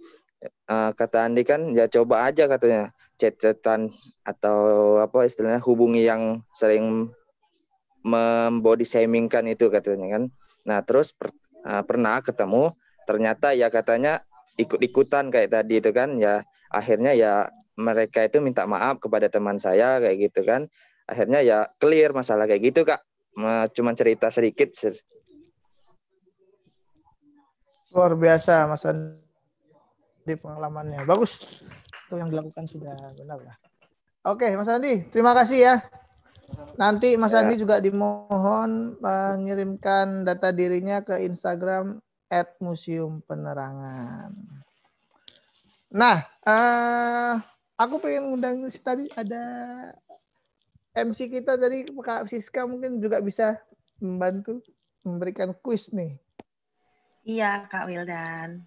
Uh, kata Andi kan ya coba aja katanya. Chat-chatan atau apa istilahnya hubungi yang sering membody kan itu katanya kan. Nah terus per, uh, pernah ketemu ternyata ya katanya ikut-ikutan kayak tadi itu kan ya akhirnya ya mereka itu minta maaf kepada teman saya kayak gitu kan. Akhirnya ya clear masalah kayak gitu kak cuma cerita sedikit luar biasa mas Andi pengalamannya. Bagus. Itu yang dilakukan sudah benar lah. Oke mas Andi terima kasih ya. Nanti mas ya. Andi juga dimohon mengirimkan data dirinya ke Instagram at museum penerangan. Nah uh, aku pengen undang si tadi ada MC kita dari Kak Siska mungkin juga bisa membantu memberikan kuis nih. Iya, Kak Wildan.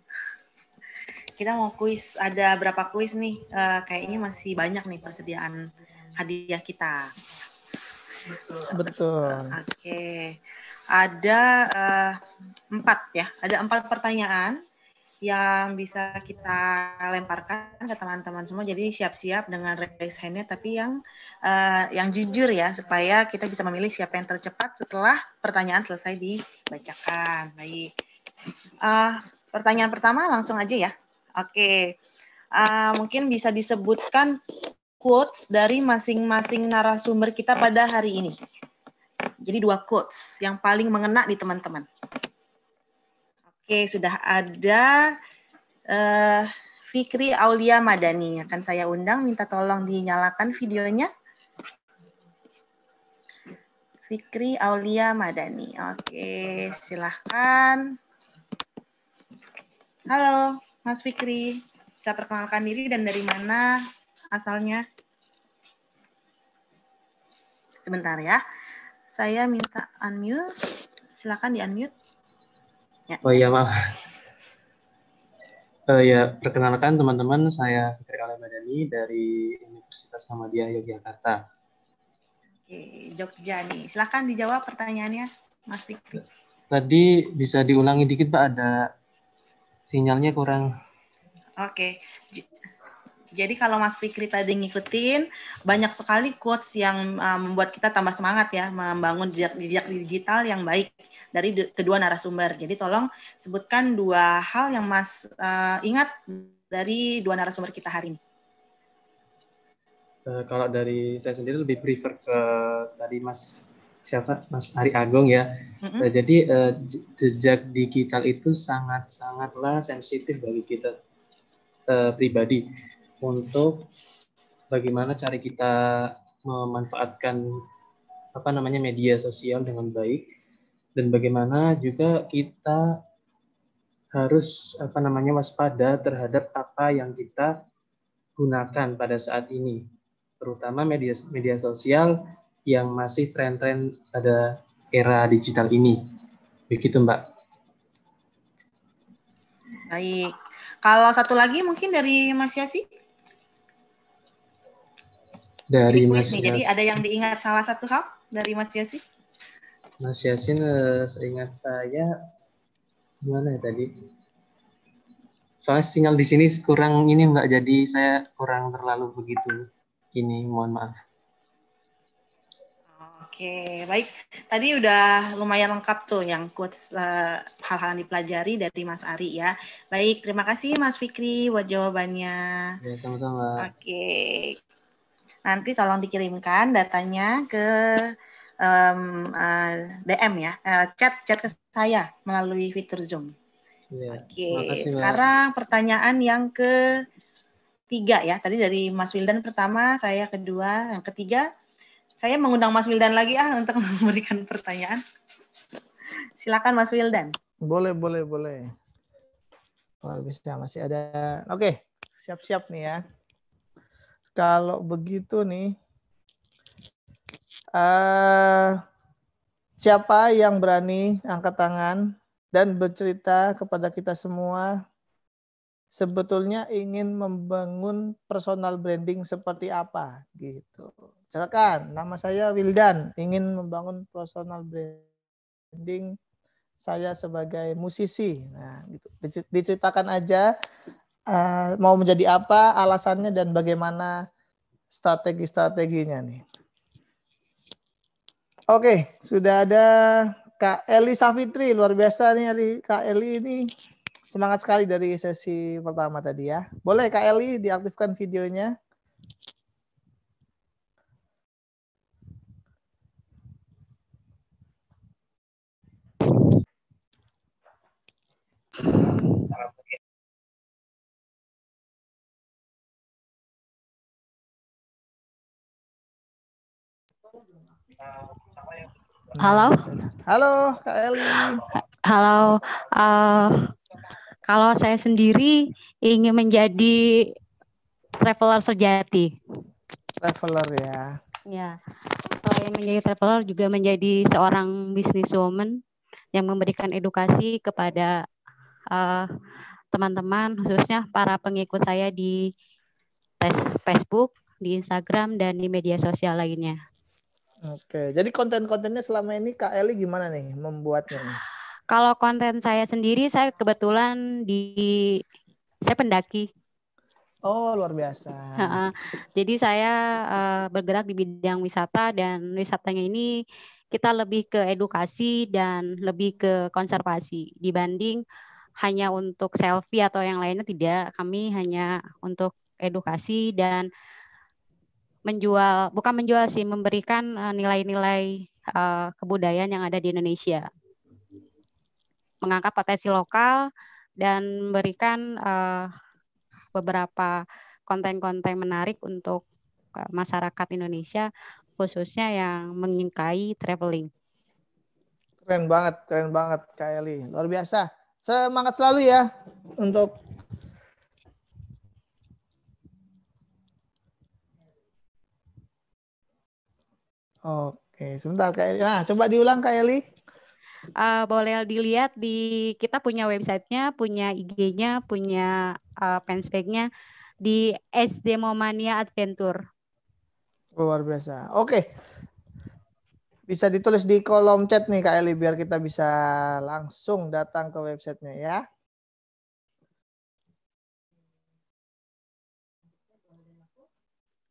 Kita mau kuis, ada berapa kuis nih? Uh, kayaknya masih banyak nih persediaan hadiah kita. Betul. Betul. Oke. Okay. Ada uh, empat ya, ada empat pertanyaan yang bisa kita lemparkan ke teman-teman semua. Jadi siap-siap dengan raise hand-nya, tapi yang uh, yang jujur ya, supaya kita bisa memilih siapa yang tercepat setelah pertanyaan selesai dibacakan. Baik. Uh, pertanyaan pertama langsung aja ya. Oke. Okay. Uh, mungkin bisa disebutkan quotes dari masing-masing narasumber kita pada hari ini. Jadi dua quotes yang paling mengena di teman-teman. Oke, sudah ada uh, Fikri Aulia Madani. Akan saya undang, minta tolong dinyalakan videonya. Fikri Aulia Madani. Oke, silahkan. Halo, Mas Fikri. Bisa perkenalkan diri dan dari mana asalnya? Sebentar ya. Saya minta unmute. Silakan di-unmute. Ya. Oh iya maaf. Uh, ya perkenalkan teman-teman saya Fikri Alamadani dari Universitas Muhammadiyah Yogyakarta. Oke, Jogja nih. Silakan dijawab pertanyaannya, Mas Fikri. Tadi bisa diulangi dikit Pak, ada sinyalnya kurang. Oke. Jadi kalau Mas Fikri tadi ngikutin, banyak sekali quotes yang uh, membuat kita tambah semangat ya, membangun jejak digital yang baik dari kedua narasumber. Jadi tolong sebutkan dua hal yang Mas uh, ingat dari dua narasumber kita hari ini. Uh, kalau dari saya sendiri lebih prefer ke tadi Mas siapa Mas Ari Agung ya. Mm-hmm. Uh, jadi uh, jejak digital itu sangat sangatlah sensitif bagi kita uh, pribadi untuk bagaimana cara kita memanfaatkan apa namanya media sosial dengan baik. Dan bagaimana juga kita harus apa namanya waspada terhadap apa yang kita gunakan pada saat ini. Terutama media media sosial yang masih tren-tren pada era digital ini. Begitu mbak. Baik. Kalau satu lagi mungkin dari Mas Yasi dari Mas Yasi jadi ada yang diingat salah satu hal dari Mas Yasi Mas Yasin uh, seingat saya gimana ya tadi? Soalnya sinyal di sini kurang ini Mbak, jadi saya kurang terlalu begitu ini, mohon maaf. Oke, baik. Tadi udah lumayan lengkap tuh yang quotes uh, hal-hal yang dipelajari dari Mas Ari ya. Baik, terima kasih Mas Fikri buat jawabannya. Ya, sama-sama. Oke. Nanti tolong dikirimkan datanya ke um, uh, eh, DM ya, uh, chat chat ke saya melalui fitur Zoom. Ya, Oke, okay. sekarang pertanyaan yang ketiga ya. Tadi dari Mas Wildan pertama, saya kedua, yang ketiga. Saya mengundang Mas Wildan lagi ah untuk memberikan pertanyaan. Silakan Mas Wildan. Boleh, boleh, boleh. Kalau bisa masih ada. Oke, siap-siap nih ya. Kalau begitu nih, Uh, siapa yang berani angkat tangan dan bercerita kepada kita semua sebetulnya ingin membangun personal branding seperti apa gitu. Silakan, nama saya Wildan, ingin membangun personal branding saya sebagai musisi. Nah, gitu. Diceritakan aja uh, mau menjadi apa, alasannya dan bagaimana strategi-strateginya nih. Oke, sudah ada Kak Eli Safitri, luar biasa nih Kak Eli ini semangat sekali dari sesi pertama tadi ya. Boleh Kak Eli diaktifkan videonya? Halo. Halo, Kak Eli. Halo. Uh, kalau saya sendiri ingin menjadi traveler sejati. Traveler ya. Ya. Selain menjadi traveler juga menjadi seorang businesswoman yang memberikan edukasi kepada uh, teman-teman khususnya para pengikut saya di Facebook, di Instagram dan di media sosial lainnya. Oke, jadi konten-kontennya selama ini Kak Eli gimana nih membuatnya? Nih? Kalau konten saya sendiri, saya kebetulan di saya pendaki. Oh, luar biasa. Jadi saya uh, bergerak di bidang wisata dan wisatanya ini kita lebih ke edukasi dan lebih ke konservasi dibanding hanya untuk selfie atau yang lainnya tidak. Kami hanya untuk edukasi dan menjual bukan menjual sih memberikan eh, nilai-nilai uh, kebudayaan yang ada di Indonesia. Mengangkat potensi lokal dan memberikan uh, beberapa konten-konten menarik untuk masyarakat Indonesia khususnya yang menyukai traveling. Keren banget, keren banget Kak Eli. Luar biasa. Semangat selalu ya untuk Oke, sebentar Kak Eli. Nah, coba diulang Kak Eli. Uh, boleh dilihat di kita punya websitenya, punya IG-nya, punya uh, fanspage-nya di SD Momania Adventure. Luar biasa. Oke. Bisa ditulis di kolom chat nih Kak Eli biar kita bisa langsung datang ke websitenya ya.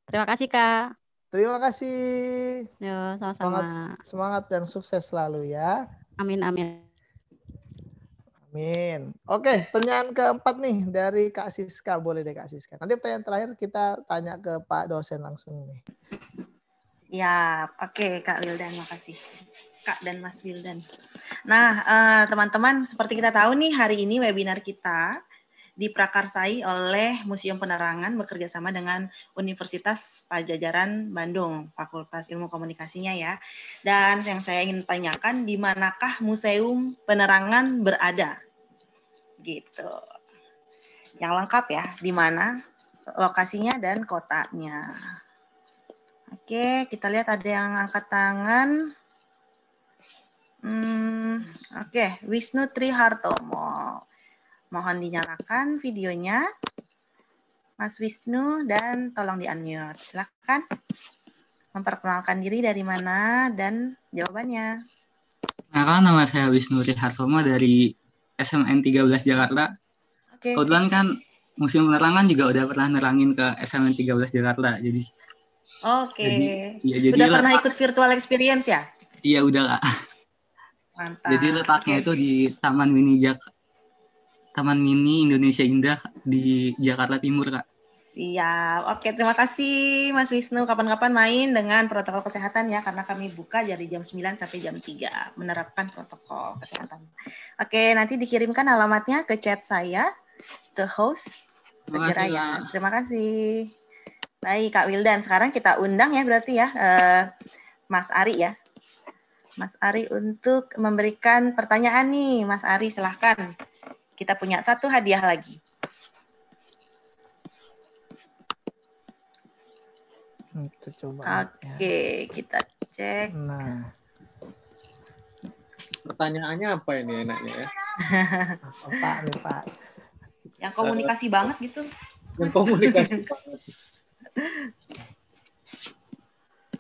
Terima kasih Kak. Terima kasih. Yo, sama-sama. Semangat, semangat dan sukses selalu ya. Amin amin. Amin. Oke, pertanyaan keempat nih dari Kak Siska. Boleh deh Kak Siska. Nanti pertanyaan terakhir kita tanya ke Pak dosen langsung nih. Ya, oke Kak Wildan, makasih. Kak dan Mas Wildan. Nah, eh, teman-teman, seperti kita tahu nih, hari ini webinar kita diprakarsai oleh Museum Penerangan bekerja sama dengan Universitas Pajajaran Bandung, Fakultas Ilmu Komunikasinya ya. Dan yang saya ingin tanyakan, di manakah Museum Penerangan berada? Gitu. Yang lengkap ya, di mana lokasinya dan kotanya. Oke, kita lihat ada yang angkat tangan. Hmm, Oke, Wisnu Trihartomo. Mohon dinyalakan videonya. Mas Wisnu dan tolong di-unmute. Silakan memperkenalkan diri dari mana dan jawabannya. Nah, nama saya Wisnu Trihartomo dari SMN 13 Jakarta. Oke. Kebetulan kan Museum Penerangan juga udah pernah nerangin ke SMN 13 Jakarta. Jadi Oke. Jadi, ya, jadi udah letak, pernah ikut virtual experience ya? Iya udah kak. Mantap. Jadi letaknya itu di Taman Mini Jak Taman Mini Indonesia Indah di Jakarta Timur kak. Siap. Oke, terima kasih Mas Wisnu. Kapan-kapan main dengan protokol kesehatan ya, karena kami buka dari jam 9 sampai jam 3, menerapkan protokol kesehatan. Oke, nanti dikirimkan alamatnya ke chat saya, ke host, segera ya. Terima kasih. Baik, Kak Wildan. Sekarang kita undang ya berarti ya, uh, Mas Ari ya. Mas Ari untuk memberikan pertanyaan nih. Mas Ari, silahkan. Kita punya satu hadiah lagi. Kita coba. Oke, ya. kita cek. Nah. Pertanyaannya apa ini enaknya ya? Pak nih Pak. Yang komunikasi uh, banget gitu. Yang komunikasi banget.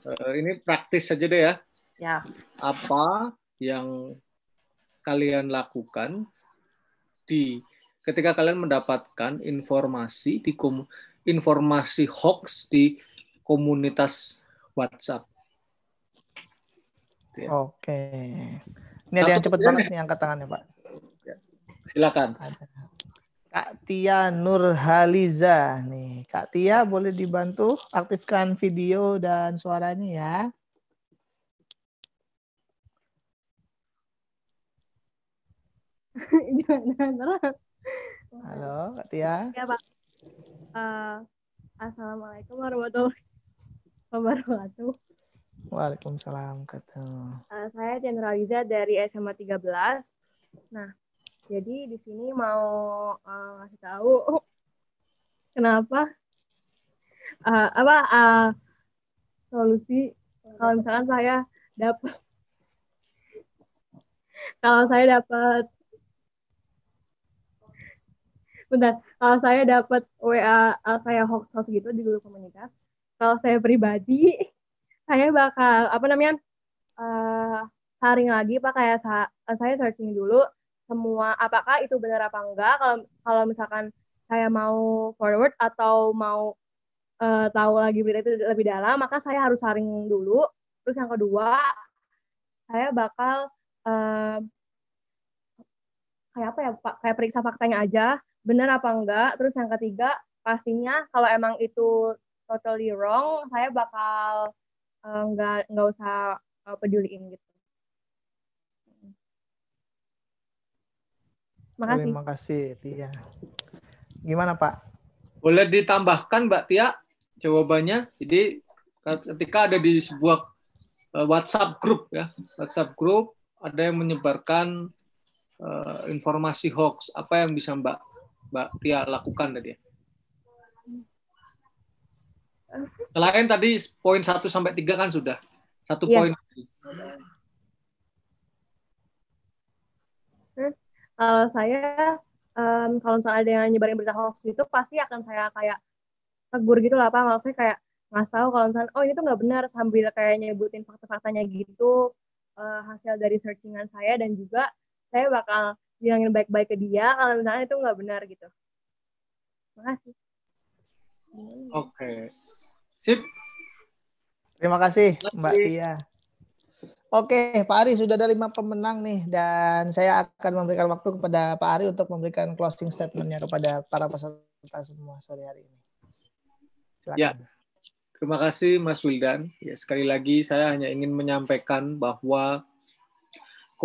Uh, ini praktis saja deh ya. Ya. Apa yang kalian lakukan di ketika kalian mendapatkan informasi di kom, informasi hoax di komunitas WhatsApp. Oke. Ini ada yang cepat banget nih angkat tangannya, Pak. Ya. Silakan. Ada. Kak Tia Nurhaliza nih. Kak Tia boleh dibantu aktifkan video dan suaranya ya. Halo, Kak Tia. Ya, Pak. Uh, Assalamualaikum warahmatullahi wabarakatuh. Waalaikumsalam. Kata. Uh, saya Tia Nurhaliza dari SMA 13. Nah, jadi di sini mau uh, ngasih tahu kenapa uh, apa uh, solusi kalau misalkan saya dapat kalau saya dapat bentar kalau saya dapat WA saya hoax hoax gitu di grup komunitas kalau saya pribadi saya bakal apa namanya uh, saring lagi pak kayak sa saya searching dulu semua apakah itu benar apa enggak kalau kalau misalkan saya mau forward atau mau uh, tahu lagi berita itu lebih dalam maka saya harus saring dulu. Terus yang kedua saya bakal uh, kayak apa ya pak kayak periksa faktanya aja benar apa enggak terus yang ketiga pastinya kalau emang itu totally wrong saya bakal uh, nggak nggak usah uh, peduliin gitu Makasih. Terima kasih, Tia. Gimana, Pak? Boleh ditambahkan, Mbak Tia, jawabannya. Jadi ketika ada di sebuah uh, WhatsApp group ya, WhatsApp group ada yang menyebarkan uh, informasi hoax. Apa yang bisa Mbak Mbak Tia lakukan tadi? Selain tadi poin 1 sampai 3 kan sudah. Satu yeah. poin. Kalau saya um, kalau misalnya ada yang nyebarin berita hoax itu pasti akan saya kayak tegur gitu lah Pak. Maksudnya kayak nggak tahu kalau misalnya oh ini tuh nggak benar sambil kayak nyebutin fakta-faktanya gitu uh, hasil dari searchingan saya dan juga saya bakal bilangin baik-baik ke dia kalau misalnya itu nggak benar gitu. Makasih. Oke. Okay. Sip. Terima kasih Mbak Tia. Oke, Pak Ari sudah ada lima pemenang nih dan saya akan memberikan waktu kepada Pak Ari untuk memberikan closing statementnya kepada para peserta semua sore hari ini. Silakan. Ya, terima kasih Mas Wildan. Ya, sekali lagi saya hanya ingin menyampaikan bahwa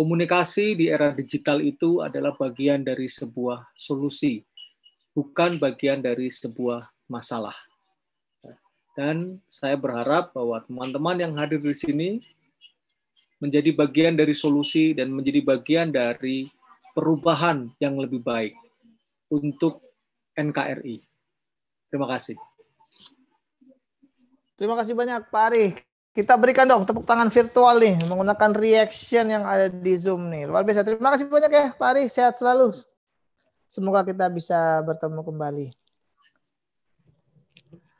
komunikasi di era digital itu adalah bagian dari sebuah solusi, bukan bagian dari sebuah masalah. Dan saya berharap bahwa teman-teman yang hadir di sini menjadi bagian dari solusi dan menjadi bagian dari perubahan yang lebih baik untuk NKRI. Terima kasih. Terima kasih banyak Pak Ari. Kita berikan dong tepuk tangan virtual nih menggunakan reaction yang ada di Zoom nih. Luar biasa. Terima kasih banyak ya Pak Ari. Sehat selalu. Semoga kita bisa bertemu kembali.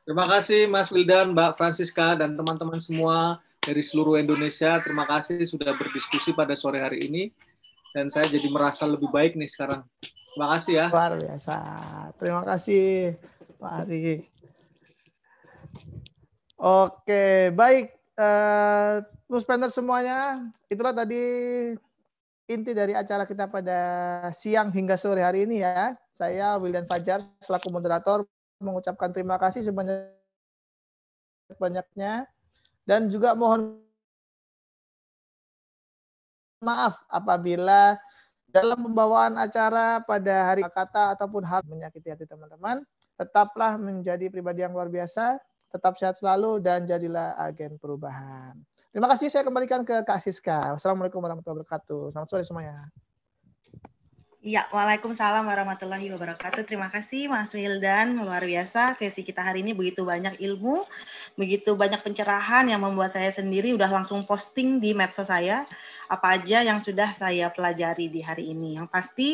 Terima kasih Mas Wildan, Mbak Francisca, dan teman-teman semua dari seluruh Indonesia. Terima kasih sudah berdiskusi pada sore hari ini. Dan saya jadi merasa lebih baik nih sekarang. Terima kasih ya. Luar biasa. Terima kasih Pak Ari. Oke, baik. Uh, Muspender semuanya, itulah tadi inti dari acara kita pada siang hingga sore hari ini ya. Saya Wildan Fajar selaku moderator mengucapkan terima kasih sebanyak banyaknya dan juga mohon maaf apabila dalam pembawaan acara pada hari kata ataupun hal menyakiti hati teman-teman, tetaplah menjadi pribadi yang luar biasa, tetap sehat selalu dan jadilah agen perubahan. Terima kasih saya kembalikan ke Kak Siska. Wassalamualaikum warahmatullahi wabarakatuh. Selamat sore semuanya. Ya, Waalaikumsalam warahmatullahi wabarakatuh. Terima kasih Mas Wildan, luar biasa. Sesi kita hari ini begitu banyak ilmu, begitu banyak pencerahan yang membuat saya sendiri udah langsung posting di medsos saya apa aja yang sudah saya pelajari di hari ini. Yang pasti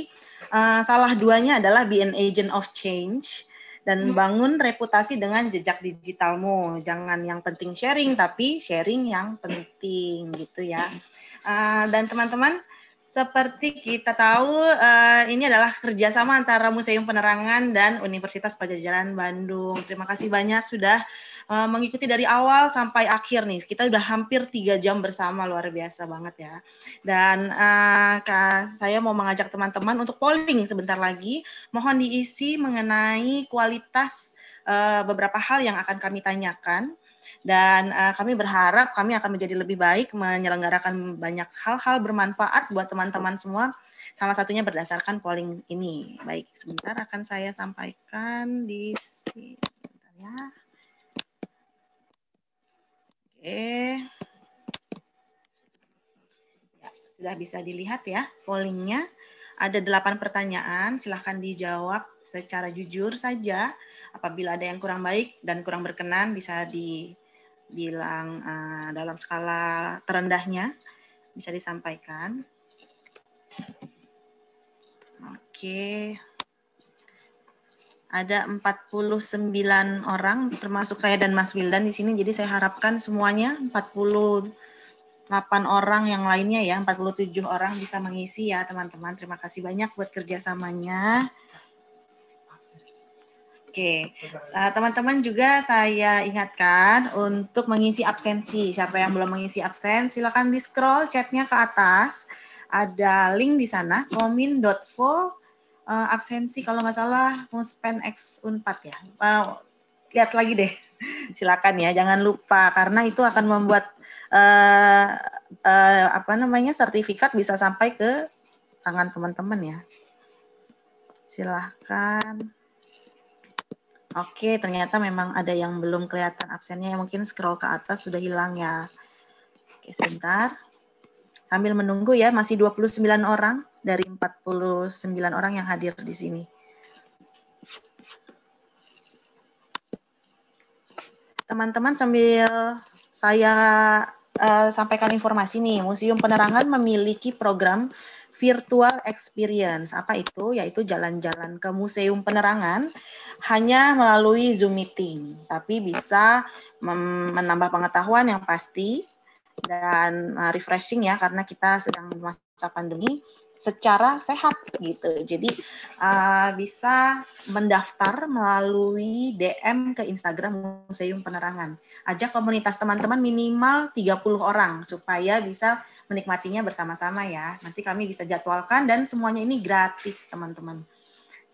uh, salah duanya adalah be an agent of change dan bangun reputasi dengan jejak digitalmu. Jangan yang penting sharing, tapi sharing yang penting gitu ya. Uh, dan teman-teman, seperti kita tahu, uh, ini adalah kerjasama antara Museum Penerangan dan Universitas Pajajaran Bandung. Terima kasih banyak sudah uh, mengikuti dari awal sampai akhir nih. Kita sudah hampir tiga jam bersama, luar biasa banget ya. Dan uh, saya mau mengajak teman-teman untuk polling sebentar lagi. Mohon diisi mengenai kualitas beberapa hal yang akan kami tanyakan dan uh, kami berharap kami akan menjadi lebih baik menyelenggarakan banyak hal-hal bermanfaat buat teman-teman semua. Salah satunya berdasarkan polling ini. Baik, sebentar akan saya sampaikan di sini. ya. Oke. Ya, sudah bisa dilihat ya pollingnya. Ada delapan pertanyaan, silahkan dijawab secara jujur saja Apabila ada yang kurang baik dan kurang berkenan bisa dibilang uh, dalam skala terendahnya bisa disampaikan. Oke. Ada 49 orang termasuk saya dan Mas Wildan di sini. Jadi saya harapkan semuanya 48 orang yang lainnya ya, 47 orang bisa mengisi ya teman-teman. Terima kasih banyak buat kerjasamanya. Oke, uh, teman-teman juga saya ingatkan untuk mengisi absensi. Siapa yang belum mengisi absen, silakan di scroll chatnya ke atas. Ada link di sana, komin.fo uh, absensi kalau nggak salah muspen x unpad ya. Uh, lihat lagi deh, silakan ya, jangan lupa karena itu akan membuat uh, uh, apa namanya sertifikat bisa sampai ke tangan teman-teman ya. Silahkan. Oke, ternyata memang ada yang belum kelihatan absennya. Mungkin scroll ke atas sudah hilang ya. Oke, sebentar. Sambil menunggu ya, masih 29 orang dari 49 orang yang hadir di sini. Teman-teman sambil saya uh, sampaikan informasi nih, Museum Penerangan memiliki program virtual experience. Apa itu? Yaitu jalan-jalan ke Museum Penerangan hanya melalui Zoom meeting, tapi bisa menambah pengetahuan yang pasti dan uh, refreshing ya karena kita sedang masa pandemi secara sehat gitu. Jadi uh, bisa mendaftar melalui DM ke Instagram Museum Penerangan. Ajak komunitas teman-teman minimal 30 orang supaya bisa menikmatinya bersama-sama ya. Nanti kami bisa jadwalkan dan semuanya ini gratis teman-teman.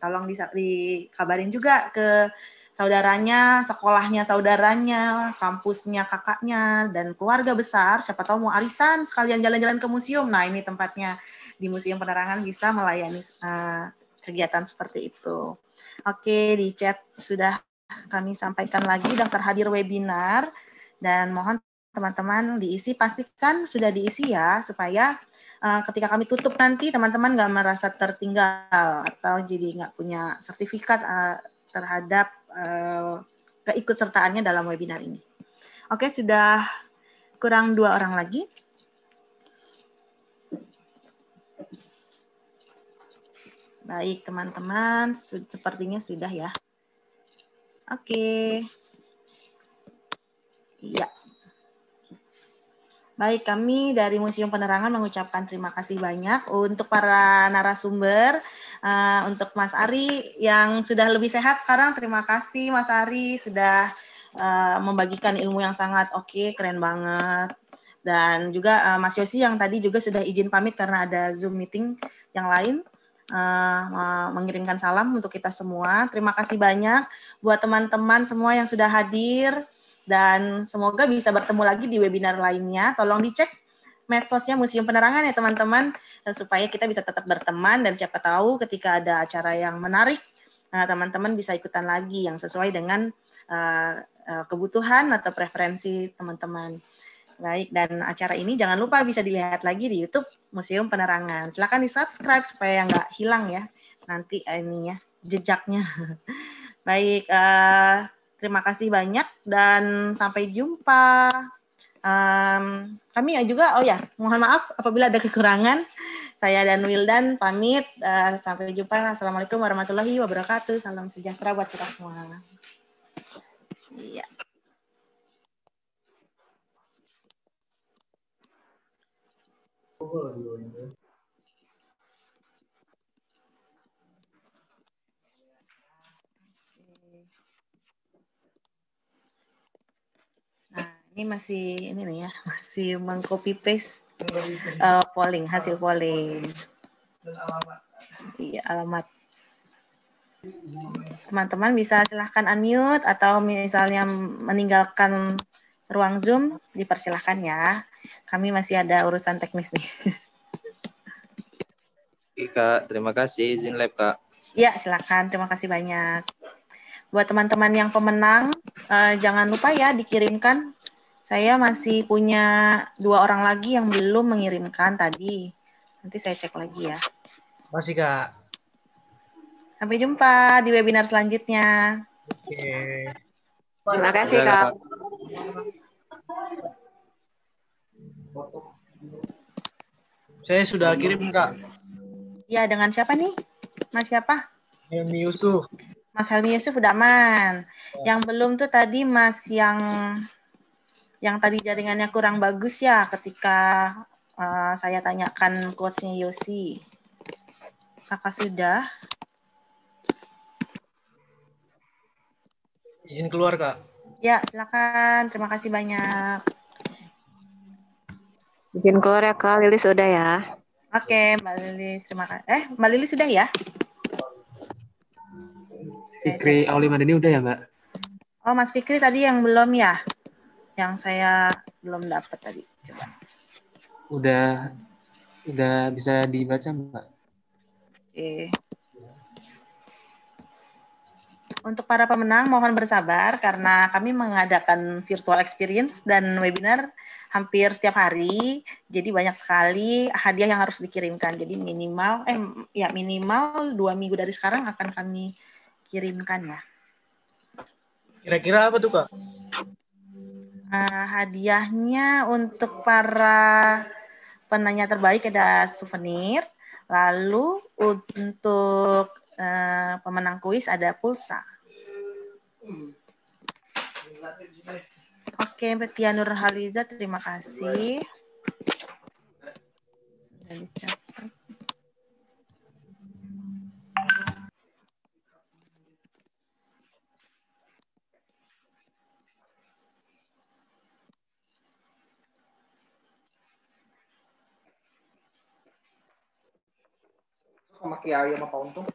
Tolong dikabarin juga ke saudaranya, sekolahnya saudaranya, kampusnya kakaknya, dan keluarga besar. Siapa tahu mau arisan sekalian jalan-jalan ke museum. Nah ini tempatnya di Museum Penerangan bisa melayani uh, kegiatan seperti itu. Oke, di chat sudah kami sampaikan lagi daftar hadir webinar dan mohon teman-teman diisi pastikan sudah diisi ya supaya uh, ketika kami tutup nanti teman-teman nggak merasa tertinggal atau jadi nggak punya sertifikat uh, terhadap uh, keikutsertaannya dalam webinar ini. Oke sudah kurang dua orang lagi. Baik teman-teman sepertinya sudah ya. Oke. Iya. Baik, kami dari Museum Penerangan mengucapkan terima kasih banyak untuk para narasumber, uh, untuk Mas Ari yang sudah lebih sehat sekarang. Terima kasih Mas Ari sudah uh, membagikan ilmu yang sangat oke, okay, keren banget. Dan juga uh, Mas Yosi yang tadi juga sudah izin pamit karena ada Zoom meeting yang lain. Uh, mengirimkan salam untuk kita semua. Terima kasih banyak buat teman-teman semua yang sudah hadir dan semoga bisa bertemu lagi di webinar lainnya. Tolong dicek medsosnya Museum Penerangan ya teman-teman dan supaya kita bisa tetap berteman dan siapa tahu ketika ada acara yang menarik eh, teman-teman bisa ikutan lagi yang sesuai dengan uh, kebutuhan atau preferensi teman-teman. Baik, dan acara ini jangan lupa bisa dilihat lagi di YouTube Museum Penerangan. Silahkan di-subscribe supaya nggak hilang ya nanti ini ya jejaknya. Baik, uh, Terima kasih banyak dan sampai jumpa. Um, kami juga, oh ya, mohon maaf apabila ada kekurangan. Saya dan Wildan pamit. Uh, sampai jumpa. Assalamualaikum warahmatullahi wabarakatuh. Salam sejahtera buat kita semua. Iya. Oh, Ini masih ini nih ya, masih mengcopy paste uh, polling hasil polling. Iya, alamat. Teman-teman bisa silahkan unmute atau misalnya meninggalkan ruang Zoom, dipersilahkan ya. Kami masih ada urusan teknis nih. Oke, Kak. Terima kasih. Izin live, Kak. Ya, silakan. Terima kasih banyak. Buat teman-teman yang pemenang, uh, jangan lupa ya dikirimkan saya masih punya dua orang lagi yang belum mengirimkan tadi. Nanti saya cek lagi ya. Masih, Kak. Sampai jumpa di webinar selanjutnya. Oke. Terima kasih, Kak. Saya sudah kirim, Kak. Ya, dengan siapa nih? Mas siapa? Helmi Yusuf. Mas Helmi Yusuf udah aman. Yang belum tuh tadi Mas yang yang tadi jaringannya kurang bagus ya ketika uh, saya tanyakan quotes-nya Yosi. Kakak sudah? Izin keluar, Kak. Ya, silakan. Terima kasih banyak. Izin keluar ya, Kak. Lilis sudah ya. Oke, Mbak Lilis. Terima kasih. Eh, Mbak Lilis sudah ya? Fikri Aulimadani udah ya, Mbak? Oh, Mas Fikri tadi yang belum ya? Yang saya belum dapat tadi. Coba. Udah udah bisa dibaca, Mbak? Oke. Untuk para pemenang mohon bersabar karena kami mengadakan virtual experience dan webinar hampir setiap hari. Jadi banyak sekali hadiah yang harus dikirimkan. Jadi minimal eh ya minimal dua minggu dari sekarang akan kami kirimkan ya. Kira-kira apa tuh kak? Uh, hadiahnya untuk para penanya terbaik ada souvenir. Lalu untuk uh, pemenang kuis ada pulsa. Oke, Mbak Tia Nur Haliza, terima kasih. Kiai sama Pak Untung.